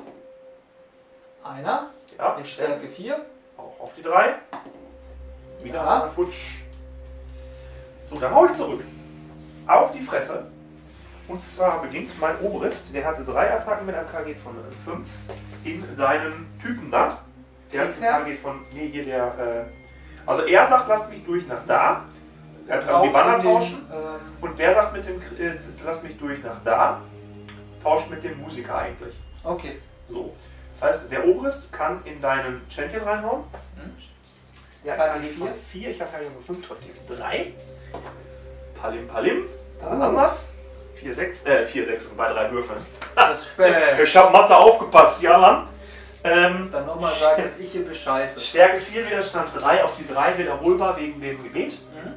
Einer Ja, mit Stärke 4. Auch auf die 3. Wieder Ja. einmal futsch. So, dann hau ich zurück. Auf die Fresse. Und zwar beginnt mein Obrist, der hatte drei Attacken mit einem KG von 5 in deinen Typen da. Der hat Kriegsherr? ein KG von. Nee, hier der. Äh, also er sagt, lasst mich durch nach da. Er hat also die Banner tauschen. Ähm, Und der sagt mit dem. Äh, lasst mich durch nach da. Tauscht mit dem Musiker eigentlich. okay. So. Das heißt, der Obrist kann in deinen Champion reinhauen. Hm? Der hat KG KG von vier? 4, ich habe KG von 5, trotzdem 3. Palim Palim, da Oh. haben wir's. 4, 6, äh, 4, 6 und bei drei Würfeln. Respekt. Ich hab Mathe aufgepasst, ja Mann. Ähm, Dann nochmal sagen, dass ich hier bescheiße. Stärke 4, Widerstand 3 auf die 3, wiederholbar wegen dem Gebet. Hm?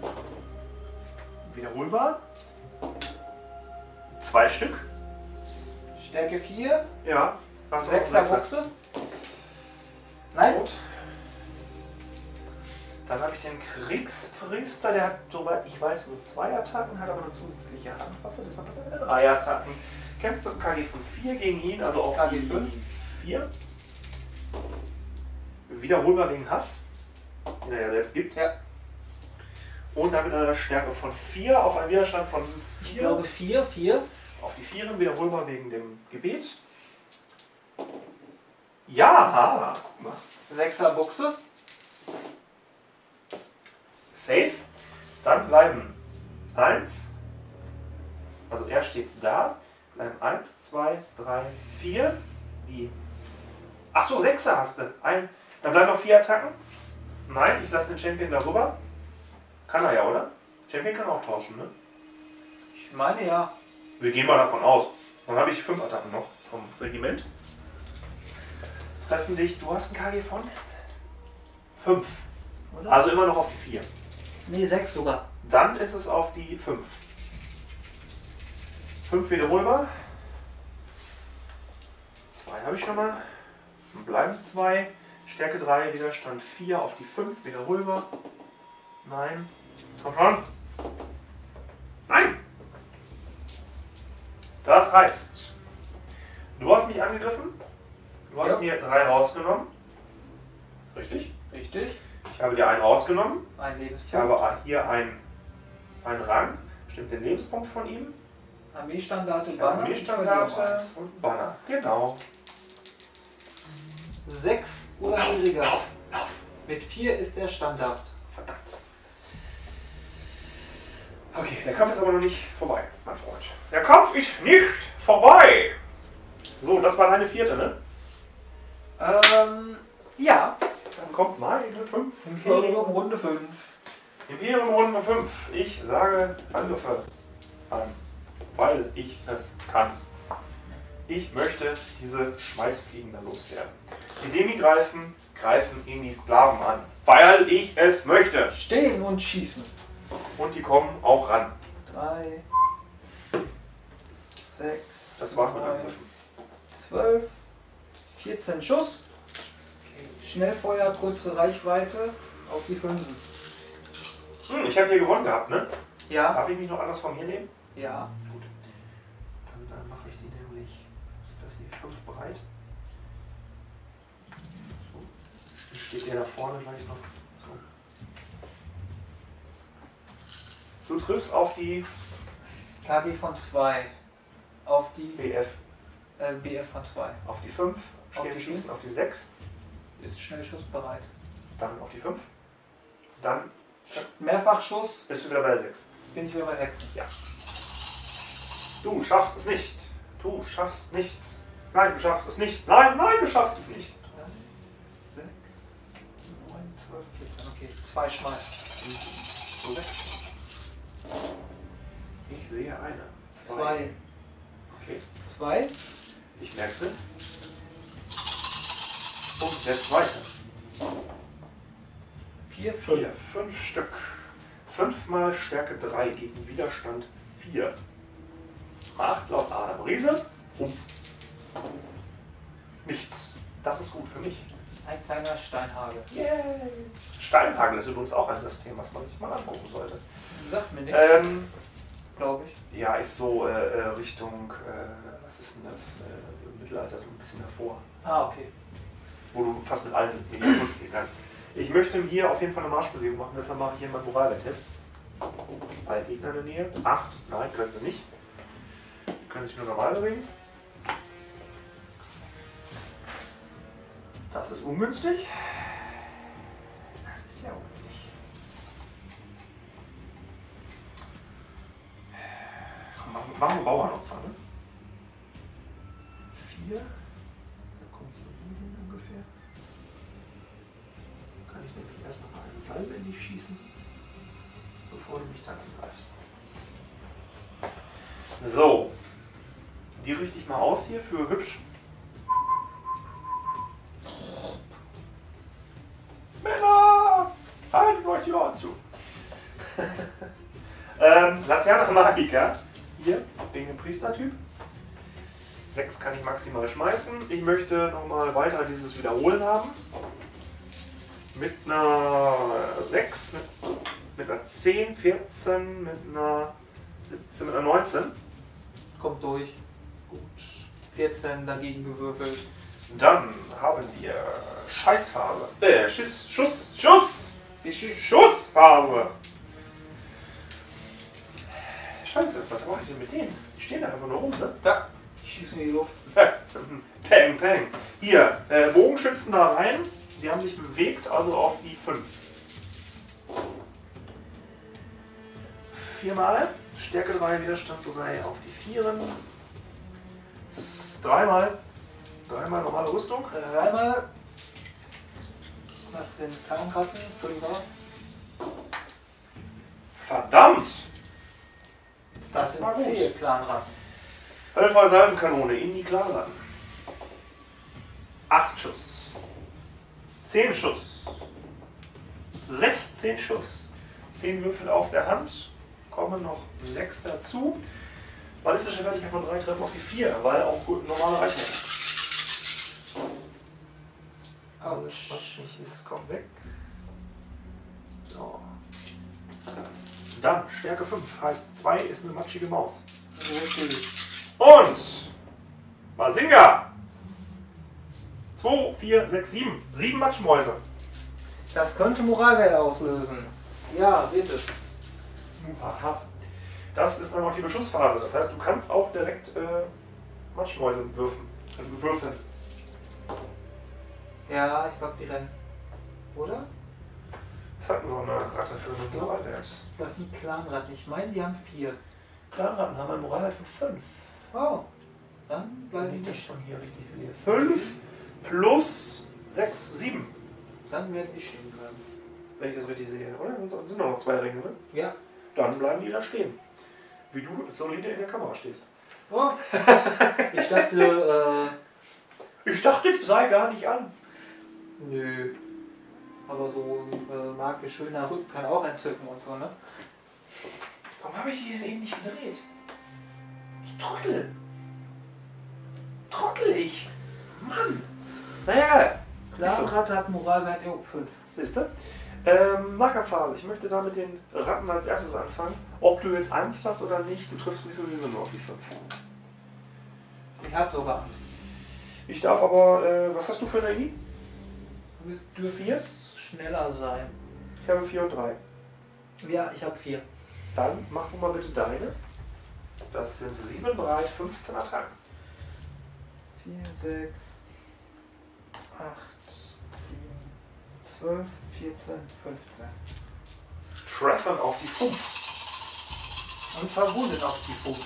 Wiederholbar. Zwei Stück. Stärke 4, Ja. Was 6er Buchse. Nein. Gut. Dann habe ich den Kriegspriester, der hat, soweit ich weiß, nur zwei Attacken, hat aber eine zusätzliche Handwaffe, deshalb hat er drei Attacken. Kämpft das KG von 4 gegen ihn, also auf KG die fünf. 4. Wiederholbar wegen Hass, den er ja selbst gibt. Ja. Und damit eine Stärke von 4 auf einen Widerstand von Ich 4. glaube 4, 4. Auf die Vieren wiederholbar wegen dem Gebet. Ja, guck mal. 6er Buchse. Safe. Dann bleiben 1. Also er steht da. Bleiben 1, 2, 3, 4. Wie? Achso, 6er hast du. Ein, dann bleiben noch 4 Attacken. Nein, ich lasse den Champion darüber. Kann er ja, oder? Champion kann auch tauschen, ne? Ich meine ja. Wir gehen mal davon aus. Dann habe ich fünf Attacken noch vom Regiment. Treffen dich, du hast ein KG von 5. Oder? Also immer noch auf die 4. nee, sechs sogar. Dann ist es auf die 5. 5 wiederholbar. 2 habe ich schon mal. Dann bleiben 2. Stärke 3, Widerstand 4 auf die 5 wiederholbar. Nein. Komm schon. Nein! Das heißt, du hast mich angegriffen. Du hast Ja. mir 3 rausgenommen. Richtig? Richtig. Ich habe dir einen rausgenommen. Ein Ich Lebenspunkt. habe hier einen, einen Rang. Stimmt den Lebenspunkt von ihm? Armeestandarte, Ich Banner. Armeestandarte und Banner. Genau. Sechs oder Lauf, niedriger. lauf, lauf. Mit vier ist er standhaft. Verdammt. Okay, der Kampf ist aber noch nicht vorbei, mein Freund. Der Kampf ist nicht vorbei. So, das war deine vierte, ne? Ähm, ja. Kommt meine fünf. Imperium Runde 5. Imperium Runde 5. Ich sage Angriffe an, weil ich es kann. Ich möchte diese Schmeißfliegen da loswerden. Die Demi greifen, in die Sklaven an, weil ich es möchte. Stehen und schießen. Und die kommen auch ran. Drei, sechs, Das war's mit Angriffen. zwölf, 14 Schuss. Schnellfeuer, kurze Reichweite auf die Fünfen. Hm, ich habe hier gewonnen gehabt, ne? Ja, Darf ich mich noch anders von mir nehmen? ja. Gut. Dann, dann mache ich die nämlich. Ist das hier 5 breit? So. Dann steht der da vorne gleich noch. So. Du triffst auf die KG von 2 auf die BF, äh, BF von 2. auf die 5, Auf stehen die schießen auf die 6, Ist schnellschussbereit. dann auf die 5. Dann Mehrfachschuss bist du wieder bei der 6. bin ich wieder bei 6. Du schaffst es nicht. Du schaffst nichts. Nein, du schaffst es nicht. Nein, nein, du schaffst es nicht. 6, 9, 12, 14. Okay, zwei Schmeiß. So weg. Ich sehe eine. Zwei. Okay. Zwei. Ich merke Und der zweite. Vier, fünf. Vier. Fünf Stück. Fünfmal Stärke 3 gegen Widerstand 4. Acht laut Adam Riese. Um. Nichts. Das ist gut für mich. Ein kleiner Steinhagel. Yay. Steinhagel ist übrigens auch ein System, was man sich mal angucken sollte. Sagt mir nichts, Ähm, glaube ich. ja, ist so äh, äh, Richtung, äh, was ist denn das? Äh, Mittelalter so ein bisschen davor. Ah, okay. Wo du fast mit allen Medien spielen kannst. Ich möchte hier auf jeden Fall eine Marschbewegung machen, deshalb mache ich hier mal einen Moralwert-Test. Bei Gegner in der Nähe. Acht, nein, können sie nicht. Die können sich nur normal bewegen. Das ist ungünstig. Das ist sehr ungünstig. Machen wir Bauernopfer, ne? Vier. So. Die richte ich mal aus hier für hübsch. Männer! Haltet euch die Ohren zu! ähm, Laterne Magica. Hier, wegen dem Priestertyp. 6 kann ich maximal schmeißen. Ich möchte nochmal weiter dieses Wiederholen haben. Mit einer 6, mit, mit einer 10, 14, mit einer 17, mit einer 19. Kommt durch. Gut. 14 dagegen gewürfelt. Dann haben wir Scheißfarbe. Äh, Schiss, Schuss, Schuss! Wie schießt? Schussfarbe! Scheiße, was mache ich denn mit denen? Die stehen da einfach nur rum, ne? Ja, die schießen in die Luft. Peng, peng. Hier, äh, Bogenschützen da rein. Die haben sich bewegt, also auf die 5. Viermal. Stärke 3, Widerstand so 3 auf die 4. Dreimal. Dreimal normale Rüstung. Dreimal. Das sind Kernkarten. Fünfer. Verdammt! Das, Das sind war gut. Zielplanratten. Höllenfeuer Salvenkanone in die Klarladen. 8 Schuss. 10 Schuss. 16 Schuss. 10 Würfel auf der Hand. Kommen noch 6 dazu. Ballistische Fertigkeit von 3 treffen auf die 4, weil auch gut normale Reichweite. Alles, was nicht ist, kommt weg. So. Dann, Stärke 5 heißt 2 ist eine matschige Maus. Und Basinga! 2, 4, 6, 7. 7 Matschmäuse. Das könnte Moralwert auslösen. Ja, wird es. Aha. Das ist dann noch die Beschussphase. Das heißt, du kannst auch direkt äh, Matschmäuse würfen. Also würfeln. Ja, ich glaube, die rennen. Oder? Was hat denn so eine Ratte für einen Moralwert? Das sind Clanratten. Ich meine, die haben vier. Clanratten haben einen Moralwert von 5. Oh. Dann bleiben Wenn die ich das schon hier richtig sehe. 5 plus 6, 7. Dann werden die stehen bleiben. Wenn ich das richtig sehe, oder? Sind sind noch zwei Ringe, ne? Ja. Dann bleiben die da stehen. Wie du solide in der Kamera stehst. Oh. Ich dachte, äh, Ich dachte, die sei gar nicht an. nö. Aber so äh, magisch schöner Rücken kann auch entzücken und so, ne? Warum habe ich die denn eben nicht gedreht? Ich trottel. Trottel ich. Mann. Naja, Clanratte hat Moralwert, jo, 5. Siehst du? Ähm, Nahkampfphase. Ich möchte da mit den Ratten als erstes anfangen. Ob du jetzt Angst hast oder nicht, du triffst mich sowieso nur auf die 5. Ich hab sogar Angst. Ich darf aber, äh, was hast du für Energie? Du bist Du 4? schneller sein. Ich habe 4 und 3. Ja, ich hab 4. Dann mach du mal bitte deine. Das sind 7 Breit, 15 Attacken. 4, 6, 8, 10, 12, 14, 15. Treffen auf die 5. Und verwundet auf die Fuß.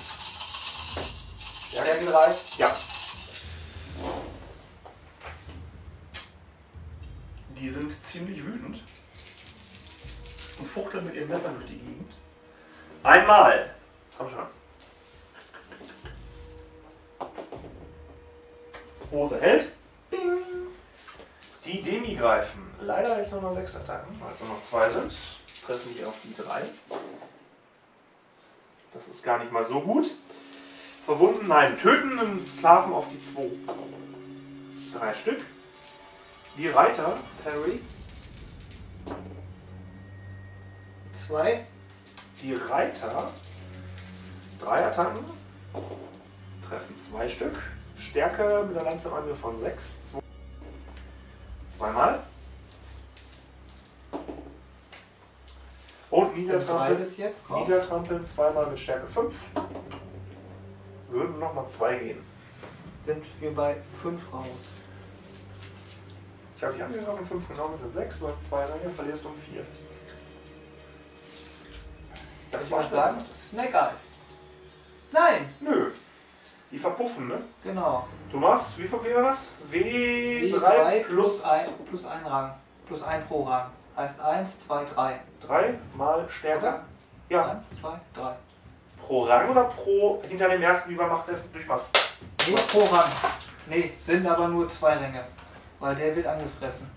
Stärke 3? Ja. Die sind ziemlich wütend und fuchteln mit ihren Messern durch die Gegend. Einmal. Komm schon. Hose hält. Bing. Die Demi greifen. Leider jetzt nur noch sechs Attacken, weil es nur noch zwei sind. Treffen die auf die drei. Das ist gar nicht mal so gut. Verwunden, nein, töten einen Sklaven auf die 2. Drei Stück. Die Reiter, Parry. 2. die Reiter, drei Attacken, treffen zwei Stück. Stärke mit der Lanze im Angriff von 6. Zweimal. Und 3 Niedertrampeln. Niedertrampeln zweimal mit Stärke 5. Würden nochmal zwei gehen. Sind wir bei 5 raus. Ich habe die angegriffen, 5 genommen, sind 6, du hast 2 Ränge, verlierst um 4. Das war's sagen. Snake Eyes. Nein, Nö. Die verpuffen, ne? genau. Du machst, wie viel wäre das? W3, W3 plus plus ein, plus ein Rang. Plus ein pro Rang. Heißt 1, 2, 3. 3 mal Stärke. Oder? Ja. 1, 2, 3. Pro Rang oder pro hinter dem ersten, wie man macht das Durchmaß? Nee, pro Rang. Nee, sind aber nur zwei Ränge. Weil der wird angefressen.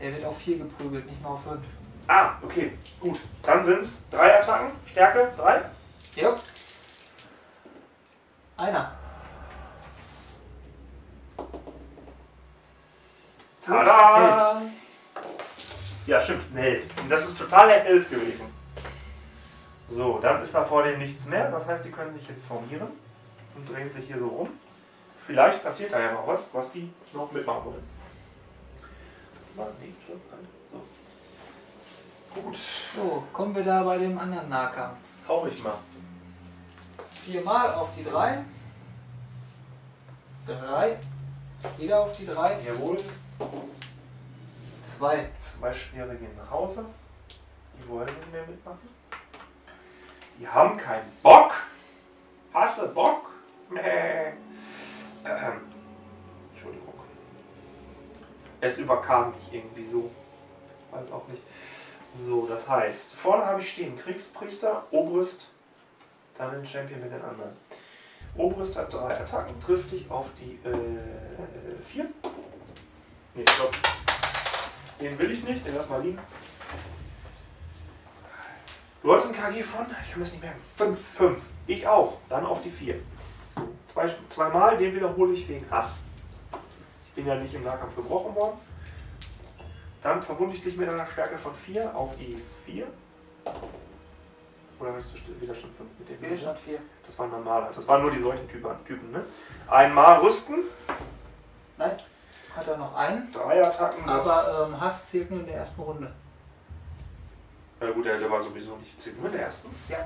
Der wird auf 4 geprügelt, nicht mal auf 5. Ah, okay, gut. Dann sind es 3 Attacken, Stärke 3. Jo. Einer. Tada! Ja, stimmt, ein Held. Und das ist total der Held gewesen. So, dann ist da vor denen nichts mehr. Das heißt, die können sich jetzt formieren und drehen sich hier so rum. Vielleicht passiert da ja noch was, was die noch mitmachen wollen. So. Gut, So, kommen wir da bei dem anderen Nahkampf. hau ich mal. Viermal auf die 3. 3. Jeder auf die 3. Jawohl, 2. zwei Schwere gehen nach Hause. Die wollen nicht mehr mitmachen. Die haben keinen Bock. Hasse Bock. Mäh. Ähm. Entschuldigung. Es überkam mich irgendwie so. Weiß auch nicht. So, das heißt, vorne habe ich stehen Kriegspriester, Obrist, dann den Champion mit den anderen. Obrist hat drei Attacken, trifft dich auf die 4. Äh, nee, stopp. Den will ich nicht, den lass mal liegen. Du hattest einen KG von, ich kann das nicht merken, 5. 5. Ich auch, dann auf die 4. So, zwei, zweimal, den wiederhole ich wegen Hass. Ich bin ja nicht im Nahkampf gebrochen worden. Dann verwunde ich dich mit einer Stärke von 4 auf die 4. Oder hast du Widerstand 5 mit dem? Widerstand 4. Das war ein normaler. Das waren nur die solchen Typen, Typen ne? Einmal rüsten. Nein, hat er noch einen. Drei Attacken. Aber ähm, Hass zählt nur in der ersten Runde. Ja gut, der, war sowieso nicht zählt. Nur in der ersten. Ja.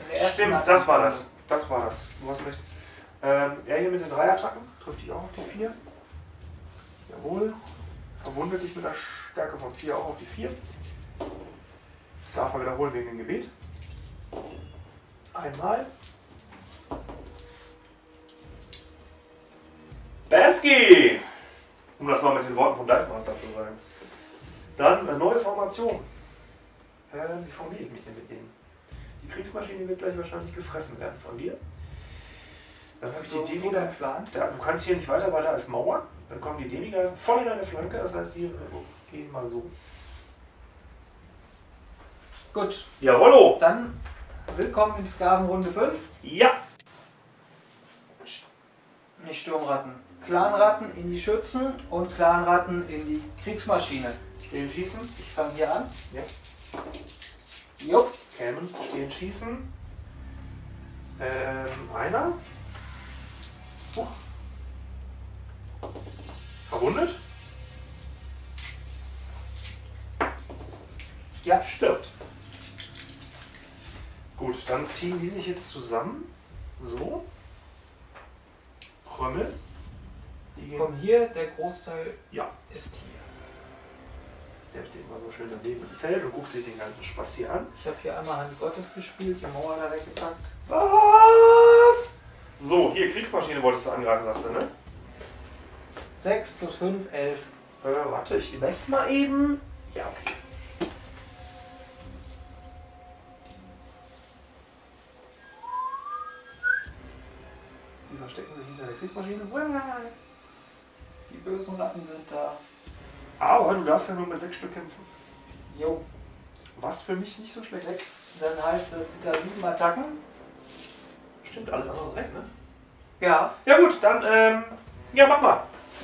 In der ersten Stimmt, Attacke- das war das. Das war das. Du hast recht. Ähm, er hier mit den drei Attacken trifft dich auch auf die 4. Jawohl. Verwundet dich mit der Stärke von 4 auch auf die 4. Darf er wiederholen wegen dem Gebet. Einmal. Bansky! Um das mal mit den Worten vom Dice Master zu sagen. Dann eine neue Formation. Äh, wie formiere ich mich denn mit denen? Die Kriegsmaschine wird gleich wahrscheinlich gefressen werden von dir. Dann habe ich So, die Plan. Da, du kannst hier nicht weiter, weil da ist Mauer. Dann kommen die Demiga voll in deine Flanke. Das heißt, die äh, gehen mal so. Gut, Jawollo! dann willkommen in Sklavenrunde 5. Ja! Nicht Sturmratten. Clanratten in die Schützen und Clanratten in die Kriegsmaschine. Stehen schießen. Ich fange hier an. Ja. Jupp. Kämen, stehen schießen. Ähm, einer. Huch. Verwundet. Ja, Stirbt. Gut, dann ziehen die sich jetzt zusammen. So. Krümmel. Die gehen. komm hier, der Großteil Ja, ist hier. der steht mal so schön daneben im Feld und guckt sich den ganzen Spaß hier an. Ich habe hier einmal Hand Gottes gespielt, die Mauer da weggepackt. Was? So, hier Kriegsmaschine wolltest du angreifen, sagst du, ne? 6 plus 5, 11. Äh, warte, ich messe mal eben. Ja, okay. Kriegsmaschine. Die bösen Ratten sind da. Aber du darfst ja nur mit sechs Stück kämpfen. Jo. Was für mich nicht so schlecht ist. Dann heißt es, sind da sieben Attacken. Stimmt, alles andere ist weg, ne? Ja. Ja gut, dann, ähm, ja, mach mal.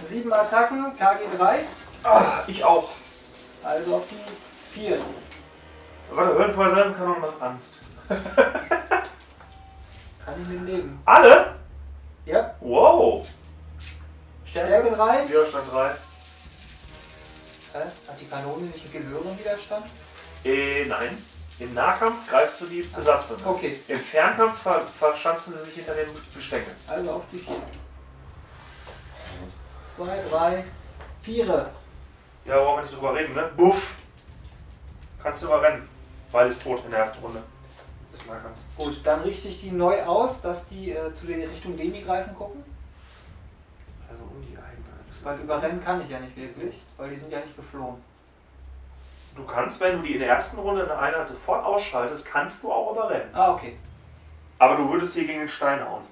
Sieben Attacken, KG 3. Ah, ich auch. Also auf die 4. Warte, hören vorher sein kann und macht Angst. Kann ich mit leben. Alle? Ja. Wow. Stärke 3. Widerstand 3. Hä? Hat die Kanone nicht einen gehörigen Widerstand? Äh, nein. Im Nahkampf greifst du die Besatzung. an. Okay. Im Fernkampf ver verschanzen sie sich hinter den Gestängen. Also auf die 4. 2, 3, 4. Ja, brauchen wir nicht drüber reden, ne? Buff. Kannst du überrennen. Weil ist tot in der ersten Runde. Gut, dann richte ich die neu aus, dass die äh, zu den Richtung Demi greifen gucken. Also um die eigene. Weil überrennen kann ich ja nicht wirklich, weil die sind ja nicht geflohen. Du kannst, wenn du die in der ersten Runde in der Einheit sofort ausschaltest, kannst du auch überrennen. Ah, okay. Aber du würdest hier gegen den Stein hauen.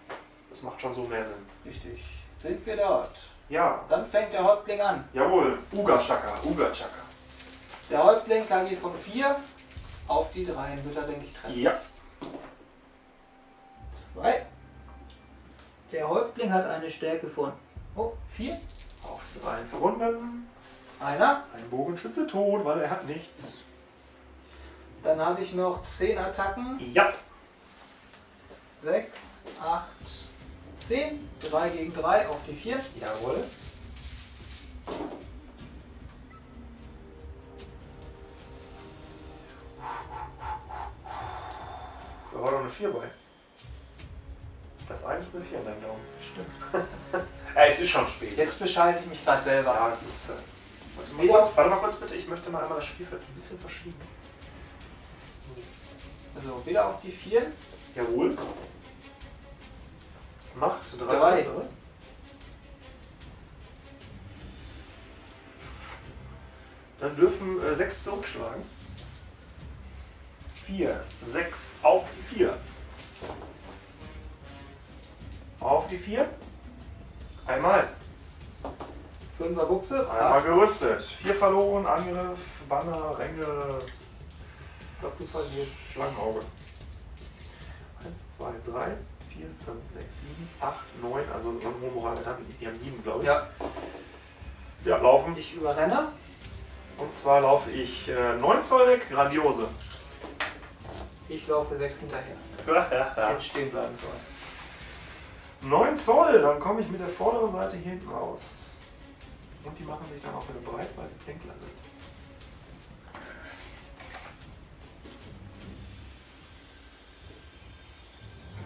Das macht schon so mehr Sinn. Richtig. Sind wir dort? Ja, Dann fängt der Häuptling an. jawohl. Uga Chaka, Uga Chaka. Der Häuptling KG von 4 auf die 3 wird er, denke ich, treffen. Ja. 2. Der Häuptling hat eine Stärke von oh, 4. Auf die Reihen verwunden. Einer. Ein Bogenschütze tot, weil er hat nichts. Dann habe ich noch 10 Attacken. Ja. 6, 8, 10. 3 gegen 3 auf die 4. Jawohl. Da war doch eine 4 bei. Das eine ist eine 4 in deinem Daumen. Stimmt. Äh, es ist schon spät. Jetzt bescheiße ich mich gerade selber. Ja, es ist. Äh, warte, mal kurz, warte mal kurz bitte, ich möchte mal einmal das Spielfeld ein bisschen verschieben. So, wieder auf die 4. Jawohl. Macht drei. Drei. Treffer. Dann dürfen äh, sechs zurückschlagen. Vier, sechs auf die vier. Auf die 4. Einmal. Fünfer Buchse. Einmal gerüstet. 4 verloren, Angriff, Banner, Ränge. Ich glaube, du verlierst Schlangenauge. 1, 2, 3, 4, 5, 6, 7, 8, 9. Also so Moral haben die, haben 7, glaube ich. Ja, ja, laufen. ich überrenne. Und zwar laufe ich äh, 9 Zoll weg, grandiose. Ich laufe sechs hinterher. Ich hätte stehen bleiben sollen. 9 Zoll, dann komme ich mit der vorderen Seite hier hinten raus. Und die machen sich dann auch wieder breit, weil sie Plänkler sind.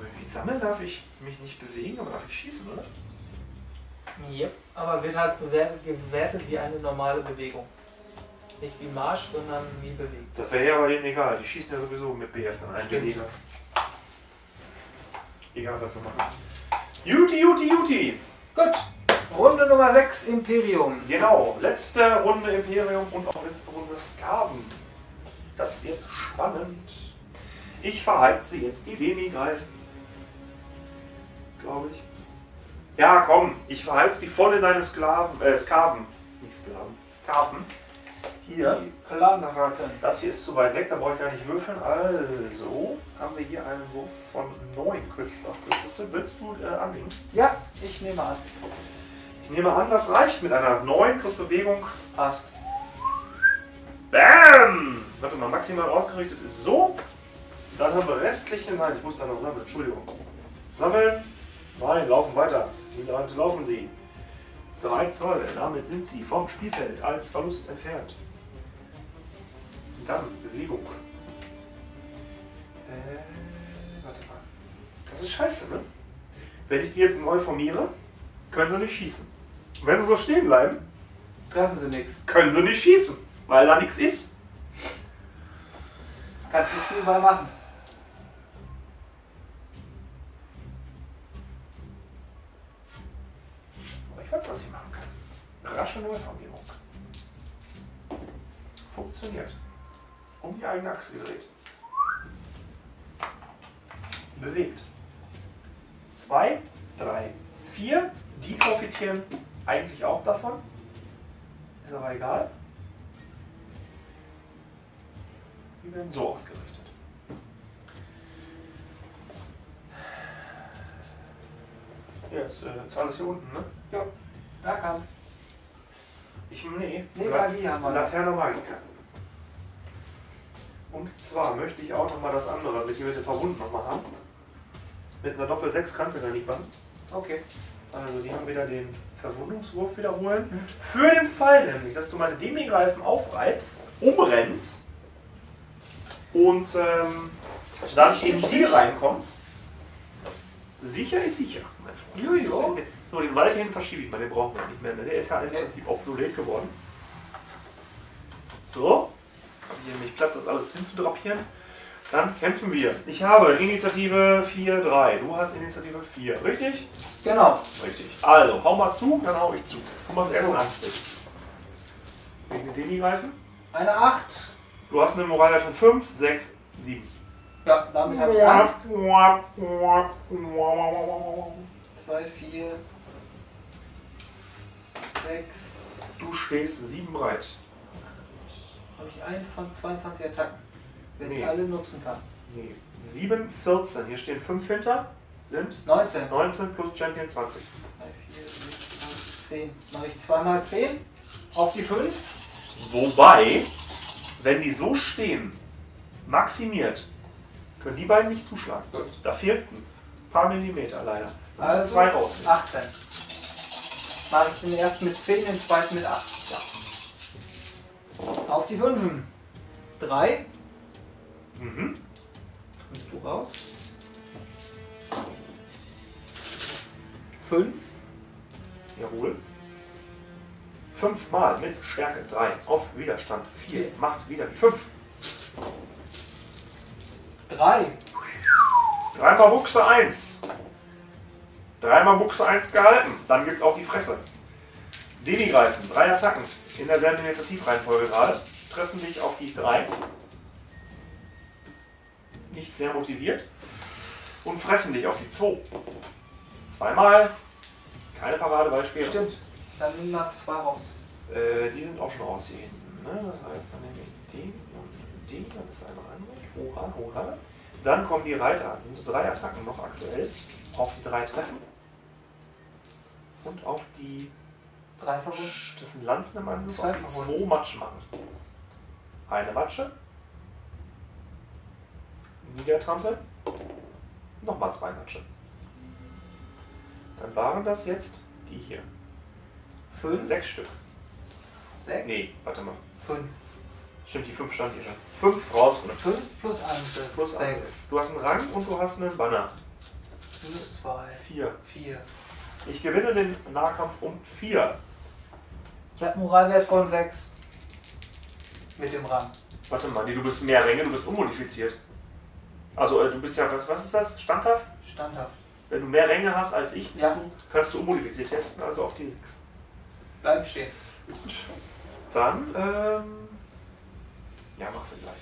Wenn ich sammeln darf ich mich nicht bewegen, aber darf ich schießen, oder? Yep. Aber wird halt bewertet, gewertet wie eine normale Bewegung. Nicht wie Marsch, sondern wie bewegt. Das wäre ja aber denen egal. Die schießen ja sowieso mit BF dann. Beleger. Egal, was sie machen. Juti, Juti, Juti! Gut. Runde Nummer 6 Imperium. Genau, letzte Runde Imperium und auch letzte Runde Skaven. Das wird spannend. Ich verheize jetzt die Demi-Greifen. Glaube ich. Ja, komm, ich verheize die voll in deine Sklaven, äh, Skaven. Nicht Sklaven, Skaven. Hier. Clanratten. Das hier ist zu weit weg, da brauche ich gar nicht würfeln. Also haben wir hier einen Wurf von 9, Christoph. Christoph, willst du äh, anlegen? Ja, ich nehme an. Ich nehme an, das reicht mit einer 9 plus Bewegung. Passt. Bam! Warte mal, maximal ausgerichtet ist so. Dann haben wir restliche. Nein, ich muss da noch sammeln. Entschuldigung. Sammeln. Nein, laufen weiter. Wie weit laufen sie? 3 Zoll. Damit sind sie vom Spielfeld als Verlust entfernt. Dann Bewegung. Äh, warte mal. Das ist scheiße, ne? Wenn ich die jetzt neu formiere, können sie nicht schießen. Wenn sie so stehen bleiben, Treffen sie nichts. können sie nicht schießen, weil da nichts ist. Kannst du viel bei machen. Aber ich weiß, was ich machen kann. Rasche Neuformierung. Funktioniert. Um die eigene Achse gedreht. Bewegt. Zwei, drei, vier. Die profitieren eigentlich auch davon. Ist aber egal. Die werden so ausgerichtet. Jetzt äh, ist alles hier unten, ne? Ja. Nahkampf. Ich, nee, Nee, La- Magie haben wir. Laterne Magica. Und zwar möchte ich auch nochmal das andere, mit dem wir verbunden nochmal haben. Mit einer Doppel 6 kannst du gar nicht machen. Okay. Also die haben wieder den Verwundungswurf wiederholen. Für den Fall nämlich, dass du meine Demi-Greifen aufreibst, umrennst und ähm, dann in die reinkommst. Sicher ist sicher, mein Freund. Jojo. So, den Wald hin verschiebe ich mal, den brauchen wir nicht mehr. Ne? Der ist ja im Prinzip obsolet geworden. So, hier nämlich Platz, das alles hinzudrapieren. Dann kämpfen wir. Ich habe Initiative 4-3. Du hast Initiative 4, richtig? Genau. Richtig. Also, hau mal zu, dann hau ich zu. Du machst erst einen Angriff. Gegen den Demi greifen. Eine 8. Du hast eine Moralwert von 5, 6, 7. Ja, damit habe ich Angst. 2, 4, 6. Du stehst 7 breit. Habe ich 21, 22 Attacken. Wenn Nee. ich alle nutzen kann. Nee. 7, 14. Hier stehen 5 hinter. Sind 19. 19 plus Champion 20. 3, 4, 6, 8, 10. Mache ich zweimal 10 auf die 5. Wobei, wenn die so stehen, maximiert, können die beiden nicht zuschlagen. Gut. Da fehlt ein paar Millimeter leider. Also zwei raus. 18. Mache ich den ersten mit 10, den zweiten mit 8. Ja. Auf die 5. 3. Mhm. Nimmst du raus. 5. Jawohl. Fünfmal mit Stärke 3 auf Widerstand 4. Okay. Macht wieder die 5. 3. Dreimal Buchse 1. Dreimal Buchse 1 gehalten. Dann gibt es auch die Fresse. Demi greifen. Drei Attacken. In derselben Initiativreihenfolge gerade. Treffen sich auf die 3. Nicht sehr motiviert. Und fressen dich auf die 2. Zweimal. Keine Paradebeispiele. Stimmt. Dann nimm mal zwei raus. Äh, die sind auch schon raus hier hinten. Ne? Das heißt, dann nehme ich die und die. Dann ist einer andere. Hurra, hurra. Dann kommen die Reiter. Sind drei Attacken noch aktuell. Auf die drei treffen. Und auf die. Drei verbunden. Das sind Lanzen im Anschluss. Zwei Matschen machen. Eine Matsche. Niedertrampel. Nochmal zwei Matsche. Dann waren das jetzt die hier. Fünf, Sechs Stück. sechs, Nee, warte mal. fünf. Stimmt, die fünf stand hier schon. Fünf raus und Fünf plus eins. plus sechs. eins. Du hast einen Rang und du hast einen Banner. Minus zwei. Vier. Vier. Ich gewinne den Nahkampf um vier. Ich habe Moralwert von sechs. Mit dem Rang. Warte mal, nee, du bist mehr Ränge, du bist unmodifiziert. Also äh, du bist ja, was, was ist das? Standhaft? Standhaft. Wenn du mehr Ränge hast als ich, Ja. du, kannst du unmodifiziert testen, also auf die 6. Bleiben stehen. Dann, ähm, ja, mach sie gleich.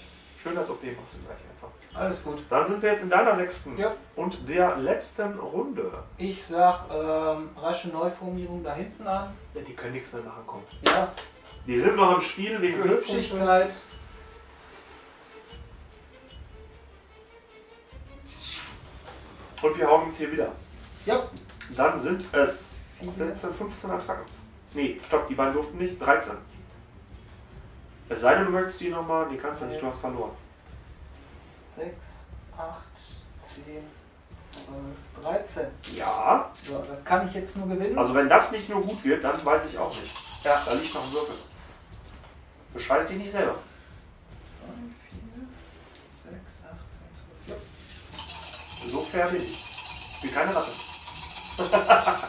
Schön als OP, mach sie gleich einfach. Alles gut. Dann sind wir jetzt in deiner sechsten Ja. und der letzten Runde. Ich sag ähm, rasche Neuformierung da hinten an. Ja, die können nichts mehr machen, kommt. Ja. Die sind noch im Spiel wegen Hübschigkeit. Und wir hauen uns hier wieder. Ja. Dann sind es Vier. 14, 15 Attacken. Nee, stopp, die beiden durften nicht. 13. Es sei denn, du möchtest die nochmal, die kannst du nicht, du hast verloren. 6, 8, 10, 12, 13. Ja, So, dann kann ich jetzt nur gewinnen. also wenn das nicht nur gut wird, dann weiß ich auch nicht. ja. Da liegt noch ein Würfel. Bescheiß dich nicht selber. 4, 6, 8, 10, 12. So fair bin ich. Ich bin keine Ratte.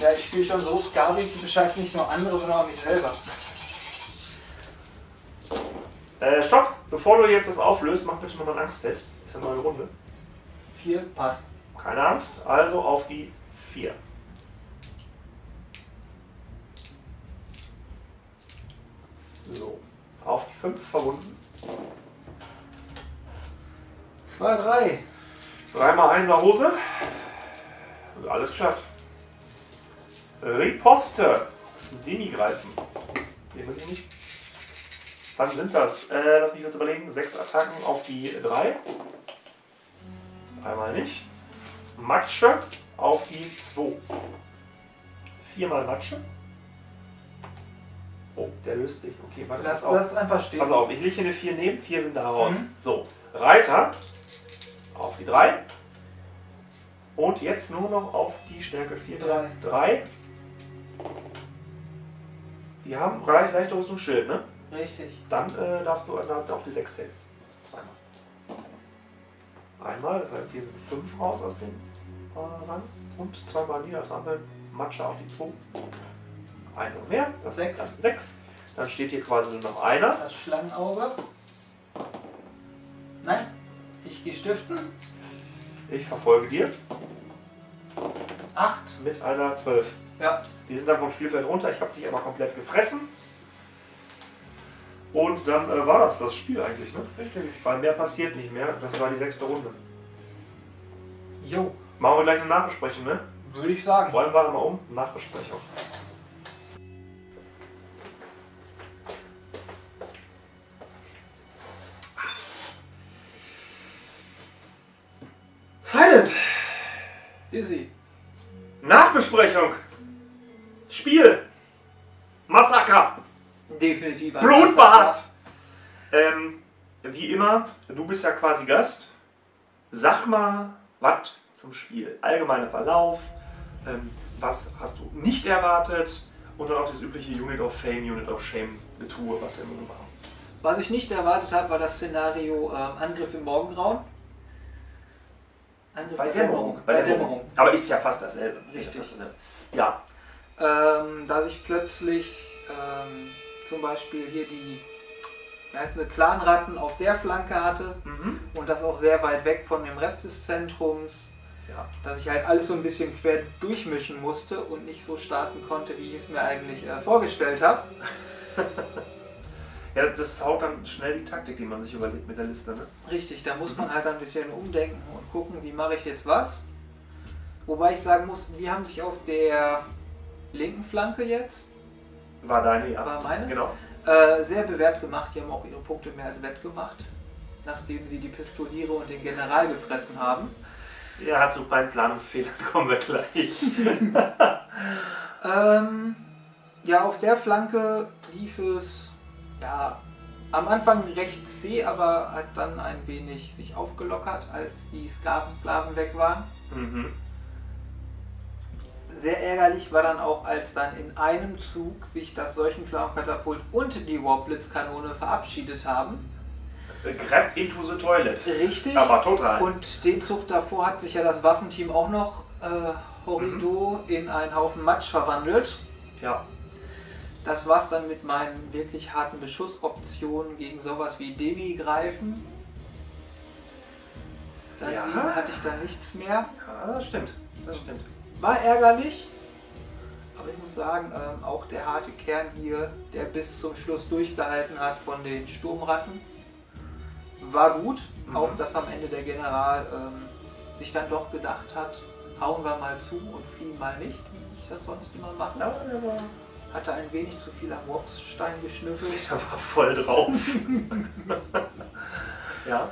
Ja, ich spiele schon so Scarby, die bescheißt nicht nur andere, sondern auch mich selber. Äh, stopp! Bevor du jetzt das auflöst, mach bitte nochmal einen Angsttest. Ist eine neue Runde. 4 passt. Keine Angst, also auf die 4. So, auf die 5 verbunden. 2, 3. Dreimal Einser Hose. Also alles geschafft. Riposte. Demi-Greifen. Ups, Den ich nicht. Wann sind das? Äh, lass mich kurz überlegen. Sechs Attacken auf die 3. Einmal nicht. Matsche auf die 2. Viermal Matsche. Oh, der löst sich. Okay, warte, Lass, auf. lass es einfach stehen. Pass auf, ich lege hier eine 4 neben, 4 sind da raus. Mhm. So, Reiter auf die 3. Und jetzt nur noch auf die Stärke 4. Drei. 3. Die haben leicht, leichte Rüstung Schild, ne? Richtig. Dann äh, darfst du äh, auf die 6 testen. Zweimal. Einmal, das heißt hier sind 5 raus aus dem äh, Rang. Und zweimal niedertrampeln. Matsche auf die 2. Eine mehr, das Sechs. sind dann 6. Dann steht hier quasi nur noch einer. Das Schlangenauge. Nein, ich gehe stiften. Ich verfolge dir 8. mit einer 12. Ja, Die sind dann vom Spielfeld runter. Ich habe dich aber komplett gefressen. Und dann äh, war das das Spiel eigentlich, ne? richtig. Weil mehr passiert nicht mehr. Das war die sechste Runde. Jo, Machen wir gleich eine Nachbesprechung, ne? würde ich sagen. Räumen wir mal um. Nachbesprechung. Silent! Easy. Nachbesprechung! Spiel! Massaker! Definitiv. Blutbad! Ähm, wie immer, du bist ja quasi Gast. Sag mal was zum Spiel. Allgemeiner Verlauf. Ähm, was hast du nicht erwartet? Und dann auch das übliche Unit of Fame, Unit of Shame Getue, was wir immer so machen. Was ich nicht erwartet habe, war das Szenario ähm, Angriff im Morgengrauen. Angriff Bei im Dämmerung. Morgen- Bei Bei Dämmerung. Dämmerung. Aber ist ja fast dasselbe. Richtig. Ist ja, fast dasselbe. ja. Ähm, dass ich plötzlich ähm, zum Beispiel hier die sie, Clanratten auf der Flanke hatte Mhm. und das auch sehr weit weg von dem Rest des Zentrums. ja. Dass ich halt alles so ein bisschen quer durchmischen musste und nicht so starten konnte, wie ich es mir eigentlich äh, vorgestellt habe. Ja, das haut dann schnell die Taktik, die man sich überlegt mit der Liste. Ne? Richtig, da muss man halt ein bisschen umdenken und gucken, wie mache ich jetzt was. Wobei ich sagen muss, die haben sich auf der linken Flanke jetzt, War deine, ja. war meine, Genau. äh, sehr bewährt gemacht. Die haben auch ihre Punkte mehr als wettgemacht, nachdem sie die Pistoliere und den General gefressen haben. Ja, zu beiden Planungsfehlern kommen wir gleich. Ähm, ja, auf der Flanke lief es ja, am Anfang recht zäh, aber hat dann ein wenig sich aufgelockert, als die Sklaven, Sklaven weg waren. mhm. Sehr ärgerlich war dann auch, als dann in einem Zug sich das Seuchenclown-Katapult und die Warblitz-Kanone verabschiedet haben. Grab into the toilet. Richtig. Aber total. Und den Zug davor hat sich ja das Waffenteam auch noch äh, Horrido in einen Haufen Matsch verwandelt. ja. Das war's dann mit meinen wirklich harten Beschussoptionen gegen sowas wie Demi-Greifen. Daneben Ja. hatte ich dann nichts mehr. ja, das stimmt. Das stimmt. War ärgerlich, aber ich muss sagen, ähm, auch der harte Kern hier, der bis zum Schluss durchgehalten hat von den Sturmratten, war gut. Mhm. Auch dass am Ende der General ähm, sich dann doch gedacht hat, hauen wir mal zu und fliehen mal nicht, wie ich das sonst immer mache. Ja, war, Hatte ein wenig zu viel am Wurpsstein geschnüffelt. der war voll drauf. ja.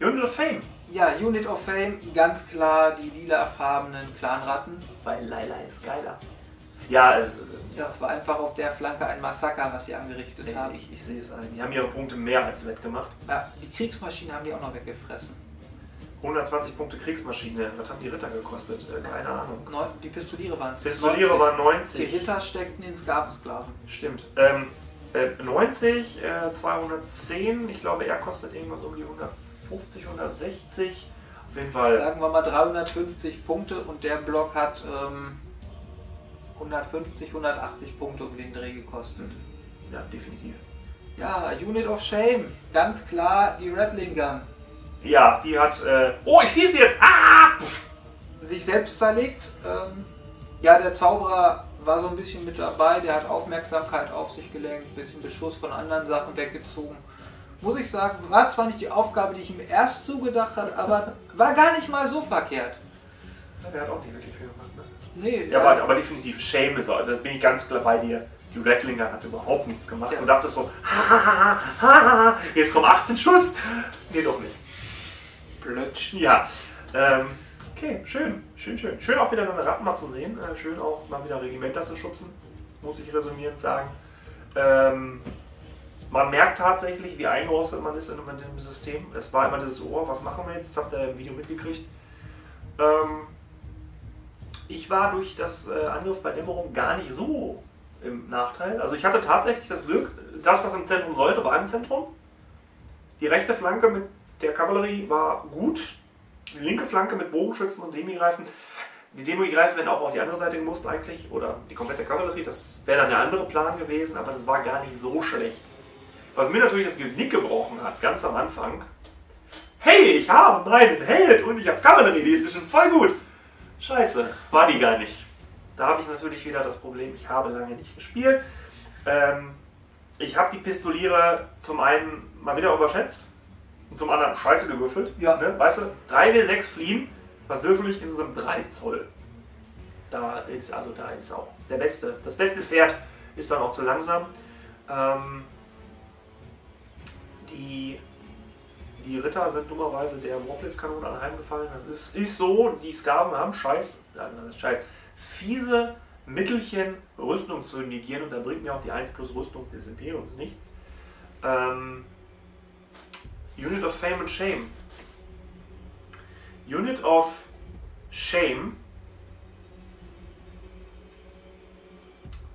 Unit of Fame. Ja, Unit of Fame, ganz klar die lilafarbenen Clanratten. Weil Laila ist geiler. Ja, es, Das war einfach auf der Flanke ein Massaker, was sie angerichtet haben. ich, ich sehe es ein. Die haben ihre Punkte mehr als wettgemacht. Ja, die Kriegsmaschinen haben die auch noch weggefressen. 120 Punkte Kriegsmaschine. Was haben die Ritter gekostet? Äh, keine Ahnung. Neun, die Pistoliere waren. Pistoliere 90. waren Die 90. Ritter steckten in Sklavensklaven. Stimmt. Ähm, äh, 90, äh, 210. Ich glaube, er kostet irgendwas um die 150, 160. Auf jeden Fall. Sagen wir mal 350 Punkte und der Block hat ähm, 150, 180 Punkte um den Dreh gekostet. Ja, definitiv. Ja, Unit of Shame, ganz klar die Rattling Gun. Ja, die hat. Äh, oh, ich schieße jetzt! Ah! Pff. sich selbst zerlegt. Ähm, ja, der Zauberer war so ein bisschen mit dabei, der hat Aufmerksamkeit auf sich gelenkt, ein bisschen Beschuss von anderen Sachen weggezogen. Muss ich sagen, war zwar nicht die Aufgabe, die ich ihm erst zugedacht habe, aber war gar nicht mal so verkehrt. Ja, der hat auch nicht wirklich viel gemacht, ne? Nee, Ja, aber, aber definitiv Shame ist, da bin ich ganz klar bei dir. Die Rattlinger hat überhaupt nichts gemacht. Ja. Du dachtest so, ha, ha, ha, ha, jetzt kommen 18 Schuss. Nee, doch nicht. Plötsch. Ja, ähm, okay, schön, schön, schön. Schön auch wieder eine Ratten mal zu sehen. Äh, schön auch mal wieder Regimenter zu schubsen, muss ich resümierend sagen. Ähm, man merkt tatsächlich, wie eingerostet man ist in, dem System. Es war immer dieses Ohr, was machen wir jetzt? Das habt ihr im Video mitgekriegt. Ähm, ich war durch das äh, Angriff bei Dämmerung gar nicht so im Nachteil. Also ich hatte tatsächlich das Glück, das, was im Zentrum sollte, war im Zentrum. Die rechte Flanke mit der Kavallerie war gut. Die linke Flanke mit Bogenschützen und Demi-Greifen. Die Demi-Greifen wären auch auf die andere Seite gemusst eigentlich. Oder die komplette Kavallerie. Das wäre dann der andere Plan gewesen, aber das war gar nicht so schlecht. Was mir natürlich das Genick gebrochen hat, ganz am Anfang. Hey, ich habe meinen Held und ich habe Kavallerie, die ist bestimmt voll gut. Scheiße, war die gar nicht. Da habe ich natürlich wieder das Problem, ich habe lange nicht gespielt. Ähm, ich habe die Pistoliere zum einen mal wieder überschätzt und zum anderen scheiße gewürfelt. Ja. Ne? Weißt du, 3W6 fliehen, was würfel ich insgesamt 3 Zoll. Da ist also da ist auch der beste. Das beste Pferd ist dann auch zu langsam. Ähm, die, die Ritter sind dummerweise der Warblitz-Kanone anheimgefallen. Das ist, ist so, die Skaven haben scheiß, äh, scheiß, fiese Mittelchen, Rüstung zu negieren und da bringt mir auch die 1 plus Rüstung des Imperiums nichts. Ähm, Unit of Fame and Shame. Unit of Shame.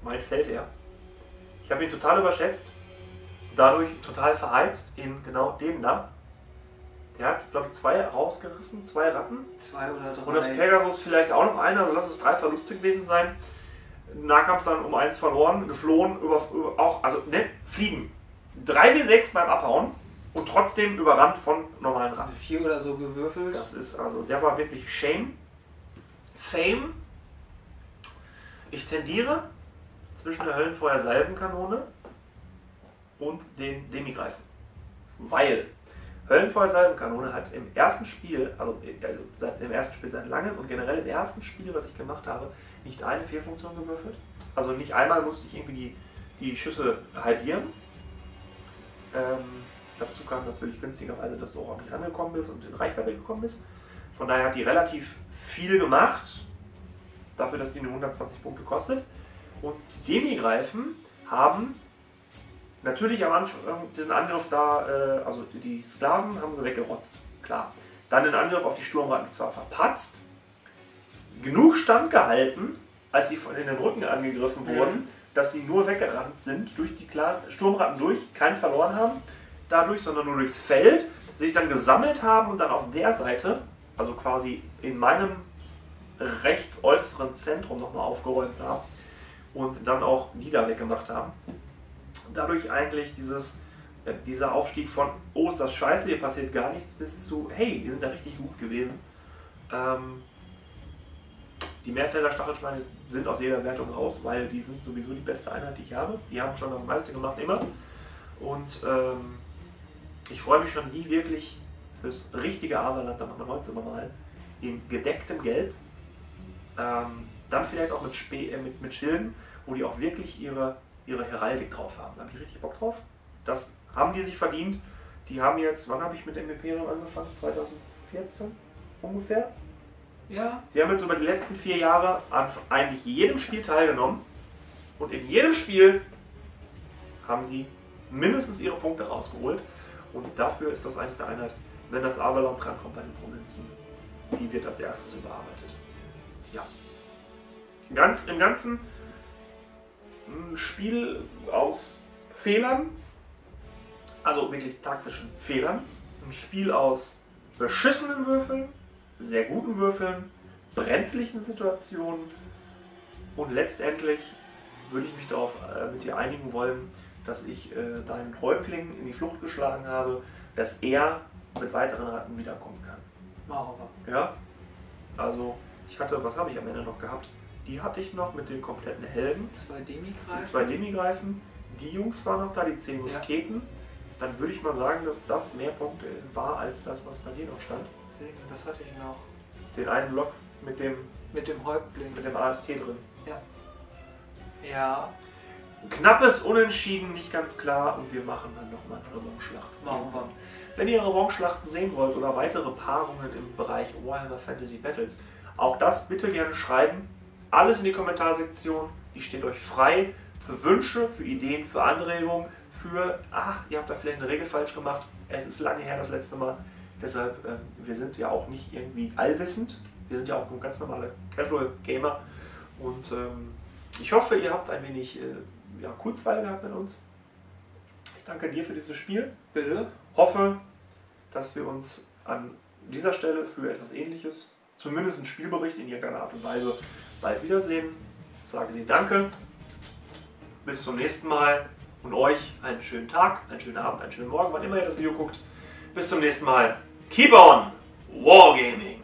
Mein Feldherr. Ich habe ihn total überschätzt. Dadurch total verheizt in genau dem da. Der hat, glaube ich, zwei rausgerissen, zwei Ratten. Zwei oder drei. Und das Pegasus vielleicht auch noch einer, also lass es drei Verluste gewesen sein. Nahkampf dann um eins verloren, geflohen, über, über auch, also ne, fliegen. 3W6 beim Abhauen und trotzdem überrannt von normalen Ratten. Vier oder so gewürfelt. Das ist also, der war wirklich Shame. Fame. Ich tendiere zwischen der Höllenfeuer-Salvenkanone und den Demigreifen. Weil Höllenfeuersalbenkanone hat im ersten Spiel, also, also seit, im ersten Spiel seit langem und generell im ersten Spiel, was ich gemacht habe, nicht eine Fehlfunktion gewürfelt. Also nicht einmal musste ich irgendwie die, die Schüsse halbieren. Ähm, dazu kam natürlich günstigerweise, dass du auch an rangekommen bist und in Reichweite gekommen bist. Von daher hat die relativ viel gemacht, dafür, dass die nur 120 Punkte kostet. Und die Demi-Greifen haben natürlich am Anfang diesen Angriff da, äh, also die Sklaven haben sie weggerotzt, klar. Dann den Angriff auf die Sturmratten zwar verpatzt, genug standgehalten, als sie von in den Rücken angegriffen Mhm. wurden, dass sie nur weggerannt sind, durch die Sturmratten durch, keinen verloren haben dadurch, sondern nur durchs Feld, sich dann gesammelt haben und dann auf der Seite, also quasi in meinem rechtsäußeren Zentrum nochmal aufgeräumt haben und dann auch die da weggemacht haben. Dadurch eigentlich dieses, äh, dieser Aufstieg von, oh, ist das scheiße, hier passiert gar nichts, bis zu, hey, die sind da richtig gut gewesen. Ähm, die Mehrfelder Stachelschweine sind aus jeder Wertung raus, weil die sind sowieso die beste Einheit, die ich habe. Die haben schon das meiste gemacht, immer. Und ähm, ich freue mich schon, die wirklich fürs richtige Aberland dann nochmal neu zu bemalen. In gedecktem Gelb. Ähm, dann vielleicht auch mit, Spe äh, mit, mit Schilden, wo die auch wirklich ihre, ihre Heraldik drauf haben. Da habe ich richtig Bock drauf. Das haben die sich verdient. Die haben jetzt, wann habe ich mit dem Imperium angefangen? 2014 ungefähr? Ja, Die haben jetzt über die letzten vier Jahre an eigentlich jedem Spiel teilgenommen. Und in jedem Spiel haben sie mindestens ihre Punkte rausgeholt. Und dafür ist das eigentlich eine Einheit, wenn das Avalon drankommt bei den Provinzen, die wird als erstes überarbeitet. Ja. Ganz, Im Ganzen ein Spiel aus Fehlern, also wirklich taktischen Fehlern. Ein Spiel aus beschissenen Würfeln, sehr guten Würfeln, brenzlichen Situationen und letztendlich würde ich mich darauf äh, mit dir einigen wollen, dass ich äh, deinen Häuptling in die Flucht geschlagen habe, dass er mit weiteren Ratten wiederkommen kann. wir. Ja? Also, ich hatte, was habe ich am Ende noch gehabt? Die hatte ich noch mit den kompletten Helden, Zwei die Demi-Greifen. zwei Demigreifen, die Jungs waren noch da, die zehn Musketen. Dann würde ich mal sagen, dass das mehr Punkte war als das, was bei dir noch stand. Das hatte ich noch. Den einen Block mit dem, Mit dem Häuptling. mit dem AST drin. Ja, Knappes Unentschieden, nicht ganz klar und wir machen dann nochmal eine Revanche-Schlacht. machen wir. Wenn ihr Revanche-Schlachten sehen wollt oder weitere Paarungen im Bereich Warhammer Fantasy Battles, auch das bitte gerne schreiben. Alles in die Kommentarsektion. Die steht euch frei für Wünsche, für Ideen, für Anregungen, für, ach, ihr habt da vielleicht eine Regel falsch gemacht. Es ist lange her das letzte Mal. Deshalb, ähm, wir sind ja auch nicht irgendwie allwissend. Wir sind ja auch ganz normale Casual Gamer. Und ähm, ich hoffe, ihr habt ein wenig äh, ja, Kurzweil gehabt mit uns. Ich danke dir für dieses Spiel Bitte? hoffe, dass wir uns an dieser Stelle für etwas Ähnliches, zumindest einen Spielbericht in irgendeiner Art und Weise, bald wiedersehen. Ich sage dir Danke, bis zum nächsten Mal und euch einen schönen Tag, einen schönen Abend, einen schönen Morgen, wann immer ihr das Video guckt. Bis zum nächsten Mal. Keep on Wargaming!